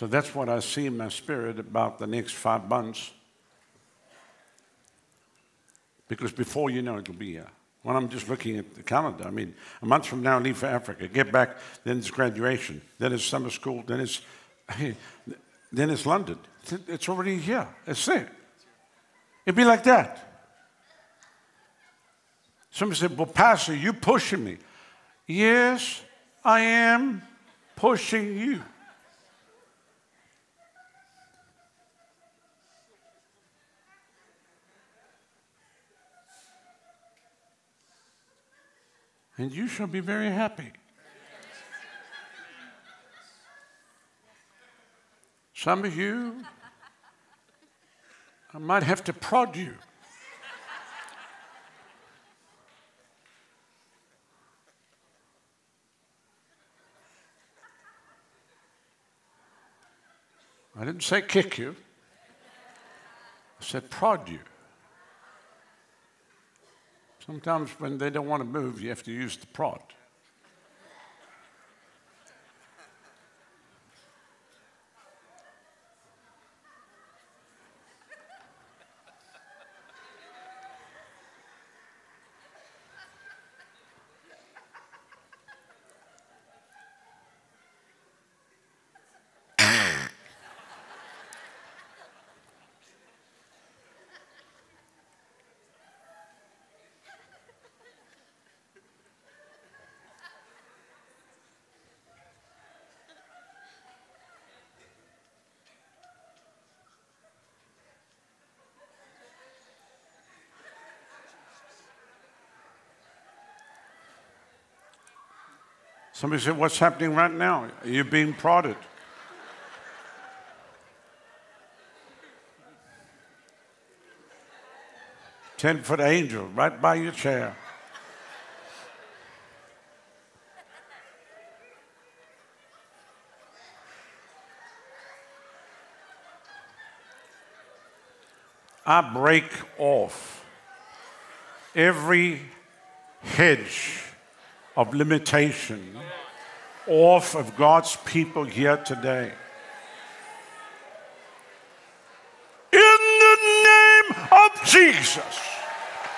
So that's what I see in my spirit about the next five months. Because before you know it, it'll be here. When I'm just looking at the calendar, I mean, a month from now, leave for Africa, get back, then it's graduation, then it's summer school, then it's, then it's London. It's already here. It's there. It'd be like that. Somebody said, Well, Pastor, you pushing me. Yes, I am pushing you. And you shall be very happy. Some of you, I might have to prod you. I didn't say kick you. I said prod you. Sometimes when they don't want to move, you have to use the prod. Somebody said, What's happening right now? You're being prodded? Ten foot angel right by your chair. I break off every hedge of limitation off of God's people here today. In the name of Jesus,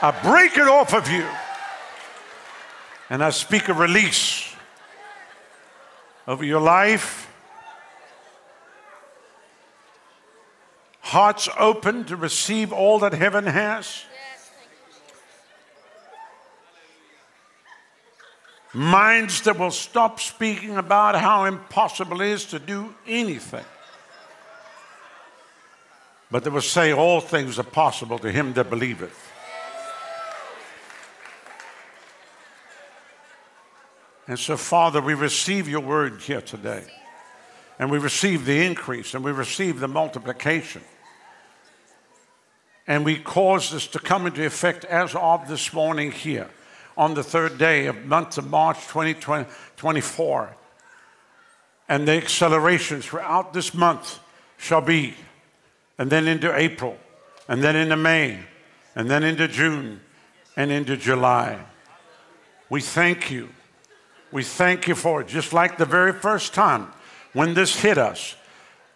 I break it off of you and I speak a release over your life. Hearts open to receive all that heaven has. Minds that will stop speaking about how impossible it is to do anything. But they will say, All things are possible to him that believeth. And so, Father, we receive your word here today. And we receive the increase and we receive the multiplication. And we cause this to come into effect as of this morning here on the third day of month of March 2024. And the acceleration throughout this month shall be, and then into April, and then into May, and then into June, and into July. We thank you. We thank you for it, just like the very first time when this hit us.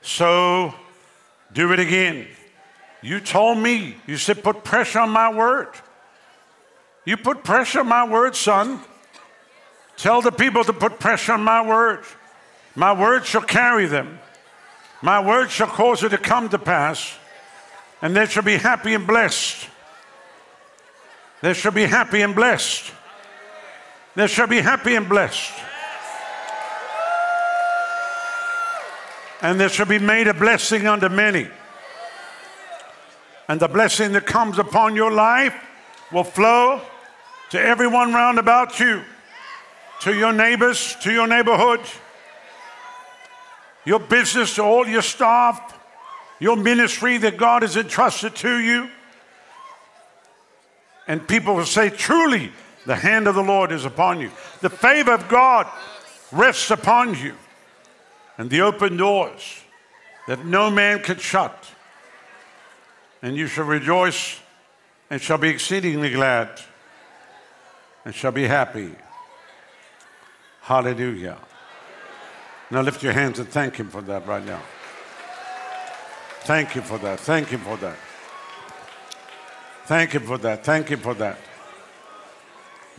So do it again. You told me, you said, put pressure on my word. You put pressure on my word, son. Tell the people to put pressure on my word. My word shall carry them. My word shall cause it to come to pass. And they shall be happy and blessed. They shall be happy and blessed. They shall be happy and blessed. And there shall be made a blessing unto many. And the blessing that comes upon your life will flow to everyone round about you, to your neighbors, to your neighborhood, your business, to all your staff, your ministry that God has entrusted to you. And people will say, truly, the hand of the Lord is upon you. The favor of God rests upon you. And the open doors that no man can shut. And you shall rejoice and shall be exceedingly glad and shall be happy. Hallelujah. Now lift your hands and thank Him for that right now. Thank you for that. Thank you for that. Thank Him for that. Thank Him for that.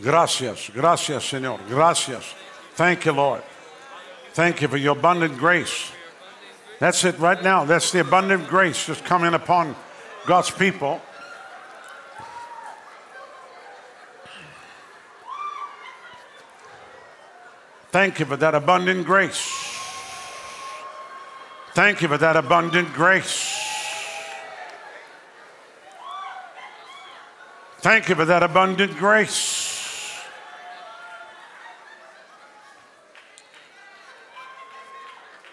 Gracias, gracias, Señor. Gracias. Thank you, Lord. Thank you for your abundant grace. That's it right now. That's the abundant grace just coming upon God's people. Thank you for that abundant grace. Thank you for that abundant grace. Thank you for that abundant grace.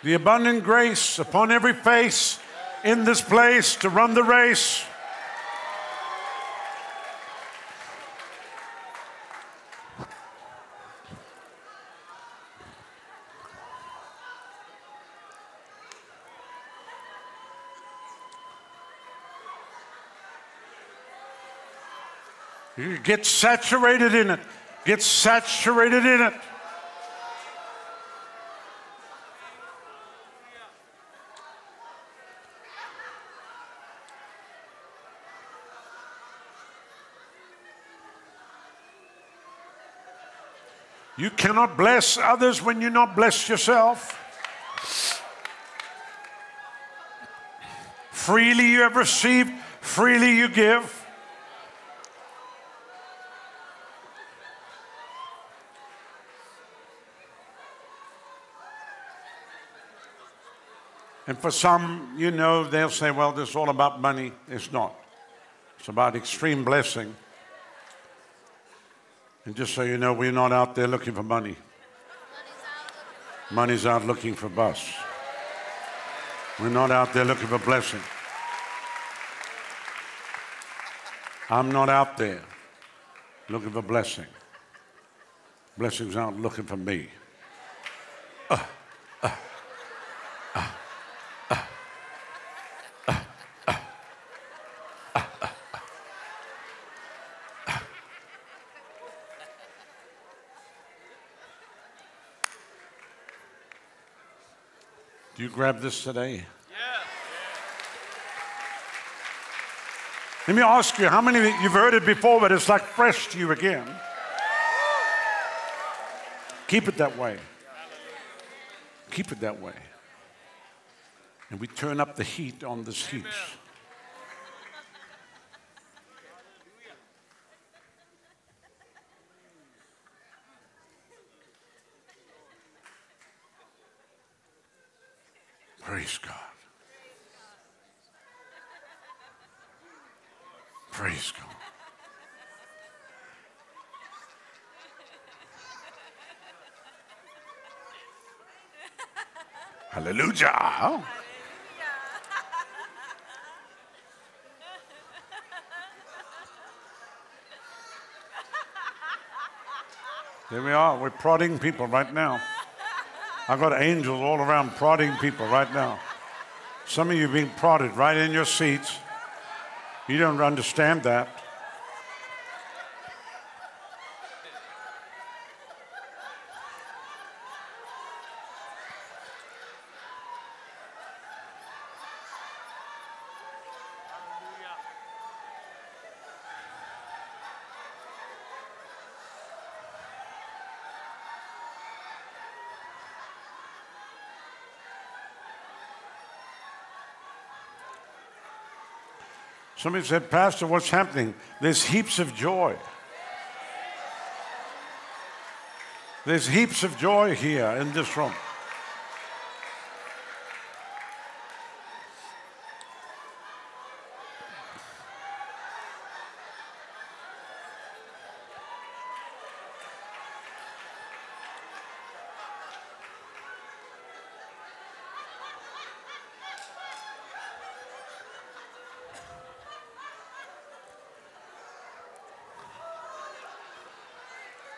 The abundant grace upon every face in this place to run the race. Get saturated in it. Get saturated in it. You cannot bless others when you're not bless yourself. Freely you have received, freely you give. And for some, you know, they'll say, well, this is all about money. It's not. It's about extreme blessing. And just so you know, we're not out there looking for money. Money's out looking for us. We're not out there looking for blessing. I'm not out there looking for blessing. Blessing's out looking for me. Uh, uh, uh, uh, uh, uh, uh, uh. Do you grab this today? Let me ask you, how many you've heard it before, but it's like fresh to you again? Keep it that way. Keep it that way. And we turn up the heat on this heat. Praise God. Praise God. Hallelujah. There we are. We're prodding people right now. I've got angels all around prodding people right now. Some of you being prodded right in your seats. You don't understand that. Somebody said, Pastor, what's happening? There's heaps of joy. There's heaps of joy here in this room.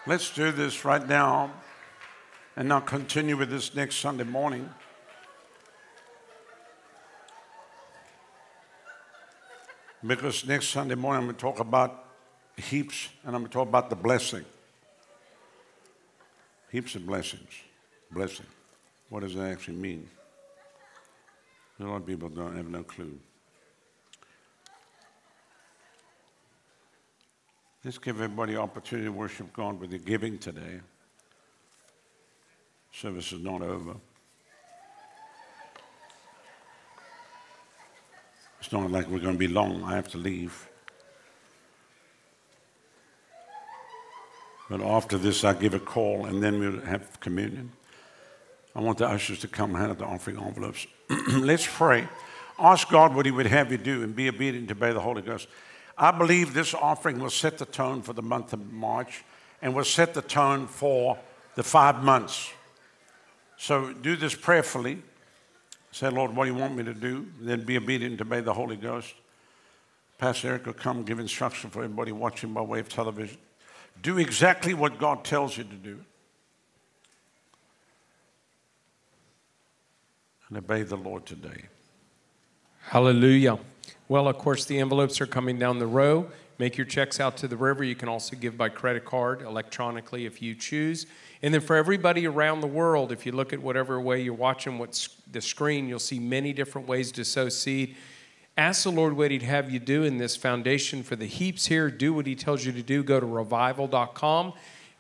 Let's do this right now and now continue with this next Sunday morning. Because next Sunday morning I'm going to talk about heaps and I'm going to talk about the blessing. Heaps of blessings. Blessing. What does that actually mean? A lot of people don't have no clue. Let's give everybody opportunity to worship God with their giving today. Service is not over. It's not like we're going to be long. I have to leave. But after this, I give a call and then we'll have communion. I want the ushers to come and hand out the offering envelopes. Let's pray. Ask God what He would have you do and be obedient to obey the Holy Ghost. I believe this offering will set the tone for the month of March and will set the tone for the five months. So do this prayerfully. Say, Lord, what do you want me to do? Then be obedient to obey the Holy Ghost. Pastor Eric will come give instruction for everybody watching by way of television. Do exactly what God tells you to do. And obey the Lord today. Hallelujah. Well, of course, the envelopes are coming down the row. Make your checks out to the river. You can also give by credit card, electronically, if you choose. And then for everybody around the world, if you look at whatever way you're watching what's the screen, you'll see many different ways to sow seed. Ask the Lord what He'd have you do in this foundation for the heaps here. Do what He tells you to do. Go to revival.com,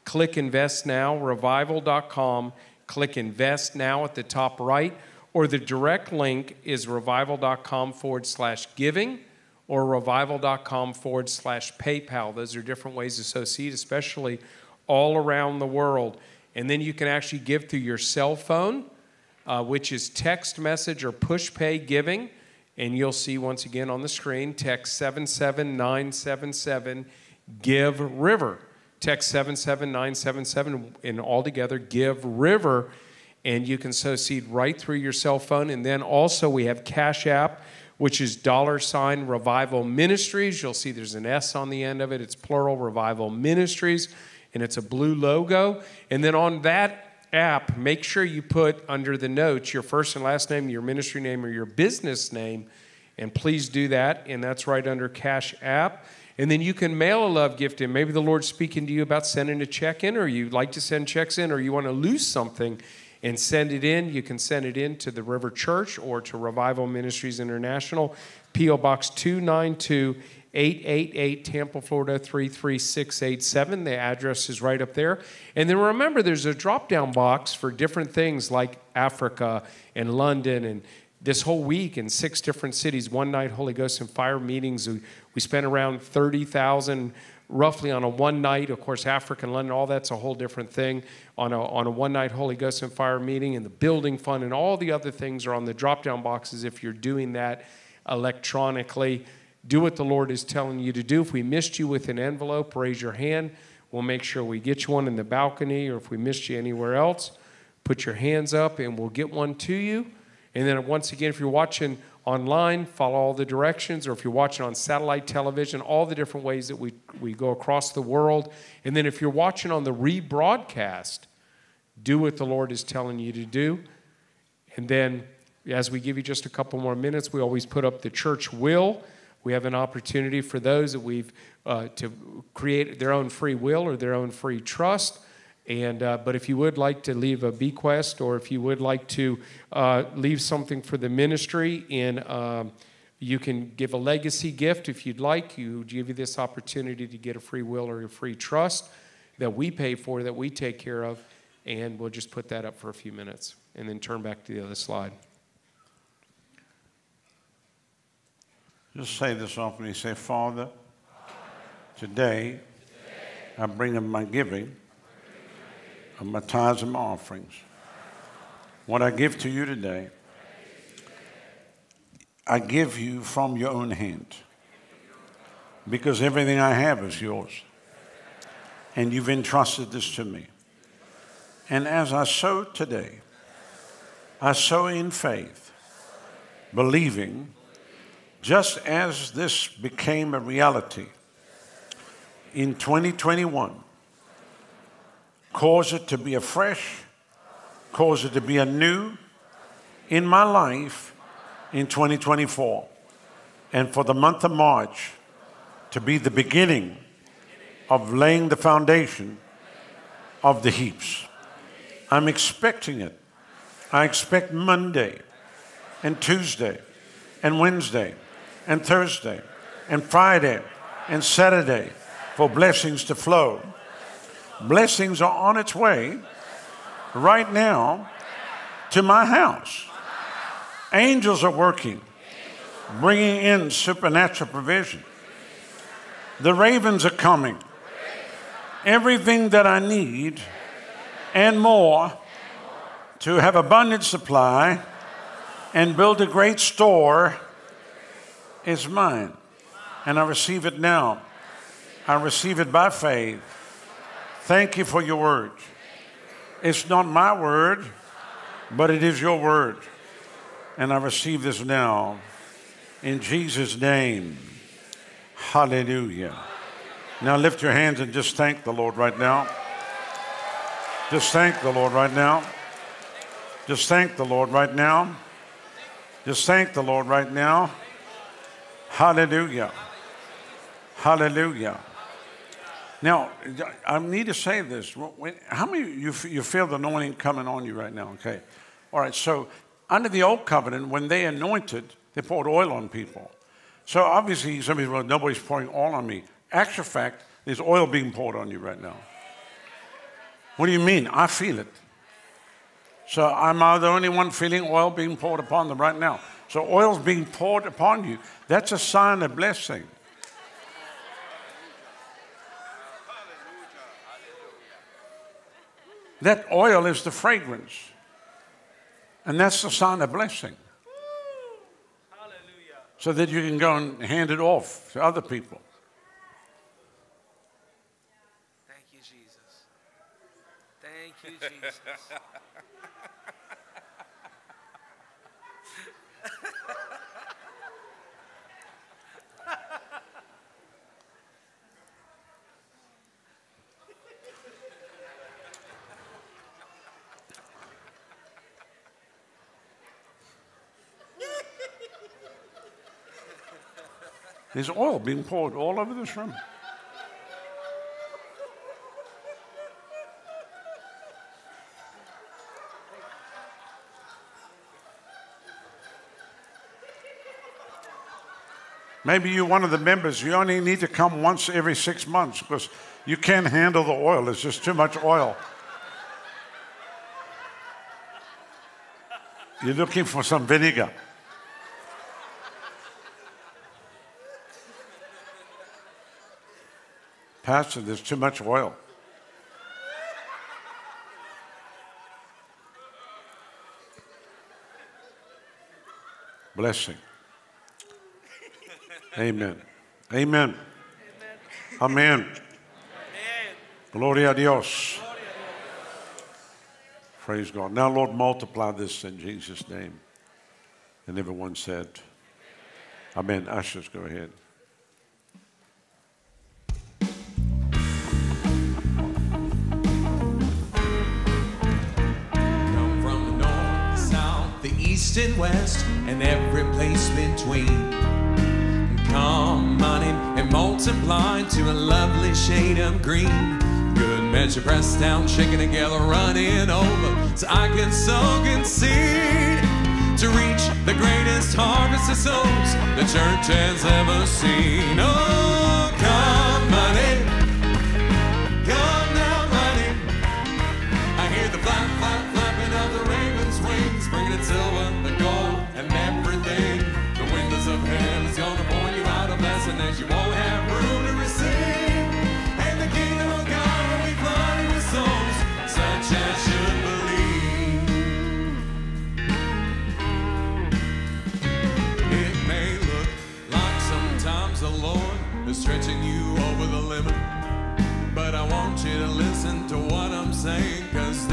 click invest now, revival.com, click invest now at the top right, or the direct link is revival.com forward slash giving or revival.com forward slash PayPal. Those are different ways to sow especially all around the world. And then you can actually give through your cell phone, uh, which is text message or Pushpay giving. And you'll see once again on the screen text 77977 give river. Text 77977 and altogether give river. And you can sow seed right through your cell phone. And then also we have Cash App which is dollar sign revival ministries. You'll see there's an S on the end of it. It's plural revival ministries, and it's a blue logo. And then on that app, make sure you put under the notes your first and last name, your ministry name, or your business name. And please do that. And that's right under Cash App. And then you can mail a love gift in. Maybe the Lord's speaking to you about sending a check in, or you'd like to send checks in, or you want to lose something and send it in. You can send it in to the River Church or to Revival Ministries International, P.O. Box 292 888 Tampa, Florida 33687. The address is right up there. And then remember, there's a drop down box for different things like Africa and London and this whole week in six different cities, one night Holy Ghost and fire meetings. We, we spent around 30,000 roughly on a one night. Of course, Africa and London, all that's a whole different thing. On a, on a one night Holy Ghost and Fire meeting, and the building fund, and all the other things are on the drop down boxes if you're doing that electronically. Do what the Lord is telling you to do. If we missed you with an envelope, raise your hand. We'll make sure we get you one in the balcony, or if we missed you anywhere else, put your hands up and we'll get one to you. And then, once again, if you're watching online, follow all the directions, or if you're watching on satellite television, all the different ways that we, we go across the world. And then if you're watching on the rebroadcast, do what the Lord is telling you to do. And then, as we give you just a couple more minutes, we always put up the church will. We have an opportunity for those that we've uh, to create their own free will or their own free trust. And, uh, but if you would like to leave a bequest or if you would like to uh, leave something for the ministry, and um, you can give a legacy gift if you'd like. You give you this opportunity to get a free will or a free trust that we pay for, that we take care of, and we'll just put that up for a few minutes and then turn back to the other slide. Just say this often. You say, Father, today I bring up my giving of my tithes and my offerings. What I give to you today, I give you from your own hand because everything I have is yours. And you've entrusted this to me. And as I sow today, I sow in faith, believing, just as this became a reality in 2021 cause it to be afresh, cause it to be anew in my life in 2024. And for the month of March to be the beginning of laying the foundation of the heaps. I'm expecting it. I expect Monday and Tuesday and Wednesday and Thursday and Friday and Saturday for blessings to flow. Blessings are on its way right now to my house. Angels are working, bringing in supernatural provision. The ravens are coming. Everything that I need and more to have abundant supply and build a great store is mine. And I receive it now. I receive it by faith. Thank you for your word. It's not my word, but it is your word. And I receive this now. In Jesus' name. Hallelujah. Now lift your hands and just thank the Lord right now. Just thank the Lord right now. Just thank the Lord right now. Just thank the Lord right now. Hallelujah. Hallelujah. Now, I need to say this. How many you, you feel the anointing coming on you right now? Okay. All right. So, under the old covenant, when they anointed, they poured oil on people. So, obviously, somebody's well, nobody's pouring oil on me. Actual fact, there's oil being poured on you right now. What do you mean? I feel it. So, I'm the only one feeling oil being poured upon them right now? So, oil's being poured upon you. That's a sign of blessing. That oil is the fragrance. And that's the sign of blessing. So that you can go and hand it off to other people. Thank you, Jesus. Thank you, Jesus. There's oil being poured all over this room. Maybe you're one of the members. You only need to come once every six months because you can't handle the oil. It's just too much oil. You're looking for some vinegar. Pastor, there's too much oil. Blessing. Amen. Amen. Amen. Gloria a Dios. Praise God. Now, Lord, multiply this in Jesus' name. And everyone said, Amen. Ushers, go ahead. East and west, and every place between. Come on in and multiply to a lovely shade of green. Good measure pressed down, shaken together, running over, so I can sow and seed to reach the greatest harvest of souls the church has ever seen. Oh, want you to listen to what I'm saying, cause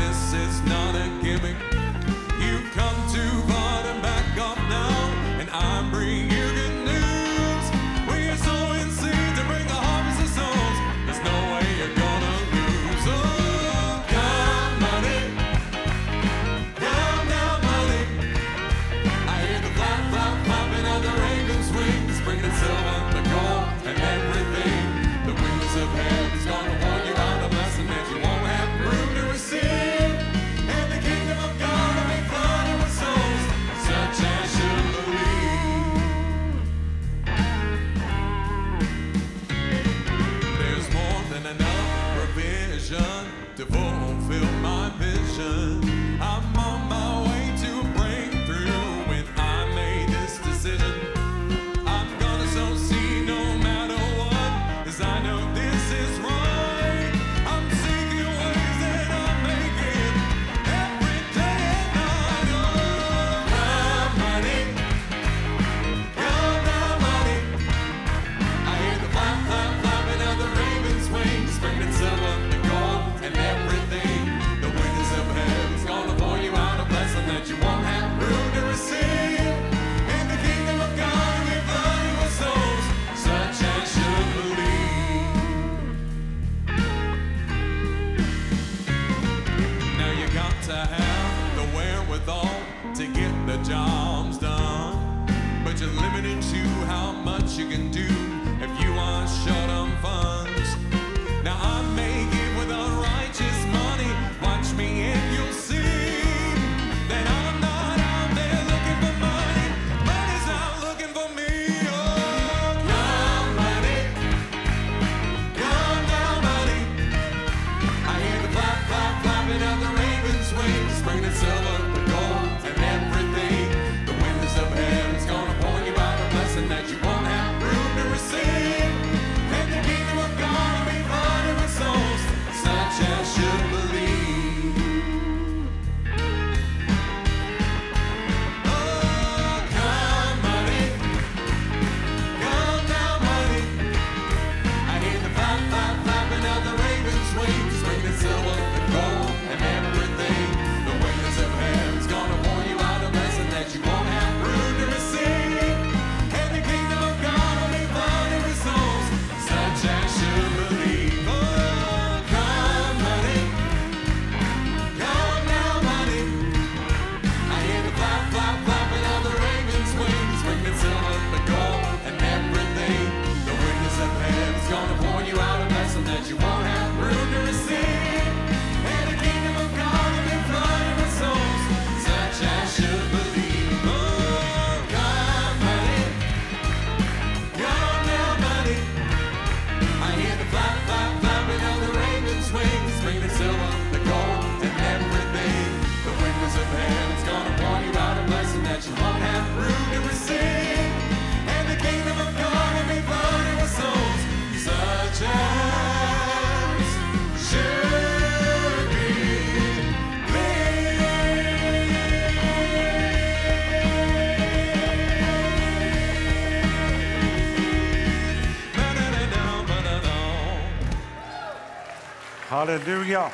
the jobs done. But you're limited to how much you can do if you are short on Hallelujah.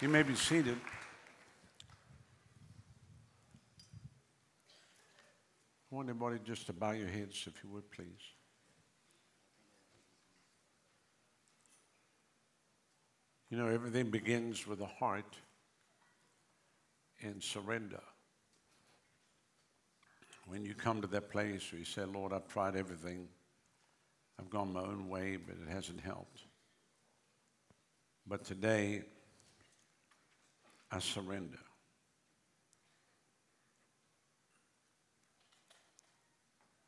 You may be seated. I want everybody just to bow your heads, if you would, please. You know, everything begins with a heart and surrender. When you come to that place where you say, Lord, I've tried everything, I've gone my own way, but it hasn't helped. But today, I surrender.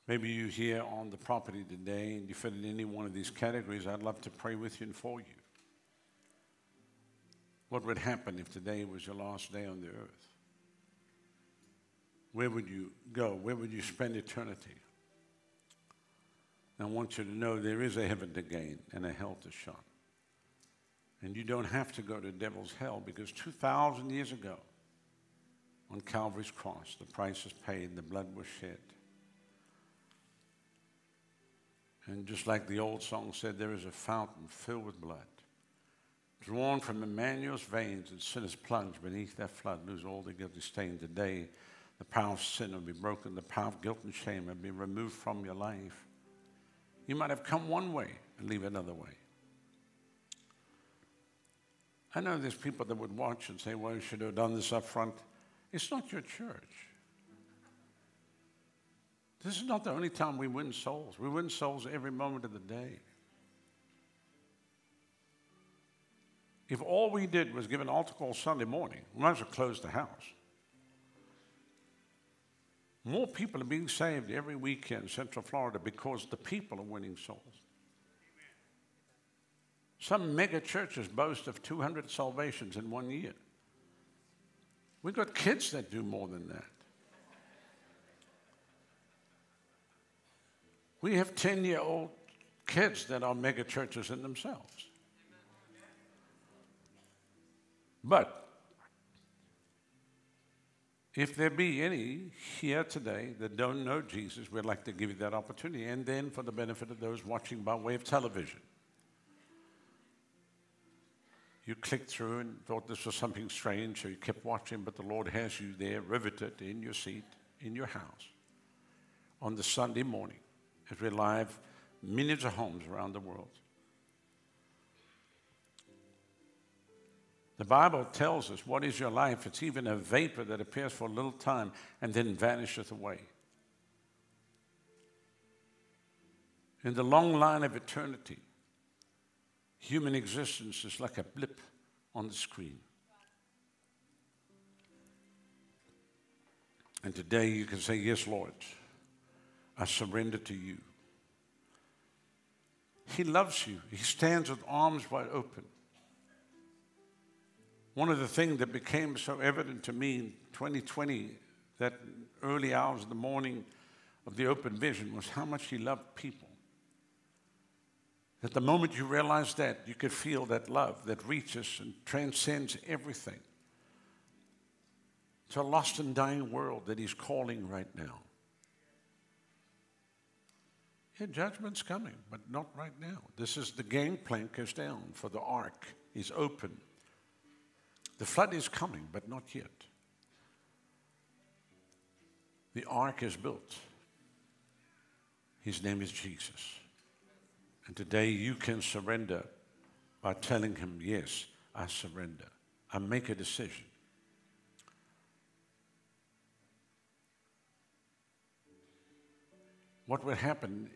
Maybe you're here on the property today and you fit in any one of these categories. I'd love to pray with you and for you. What would happen if today was your last day on the earth? Where would you go? Where would you spend eternity? I want you to know there is a heaven to gain and a hell to shun. And you don't have to go to devil's hell because 2,000 years ago, on Calvary's cross, the price was paid, the blood was shed. And just like the old song said, there is a fountain filled with blood, drawn from Emmanuel's veins, and sinners plunged beneath that flood, lose all their guilty stain. Today, the power of sin will be broken, the power of guilt and shame will be removed from your life. You might have come one way and leave another way. I know there's people that would watch and say, well, you should have done this up front. It's not your church. This is not the only time we win souls. We win souls every moment of the day. If all we did was give an altar call Sunday morning, we might as well close the house. More people are being saved every week in Central Florida because the people are winning souls. Some mega churches boast of 200 salvations in one year. We've got kids that do more than that. We have 10 year old kids that are mega churches in themselves. But if there be any here today that don't know Jesus, we'd like to give you that opportunity. And then for the benefit of those watching by way of television, you clicked through and thought this was something strange, so you kept watching, but the Lord has you there, riveted in your seat, in your house, on the Sunday morning, as we're live, millions of homes around the world. The Bible tells us what is your life? It's even a vapor that appears for a little time and then vanisheth away. In the long line of eternity, human existence is like a blip on the screen. And today you can say, Yes, Lord, I surrender to you. He loves you, He stands with arms wide open. One of the things that became so evident to me in 2020, that early hours of the morning of the open vision, was how much He loved people. That the moment you realize that, you could feel that love that reaches and transcends everything. It's a lost and dying world that He's calling right now. Yeah, judgment's coming, but not right now. This is the gangplank is down for the ark is open. The flood is coming, but not yet. The ark is built. His name is Jesus. And today you can surrender by telling him, Yes, I surrender. I make a decision. What would happen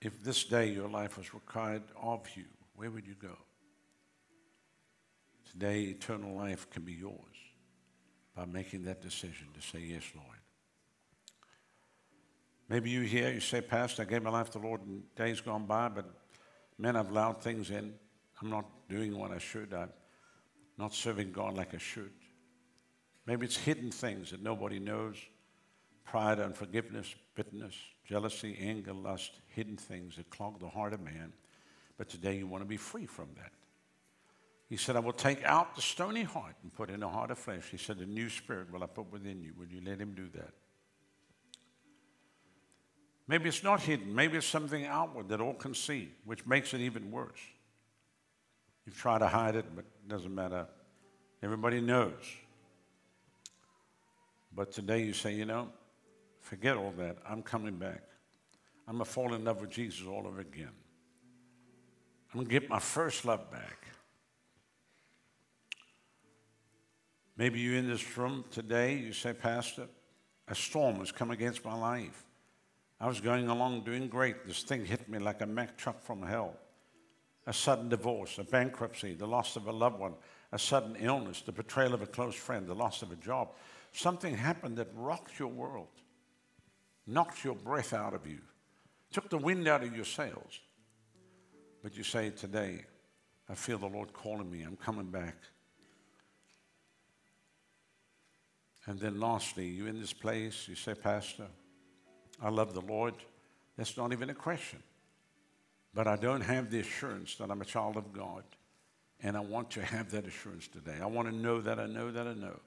if this day your life was required of you? Where would you go? Today, eternal life can be yours by making that decision to say, Yes, Lord. Maybe you hear, you say, Pastor, I gave my life to the Lord in days gone by, but man, I've allowed things in. I'm not doing what I should. I'm not serving God like I should. Maybe it's hidden things that nobody knows pride, unforgiveness, bitterness, jealousy, anger, lust, hidden things that clog the heart of man. But today you want to be free from that. He said, I will take out the stony heart and put in a heart of flesh. He said, A new spirit will I put within you. Will you let him do that? Maybe it's not hidden. Maybe it's something outward that all can see, which makes it even worse. You try to hide it, but it doesn't matter. Everybody knows. But today you say, you know, forget all that. I'm coming back. I'm going to fall in love with Jesus all over again. I'm going to get my first love back. Maybe you're in this room today, you say, Pastor, a storm has come against my life. I was going along doing great. This thing hit me like a Mack truck from hell. A sudden divorce, a bankruptcy, the loss of a loved one, a sudden illness, the betrayal of a close friend, the loss of a job. Something happened that rocked your world, knocked your breath out of you, took the wind out of your sails. But you say, Today, I feel the Lord calling me. I'm coming back. And then lastly, you're in this place, you say, Pastor, I love the Lord. That's not even a question. But I don't have the assurance that I'm a child of God. And I want to have that assurance today. I want to know that I know that I know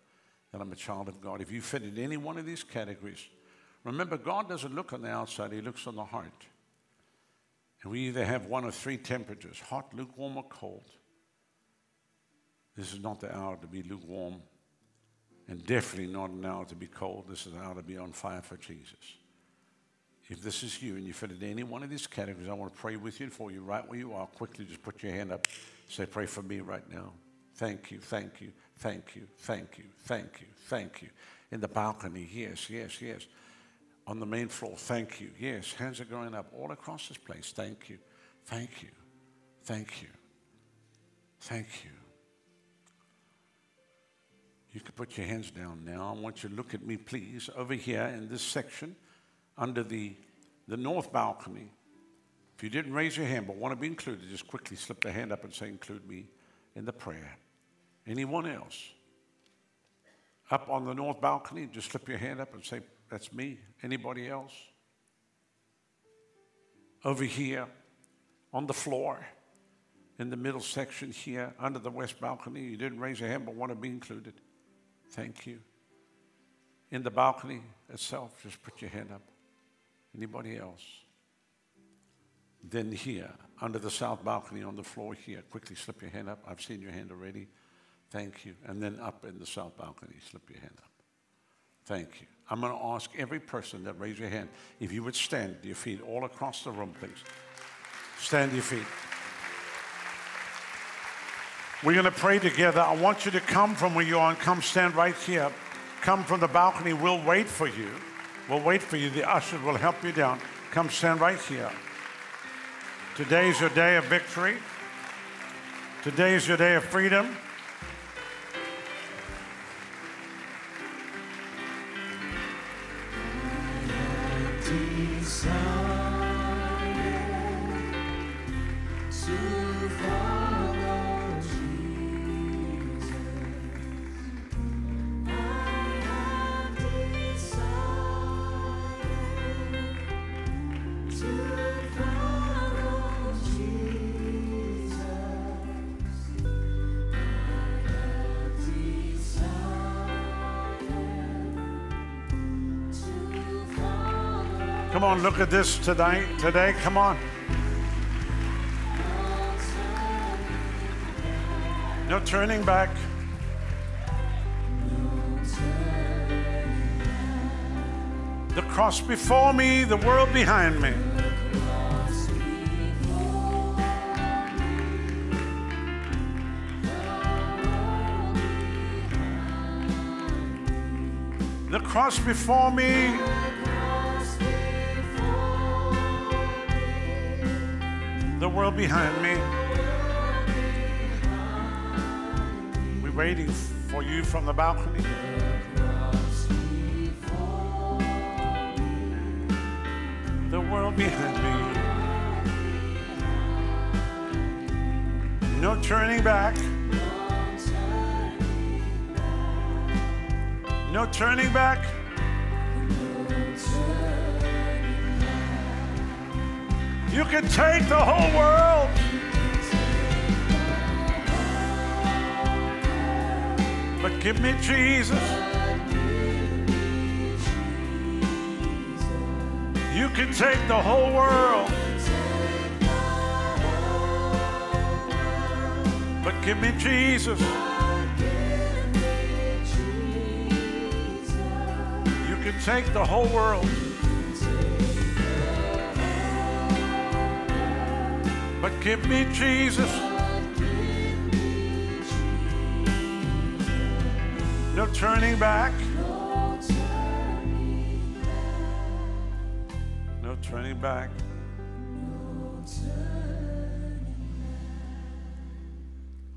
that I'm a child of God. If you fit in any one of these categories, remember, God doesn't look on the outside, He looks on the heart. And we either have one of three temperatures hot, lukewarm, or cold. This is not the hour to be lukewarm, and definitely not an hour to be cold. This is an hour to be on fire for Jesus. If this is you and you fit in any one of these categories, I want to pray with you and for you right where you are. Quickly, just put your hand up. Say, pray for me right now. Thank you, thank you, thank you, thank you, thank you, thank you. In the balcony, yes, yes, yes. On the main floor, thank you. Yes, hands are going up all across this place. Thank you, thank you, thank you, thank you. You can put your hands down now. I want you to look at me, please, over here in this section under the, the north balcony. If you didn't raise your hand but want to be included, just quickly slip the hand up and say, Include me in the prayer. Anyone else? Up on the north balcony, just slip your hand up and say, That's me. Anybody else? Over here on the floor, in the middle section here, under the west balcony, you didn't raise your hand but want to be included. Thank you. In the balcony itself, just put your hand up. Anybody else? Then here, under the south balcony on the floor here, quickly slip your hand up. I've seen your hand already. Thank you. And then up in the south balcony, slip your hand up. Thank you. I'm going to ask every person that raised your hand if you would stand to your feet all across the room, please. Stand to your feet. We're going to pray together. I want you to come from where you are and come stand right here. Come from the balcony. We'll wait for you. We'll wait for you. The ushers will help you down. Come stand right here. Today is your day of victory. Today is your day of freedom. Look at this tonight, today. Come on. No turning back. The cross before me, the world behind me. The cross before me, behind me. We're waiting for you from the balcony. The world behind me. No turning back. No turning back. You can take the whole world. But give me Jesus. You can take the whole world. But give me Jesus. You can take the whole world. But give me Jesus. No turning back. No turning back.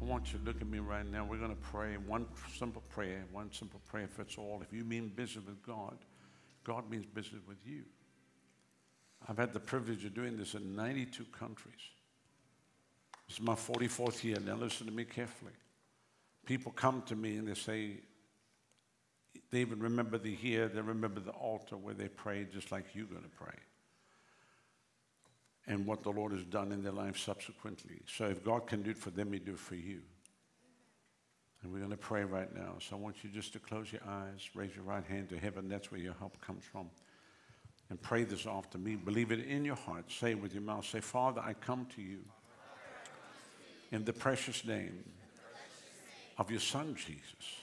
I want you to look at me right now. We're going to pray one simple prayer, one simple prayer fits all. If you mean business with God, God means business with you. I've had the privilege of doing this in 92 countries. Is my 44th year. Now, listen to me carefully. People come to me and they say, they even remember the year, they remember the altar where they prayed just like you're going to pray. And what the Lord has done in their life subsequently. So if God can do it for them, He do it for you. And we're going to pray right now. So I want you just to close your eyes, raise your right hand to heaven. That's where your help comes from. And pray this after me. Believe it in your heart. Say it with your mouth. Say, Father, I come to you in the precious name of your Son, Jesus.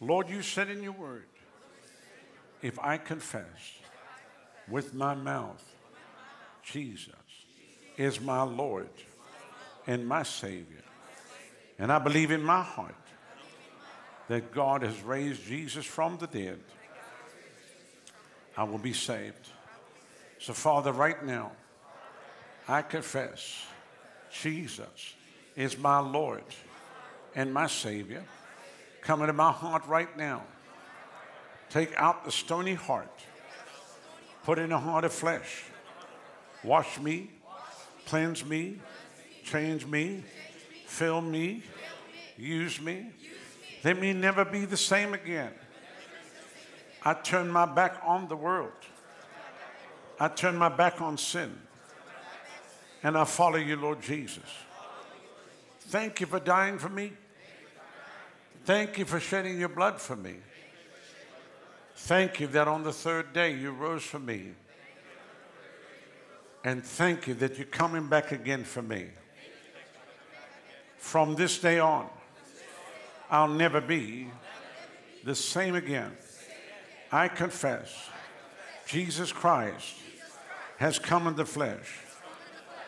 Lord, you said in your word, if I confess with my mouth, Jesus is my Lord and my Savior, and I believe in my heart that God has raised Jesus from the dead, I will be saved. So, Father, right now, I confess Jesus is my Lord and my Savior. Come into my heart right now. Take out the stony heart, put in a heart of flesh. Wash me, cleanse me, change me, fill me, use me. Let me never be the same again. I turn my back on the world. I turn my back on sin. And I follow you, Lord Jesus. Thank you for dying for me. Thank you for shedding your blood for me. Thank you that on the third day you rose for me. And thank you that you're coming back again for me. From this day on, I'll never be the same again. I confess Jesus Christ has come in the flesh.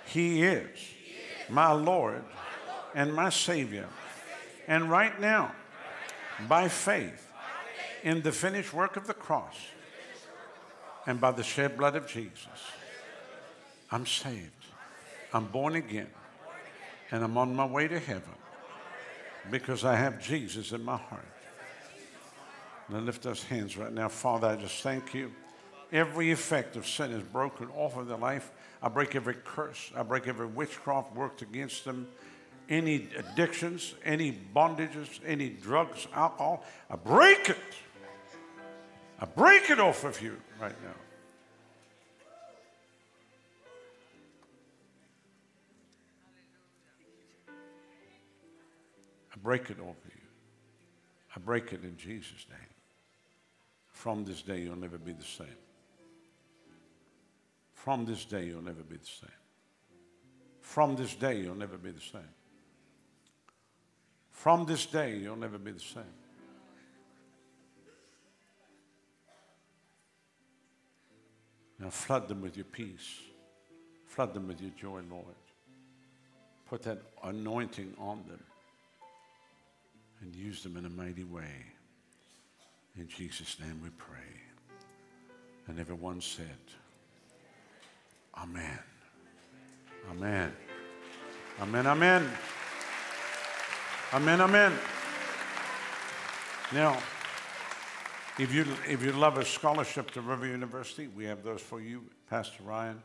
He is my Lord and my Savior. And right now, by faith, in the finished work of the cross, and by the shed blood of Jesus, I'm saved. I'm born again. And I'm on my way to heaven because I have Jesus in my heart. Now lift those hands right now. Father, I just thank you. Every effect of sin is broken off of their life. I break every curse. I break every witchcraft worked against them. Any addictions, any bondages, any drugs, alcohol. I break it. I break it off of you right now. I break it off of you. I break it in Jesus' name. From this day, you'll never be the same. From this day, you'll never be the same. From this day, you'll never be the same. From this day, you'll never be the same. Now flood them with your peace. Flood them with your joy, Lord. Put that anointing on them and use them in a mighty way. In Jesus' name we pray. And everyone said, Amen. Amen. Amen. Amen. Amen. Amen. Now, if you, if you love a scholarship to River University, we have those for you. Pastor Ryan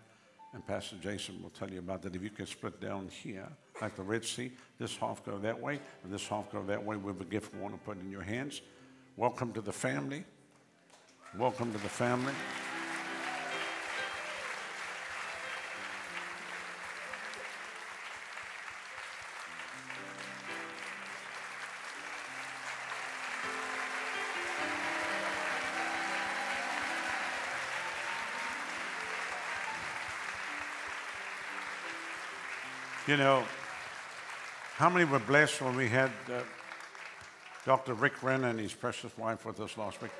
and Pastor Jason will tell you about that. If you can split down here, like the Red Sea, this half go that way, and this half go that way, we have a gift we want to put in your hands. Welcome to the family. Welcome to the family. You know, how many were blessed when we had uh, Dr. Rick Renner and his precious wife with us last week?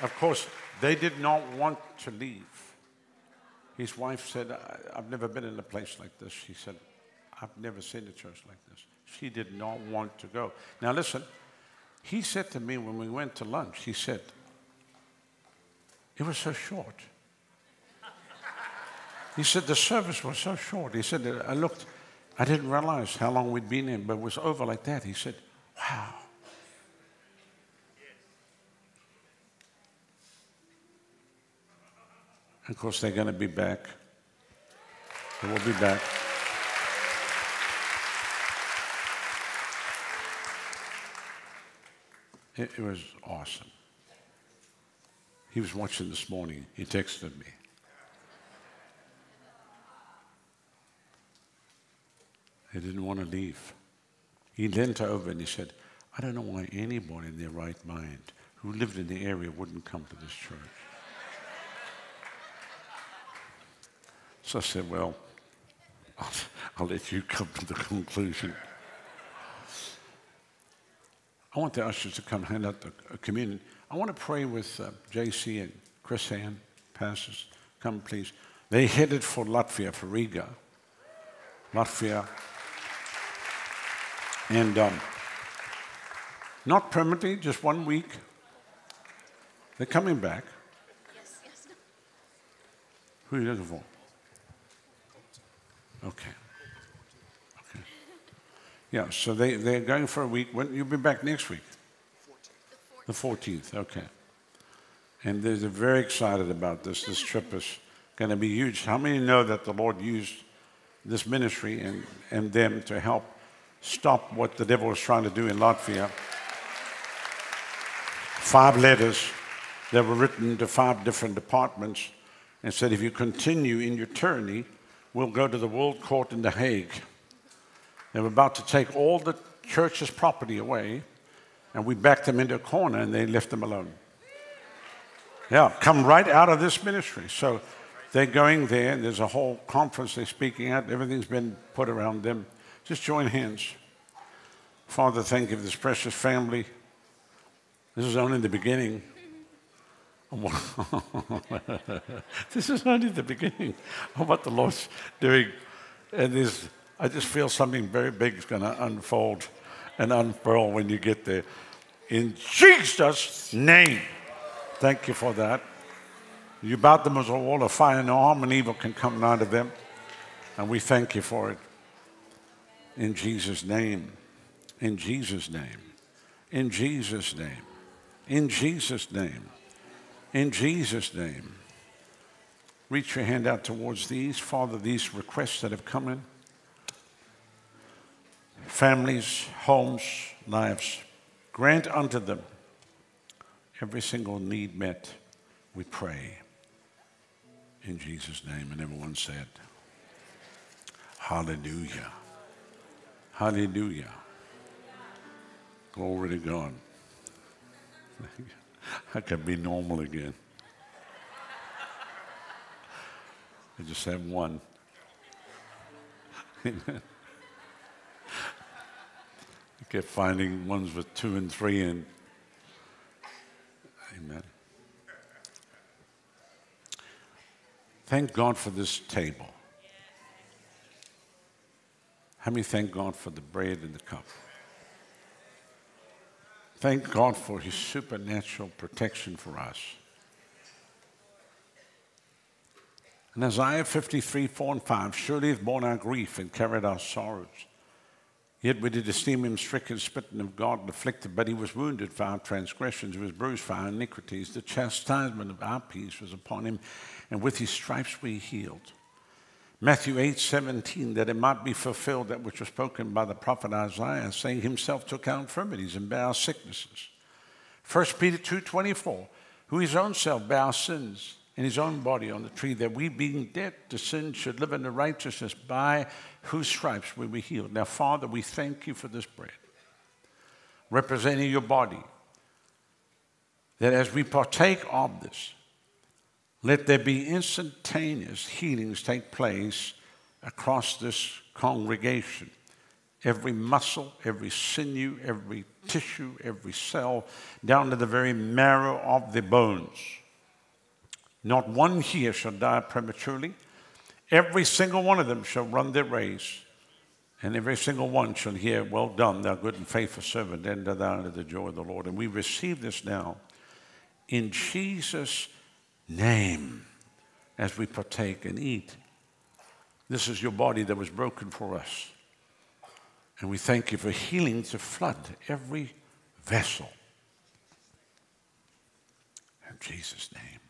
Of course, they did not want to leave. His wife said, I've never been in a place like this. She said, I've never seen a church like this. She did not want to go. Now, listen, he said to me when we went to lunch, he said, It was so short. He said, The service was so short. He said, I looked, I didn't realize how long we'd been in, but it was over like that. He said, Wow. Of course, they're going to be back. They will be back. It, it was awesome. He was watching this morning. He texted me. He didn't want to leave. He leant over and he said, I don't know why anybody in their right mind who lived in the area wouldn't come to this church. So I said, Well, I'll, I'll let you come to the conclusion. I want the ushers to come hand out the communion. I want to pray with uh, JC and Chris Ann, pastors. Come, please. They headed for Latvia, for Riga. Latvia. And um, not permanently, just one week. They're coming back. Who are you looking for? Okay. Okay. Yeah, so they, they're going for a week. When, you'll be back next week? The 14th, okay. And they're very excited about this. This trip is going to be huge. How many know that the Lord used this ministry and, and them to help stop what the devil was trying to do in Latvia? Five letters that were written to five different departments and said, if you continue in your tyranny, we'll go to the World Court in The Hague. They were about to take all the church's property away, and we backed them into a corner and they left them alone. Yeah, come right out of this ministry. So they're going there, and there's a whole conference they're speaking at. Everything's been put around them. Just join hands. Father, thank you for this precious family. This is only the beginning. this is only the beginning of what the Lord's doing. And there's, I just feel something very big is going to unfold and unfurl when you get there. In Jesus' name. Thank you for that. You about them as a wall of fire, no harm and evil can come nigh to them. And we thank you for it. In Jesus' name. In Jesus' name. In Jesus' name. In Jesus' name. In Jesus' name. Reach your hand out towards these. Father, these requests that have come in families, homes, lives. Grant unto them every single need met, we pray. In Jesus' name. And everyone said, Hallelujah. Hallelujah. Glory to God. I can be normal again. I just have one. Amen. I kept finding ones with two and three in. Amen. Thank God for this table. How many thank God for the bread and the cup? Thank God for his supernatural protection for us. And Isaiah 53, 4 and 5, surely hath borne our grief and carried our sorrows. Yet we did esteem him stricken, smitten of God, and afflicted, but he was wounded for our transgressions, he was bruised for our iniquities. The chastisement of our peace was upon him, and with his stripes we healed. Matthew 8, 17, that it might be fulfilled that which was spoken by the prophet Isaiah, saying, Himself took our infirmities and bare our sicknesses. 1 Peter 2, 24, who his own self bare our sins in his own body on the tree, that we, being dead to sin, should live in the righteousness by whose stripes we were healed. Now, Father, we thank you for this bread, representing your body, that as we partake of this, let there be instantaneous healings take place across this congregation. Every muscle, every sinew, every tissue, every cell, down to the very marrow of the bones. Not one here shall die prematurely. Every single one of them shall run their race, and every single one shall hear, Well done, thou good and faithful servant, enter thou into the joy of the Lord. And we receive this now in Jesus' name as we partake and eat. This is your body that was broken for us. And we thank you for healing to flood every vessel. In Jesus' name.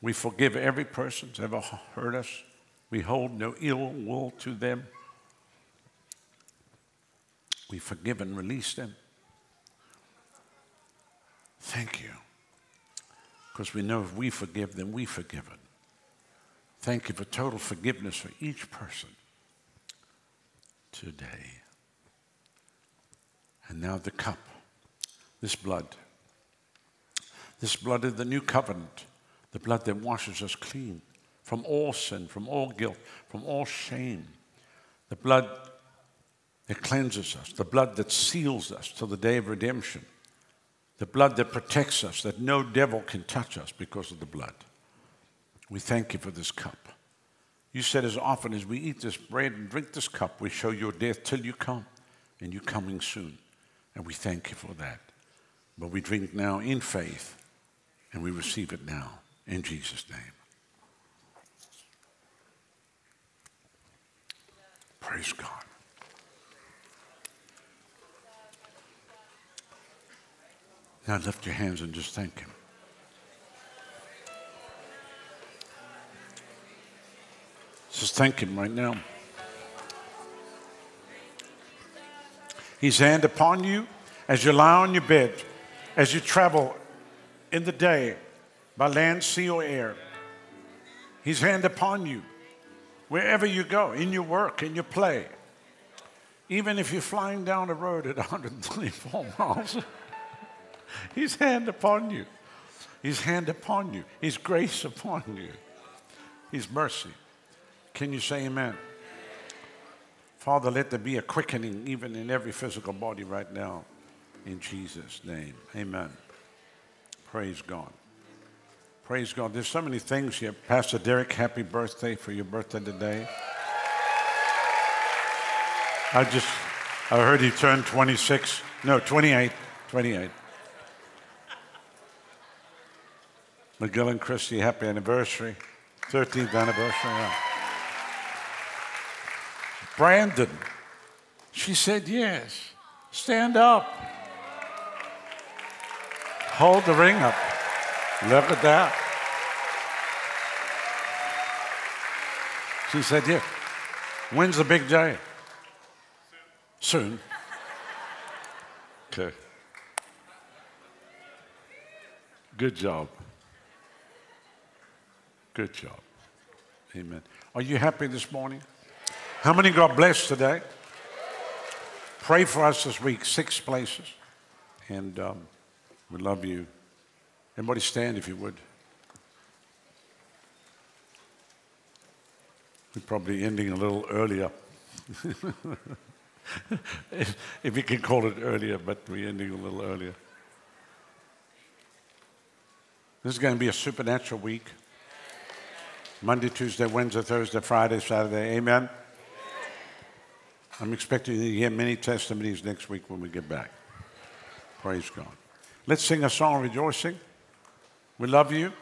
We forgive every person who's ever hurt us. We hold no ill will to them. We forgive and release them. Thank you. Because we know if we forgive, then we forgive forgiven. Thank you for total forgiveness for each person today. And now the cup, this blood. This blood of the new covenant the blood that washes us clean from all sin, from all guilt, from all shame. The blood that cleanses us, the blood that seals us till the day of redemption, the blood that protects us, that no devil can touch us because of the blood. We thank you for this cup. You said, as often as we eat this bread and drink this cup, we show your death till you come, and you're coming soon. And we thank you for that. But we drink now in faith, and we receive it now in Jesus' name. Praise God. Now lift your hands and just thank Him. Just thank Him right now. His hand upon you as you lie on your bed, as you travel in the day by land, sea, or air. His hand upon you wherever you go, in your work, in your play. Even if you're flying down the road at 124 miles, His hand upon you. His hand upon you. His grace upon you. His mercy. Can you say amen? Father, let there be a quickening even in every physical body right now. In Jesus' name. Amen. Praise God. Praise God. There's so many things here. Pastor Derek, happy birthday for your birthday today. I just, I heard he turned 26. No, 28. 28. McGill and Christy, happy anniversary. 13th anniversary. yeah. Brandon, she said yes. Stand up. Hold the ring up. Look at that. She said, yeah. When's the big day? Soon. Okay. Good job. Good job. Amen. Are you happy this morning? How many got blessed today? Pray for us this week, six places. And um, we love you. Everybody stand if you would. We're probably ending a little earlier. if, if you can call it earlier, but we're ending a little earlier. This is going to be a supernatural week. Monday, Tuesday, Wednesday, Thursday, Friday, Saturday. Amen. I'm expecting to hear many testimonies next week when we get back. Praise God. Let's sing a song of rejoicing. We love you.